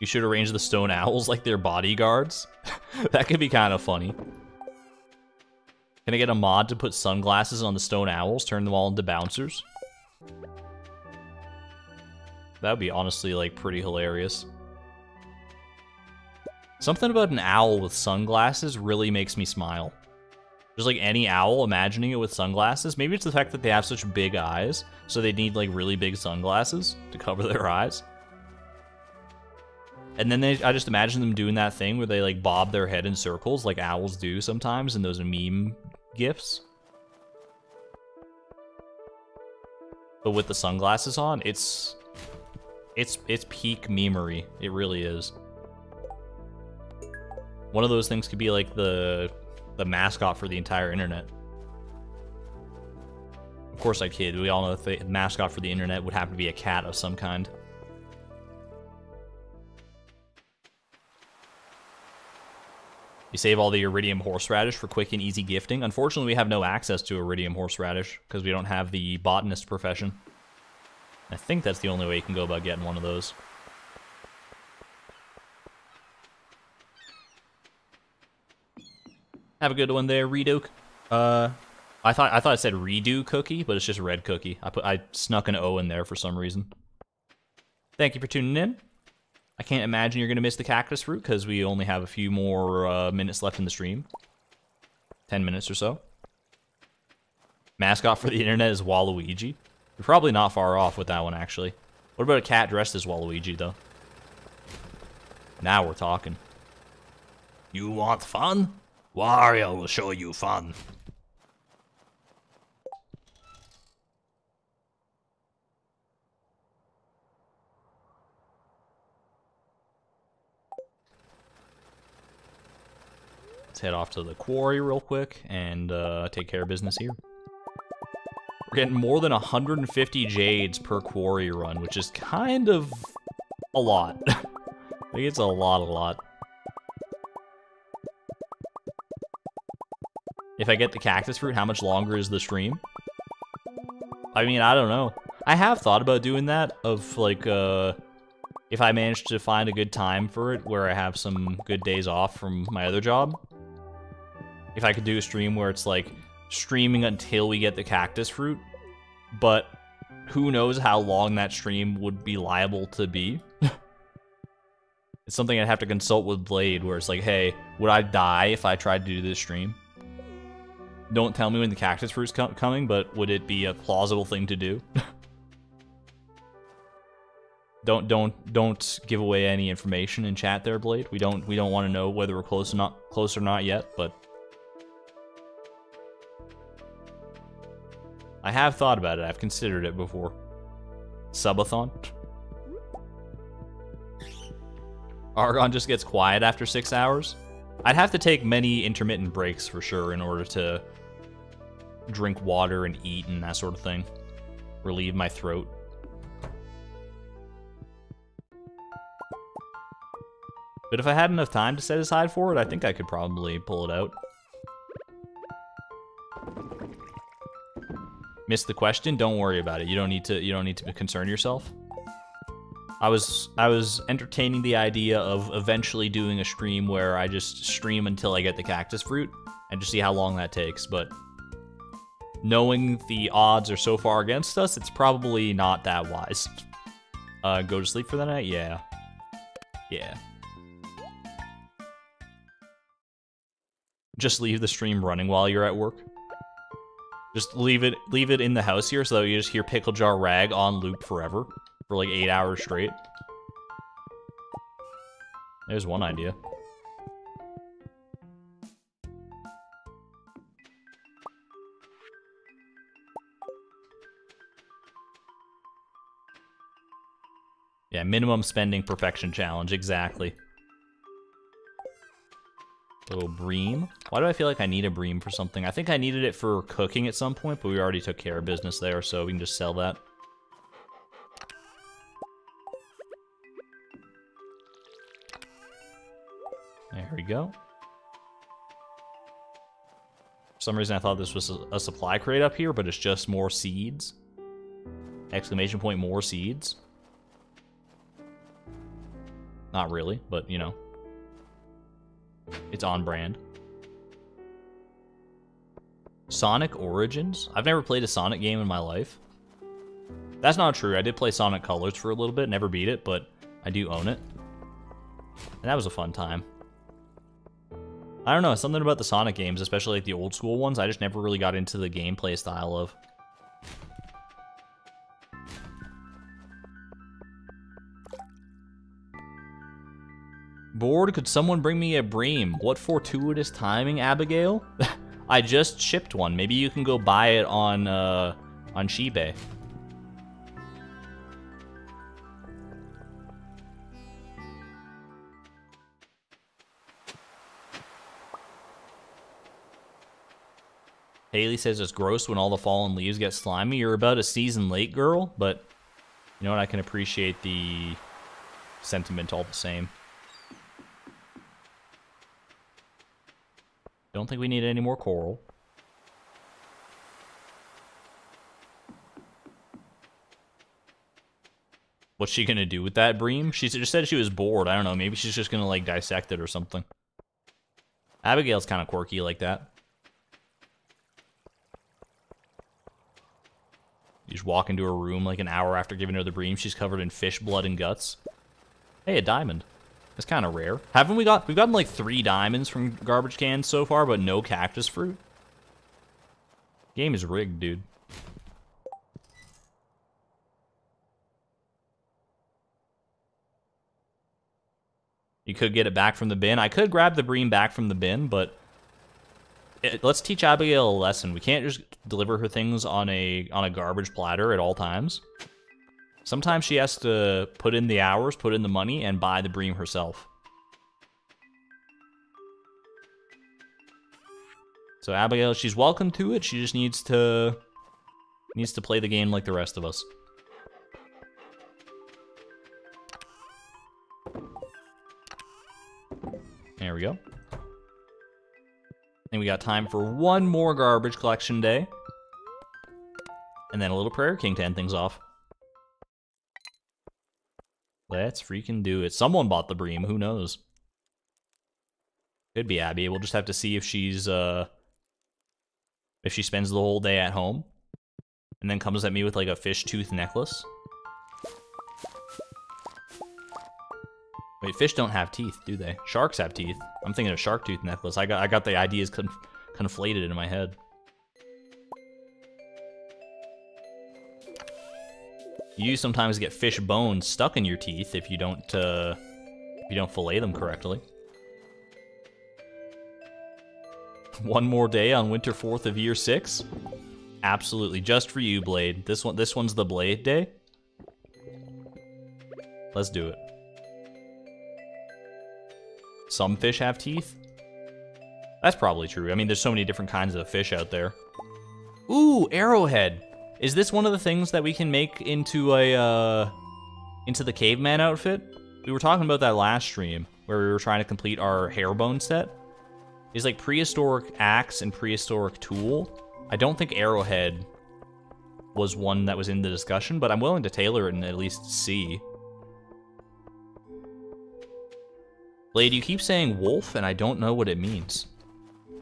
S1: You should arrange the stone owls like their bodyguards. that could be kind of funny. Can I get a mod to put sunglasses on the stone owls, turn them all into bouncers? That would be honestly, like, pretty hilarious. Something about an owl with sunglasses really makes me smile. Just like any owl, imagining it with sunglasses. Maybe it's the fact that they have such big eyes, so they need like really big sunglasses to cover their eyes. And then they, I just imagine them doing that thing where they like bob their head in circles like owls do sometimes in those meme gifs. But with the sunglasses on, it's it's it's peak memery. It really is. One of those things could be like the the mascot for the entire internet. Of course I kid. We all know the mascot for the internet would have to be a cat of some kind. You save all the iridium horseradish for quick and easy gifting. Unfortunately, we have no access to iridium horseradish because we don't have the botanist profession. I think that's the only way you can go about getting one of those. Have a good one there, Redo. Uh, I thought I thought it said redo cookie, but it's just red cookie. I put I snuck an O in there for some reason. Thank you for tuning in. I can't imagine you're to miss the cactus fruit because we only have a few more uh, minutes left in the stream. 10 minutes or so. Mascot for the internet is Waluigi. You're probably not far off with that one, actually. What about a cat dressed as Waluigi, though? Now we're talking. You want fun? Wario will show you fun. Let's head off to the quarry real quick and uh, take care of business here. We're getting more than 150 jades per quarry run, which is kind of a lot. I think it's a lot, a lot. If I get the cactus fruit, how much longer is the stream? I mean, I don't know. I have thought about doing that, of like, uh, if I manage to find a good time for it, where I have some good days off from my other job, if I could do a stream where it's like streaming until we get the cactus fruit, but who knows how long that stream would be liable to be. it's something I'd have to consult with Blade, where it's like, hey, would I die if I tried to do this stream? Don't tell me when the cactus fruit's co coming, but would it be a plausible thing to do? don't don't don't give away any information in chat there, Blade. We don't we don't want to know whether we're close or not close or not yet, but I have thought about it. I've considered it before. Subathon. Argon just gets quiet after six hours. I'd have to take many intermittent breaks for sure in order to drink water and eat and that sort of thing. Relieve my throat. But if I had enough time to set aside for it, I think I could probably pull it out. missed the question, don't worry about it. You don't need to you don't need to concern yourself. I was I was entertaining the idea of eventually doing a stream where I just stream until I get the cactus fruit and just see how long that takes, but knowing the odds are so far against us, it's probably not that wise. Uh, go to sleep for the night? Yeah. Yeah. Just leave the stream running while you're at work. Just leave it leave it in the house here so that you just hear Pickle Jar Rag on loop forever for like eight hours straight. There's one idea. Yeah, minimum spending perfection challenge, exactly. Little bream. Why do I feel like I need a bream for something? I think I needed it for cooking at some point, but we already took care of business there, so we can just sell that. There we go. For some reason I thought this was a supply crate up here, but it's just more seeds. Exclamation point, more seeds. Not really, but you know. It's on brand. Sonic Origins? I've never played a Sonic game in my life. That's not true. I did play Sonic Colors for a little bit, never beat it, but I do own it. And that was a fun time. I don't know, something about the Sonic games, especially like the old school ones, I just never really got into the gameplay style of. Bored, could someone bring me a bream? What fortuitous timing, Abigail? I just shipped one. Maybe you can go buy it on uh, on Shebay. Haley says it's gross when all the fallen leaves get slimy. You're about a season late, girl, but you know what? I can appreciate the sentiment all the same. Don't think we need any more coral. What's she gonna do with that bream? She just said she was bored. I don't know. Maybe she's just gonna like dissect it or something. Abigail's kind of quirky like that. You just walk into her room like an hour after giving her the bream. She's covered in fish blood and guts. Hey, a diamond. It's kind of rare. Haven't we got... We've gotten like three diamonds from garbage cans so far, but no cactus fruit? Game is rigged, dude. You could get it back from the bin. I could grab the bream back from the bin, but it, let's teach Abigail a lesson. We can't just deliver her things on a on a garbage platter at all times. Sometimes she has to put in the hours, put in the money, and buy the bream herself. So Abigail, she's welcome to it. She just needs to needs to play the game like the rest of us. There we go. And we got time for one more garbage collection day. And then a little Prairie King to end things off. Let's freaking do it. Someone bought the bream, who knows? Could be Abby. We'll just have to see if she's, uh... If she spends the whole day at home. And then comes at me with, like, a fish tooth necklace. Wait, fish don't have teeth, do they? Sharks have teeth. I'm thinking of shark tooth necklace. I got I got the ideas conf conflated in my head. You sometimes get fish bones stuck in your teeth if you don't uh, if you don't fillet them correctly. one more day on winter fourth of year six. Absolutely, just for you, Blade. This one, this one's the Blade day. Let's do it. Some fish have teeth. That's probably true. I mean, there's so many different kinds of fish out there. Ooh, arrowhead. Is this one of the things that we can make into a, uh, into the caveman outfit? We were talking about that last stream, where we were trying to complete our hairbone set. Is like prehistoric axe and prehistoric tool. I don't think arrowhead was one that was in the discussion, but I'm willing to tailor it and at least see. Blade, you keep saying wolf, and I don't know what it means.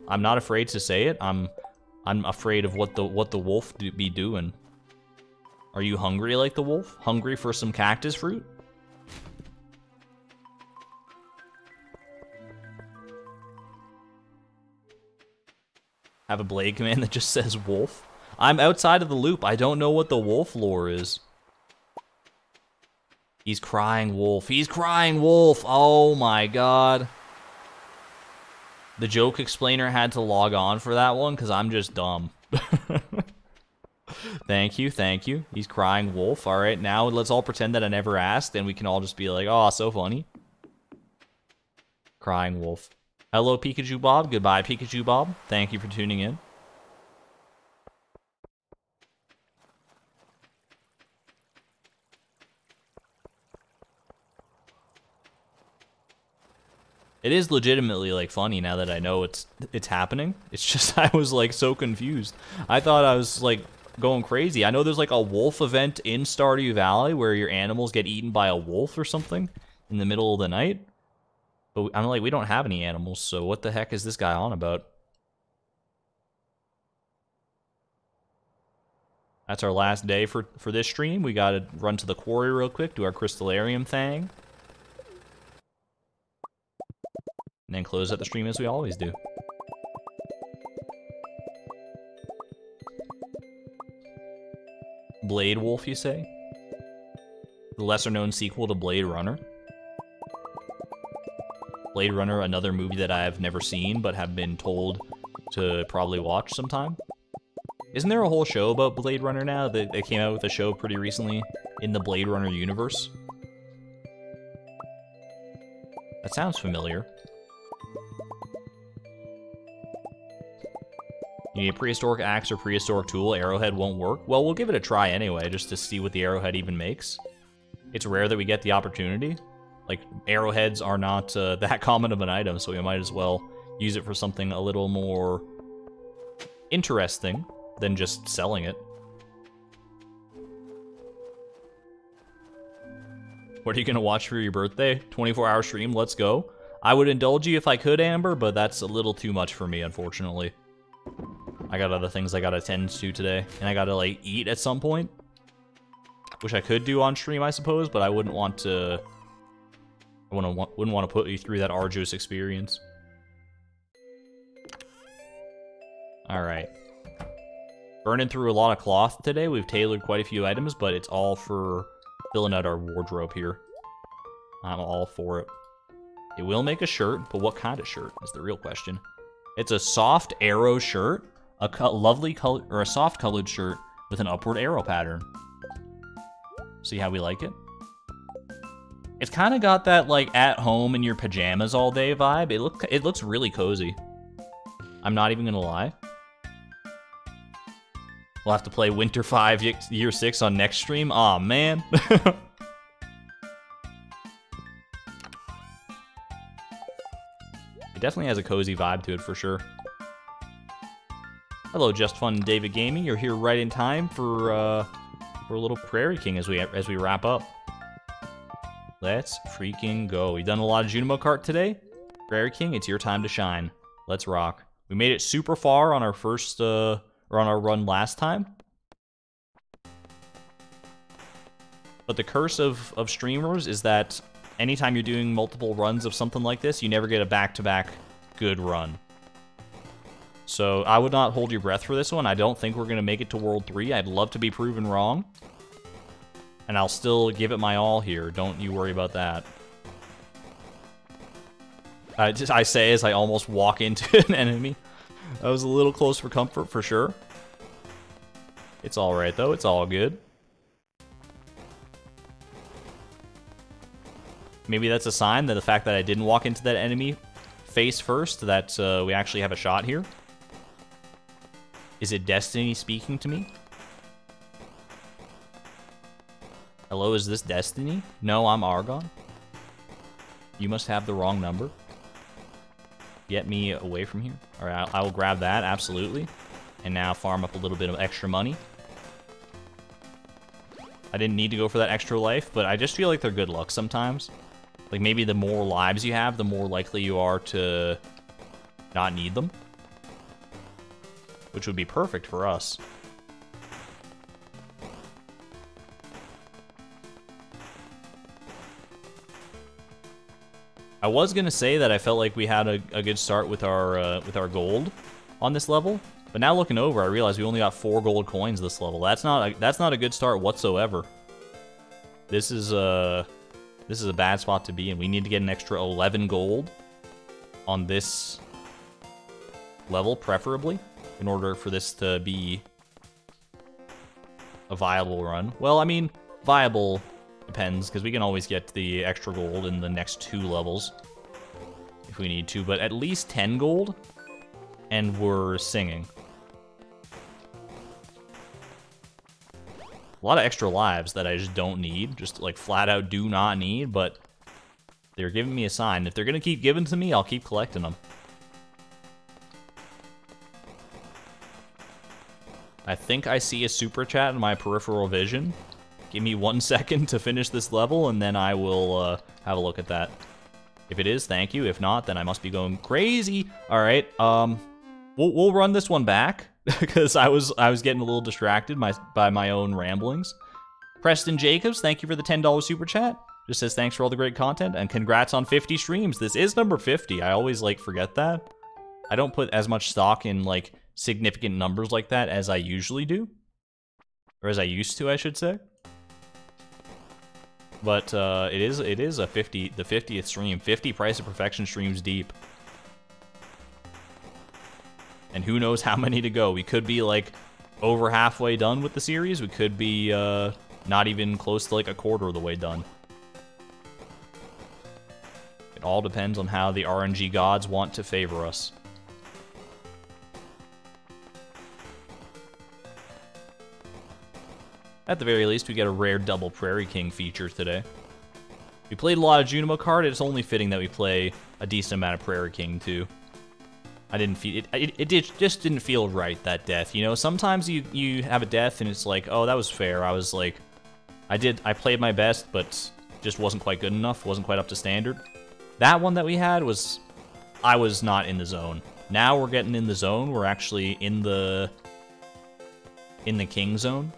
S1: I'm not afraid to say it. I'm I'm afraid of what the what the wolf do, be doing. Are you hungry like the wolf? Hungry for some cactus fruit? Have a blade command that just says wolf? I'm outside of the loop. I don't know what the wolf lore is. He's crying wolf. He's crying wolf. Oh my god. The joke explainer had to log on for that one because I'm just dumb. thank you, thank you. He's crying wolf. All right, now let's all pretend that I never asked and we can all just be like, oh, so funny. Crying wolf. Hello, Pikachu Bob. Goodbye, Pikachu Bob. Thank you for tuning in. It is legitimately like funny now that I know it's it's happening. It's just I was like so confused. I thought I was like going crazy. I know there's like a wolf event in Stardew Valley where your animals get eaten by a wolf or something in the middle of the night. But I'm like, we don't have any animals, so what the heck is this guy on about? That's our last day for, for this stream. We gotta run to the quarry real quick, do our crystalarium thing. And then close out the stream as we always do. Blade Wolf, you say? The lesser known sequel to Blade Runner. Blade Runner, another movie that I have never seen but have been told to probably watch sometime. Isn't there a whole show about Blade Runner now? That they came out with a show pretty recently in the Blade Runner universe. That sounds familiar. You need a prehistoric axe or prehistoric tool. Arrowhead won't work. Well, we'll give it a try anyway, just to see what the arrowhead even makes. It's rare that we get the opportunity. Like, arrowheads are not uh, that common of an item, so we might as well use it for something a little more interesting than just selling it. What are you gonna watch for your birthday? 24 hour stream, let's go. I would indulge you if I could, Amber, but that's a little too much for me, unfortunately. I got other things I gotta attend to today, and I gotta, like, eat at some point. Which I could do on stream, I suppose, but I wouldn't want to... I wouldn't want, wouldn't want to put you through that arduous experience. Alright. Burning through a lot of cloth today. We've tailored quite a few items, but it's all for filling out our wardrobe here. I'm all for it. It will make a shirt, but what kind of shirt is the real question. It's a soft arrow shirt a lovely color or a soft colored shirt with an upward arrow pattern. See how we like it? It's kind of got that like at home in your pajamas all day vibe. It look it looks really cozy. I'm not even gonna lie. We'll have to play Winter 5 Year 6 on next stream. Aw, oh, man. it definitely has a cozy vibe to it for sure. Hello, Just Fun and David Gaming. You're here right in time for uh, for a little Prairie King as we as we wrap up. Let's freaking go. We've done a lot of Junimo Kart today. Prairie King, it's your time to shine. Let's rock. We made it super far on our first uh, or on our run last time. But the curse of, of streamers is that anytime you're doing multiple runs of something like this, you never get a back-to-back -back good run. So I would not hold your breath for this one. I don't think we're going to make it to World 3. I'd love to be proven wrong. And I'll still give it my all here. Don't you worry about that. I, just, I say as I almost walk into an enemy. That was a little close for comfort, for sure. It's alright, though. It's all good. Maybe that's a sign that the fact that I didn't walk into that enemy face first, that uh, we actually have a shot here. Is it Destiny speaking to me? Hello, is this Destiny? No, I'm Argon. You must have the wrong number. Get me away from here. Alright, I will grab that, absolutely. And now farm up a little bit of extra money. I didn't need to go for that extra life, but I just feel like they're good luck sometimes. Like, maybe the more lives you have, the more likely you are to not need them which would be perfect for us. I was gonna say that I felt like we had a, a good start with our uh, with our gold on this level, But now looking over, I realize we only got four gold coins this level. That's not a, that's not a good start whatsoever. This is a this is a bad spot to be in. We need to get an extra 11 gold on this level, preferably, in order for this to be a viable run. Well, I mean, viable depends, because we can always get the extra gold in the next two levels if we need to, but at least 10 gold, and we're singing. A lot of extra lives that I just don't need, just like flat out do not need, but they're giving me a sign. If they're gonna keep giving to me, I'll keep collecting them. I think I see a super chat in my peripheral vision. Give me one second to finish this level, and then I will uh, have a look at that. If it is, thank you. If not, then I must be going crazy. All right, um, we'll, we'll run this one back because I was I was getting a little distracted my, by my own ramblings. Preston Jacobs, thank you for the $10 super chat. Just says thanks for all the great content and congrats on 50 streams. This is number 50. I always like forget that. I don't put as much stock in like significant numbers like that as I usually do. Or as I used to, I should say. But uh, it is it is a 50 the 50th stream, 50 Price of Perfection streams deep. And who knows how many to go. We could be like over halfway done with the series. We could be uh, not even close to like a quarter of the way done. It all depends on how the RNG gods want to favor us. At the very least, we get a rare double Prairie King feature today. We played a lot of Junimo Kart, it's only fitting that we play a decent amount of Prairie King too. I didn't feel it, it. It, did, just didn't feel right that death. You know, sometimes you you have a death and it's like, oh, that was fair. I was like, I did, I played my best, but just wasn't quite good enough. wasn't quite up to standard. That one that we had was, I was not in the zone. Now we're getting in the zone. We're actually in the in the king zone,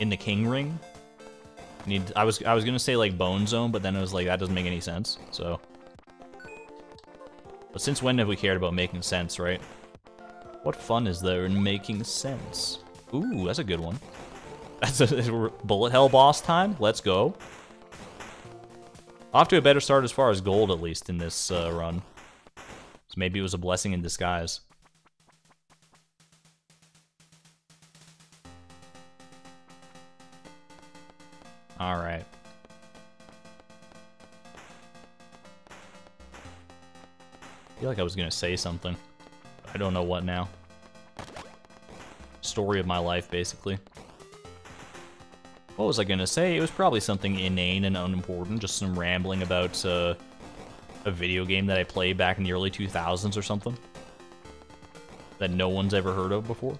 S1: in the king ring. Need I was I was gonna say like bone zone, but then it was like that doesn't make any sense. So. But since when have we cared about making sense, right? What fun is there in making sense? Ooh, that's a good one. That's a bullet hell boss time. Let's go. Off to a better start as far as gold, at least, in this uh, run. So maybe it was a blessing in disguise. Alright. I feel like I was gonna say something. I don't know what now. Story of my life, basically. What was I gonna say? It was probably something inane and unimportant, just some rambling about uh, a video game that I played back in the early 2000s or something. That no one's ever heard of before.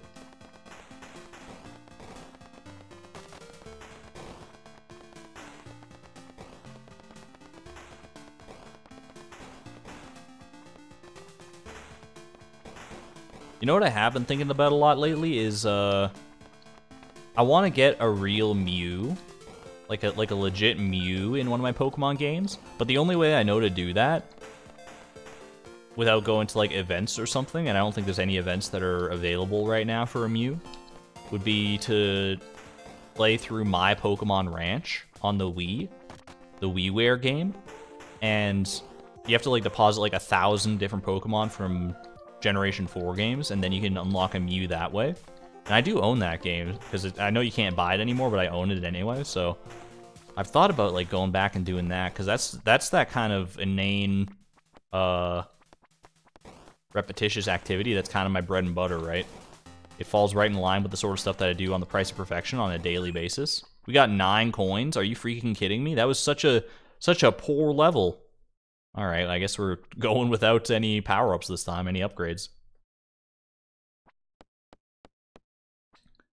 S1: You know what I have been thinking about a lot lately is uh I want to get a real Mew, like a like a legit Mew in one of my Pokemon games. But the only way I know to do that without going to like events or something, and I don't think there's any events that are available right now for a Mew, would be to play through my Pokemon Ranch on the Wii, the WiiWare game, and you have to like deposit like a thousand different Pokemon from Generation 4 games, and then you can unlock a Mew that way. And I do own that game, because I know you can't buy it anymore, but I own it anyway, so... I've thought about, like, going back and doing that, because that's, that's that kind of inane, uh... repetitious activity that's kind of my bread and butter, right? It falls right in line with the sort of stuff that I do on the Price of Perfection on a daily basis. We got nine coins. Are you freaking kidding me? That was such a such a poor level. Alright, I guess we're going without any power-ups this time, any upgrades.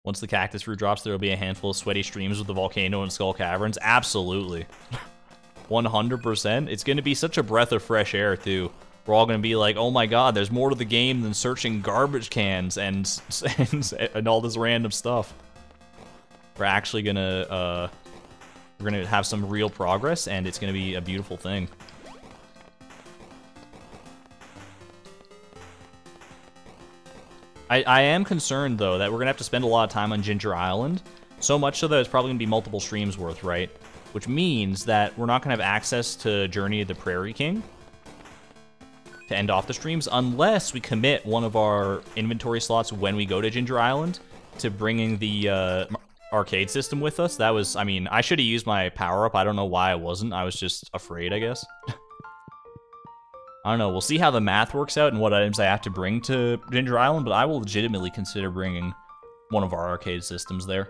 S1: Once the cactus fruit drops, there will be a handful of sweaty streams with the volcano and skull caverns. Absolutely. 100%. It's going to be such a breath of fresh air, too. We're all going to be like, oh my god, there's more to the game than searching garbage cans and, and, and all this random stuff. We're actually going to, uh, we're going to have some real progress, and it's going to be a beautiful thing. I, I am concerned, though, that we're going to have to spend a lot of time on Ginger Island. So much so that it's probably going to be multiple streams worth, right? Which means that we're not going to have access to Journey of the Prairie King to end off the streams unless we commit one of our inventory slots when we go to Ginger Island to bringing the uh, arcade system with us. That was, I mean, I should have used my power up. I don't know why I wasn't. I was just afraid, I guess. I don't know. We'll see how the math works out and what items I have to bring to Ginger Island, but I will legitimately consider bringing one of our arcade systems there.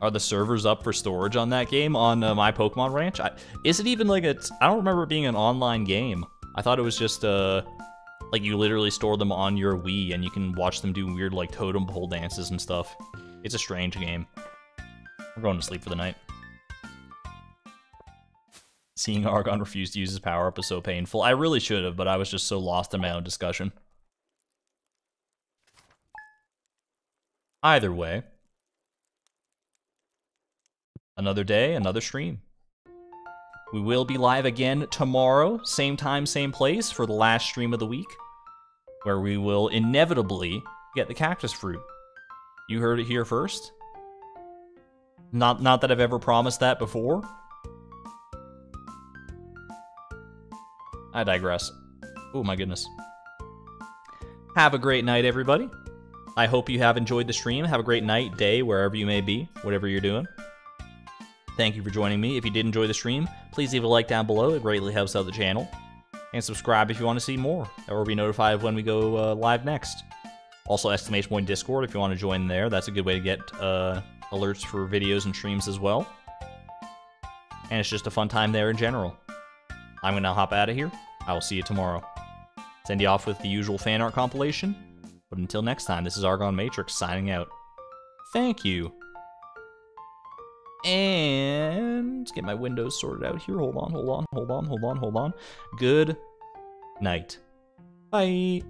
S1: Are the servers up for storage on that game on uh, my Pokemon Ranch? I, is it even like a? I don't remember it being an online game. I thought it was just uh, like you literally store them on your Wii and you can watch them do weird like totem pole dances and stuff. It's a strange game. We're going to sleep for the night. Seeing Argon refuse to use his power up is so painful. I really should have, but I was just so lost in my own discussion. Either way, another day, another stream. We will be live again tomorrow, same time, same place, for the last stream of the week, where we will inevitably get the cactus fruit. You heard it here first. Not, not that I've ever promised that before. I digress. Oh my goodness. Have a great night, everybody. I hope you have enjoyed the stream. Have a great night, day, wherever you may be, whatever you're doing. Thank you for joining me. If you did enjoy the stream, please leave a like down below. It greatly helps out the channel. And subscribe if you want to see more, or be notified when we go uh, live next. Also, exclamation point Discord if you want to join there. That's a good way to get uh, alerts for videos and streams as well. And it's just a fun time there in general. I'm going to hop out of here. I will see you tomorrow. Send you off with the usual fan art compilation. But until next time, this is Argon Matrix signing out. Thank you. And get my windows sorted out here. Hold on, hold on, hold on, hold on, hold on. Good night. Bye.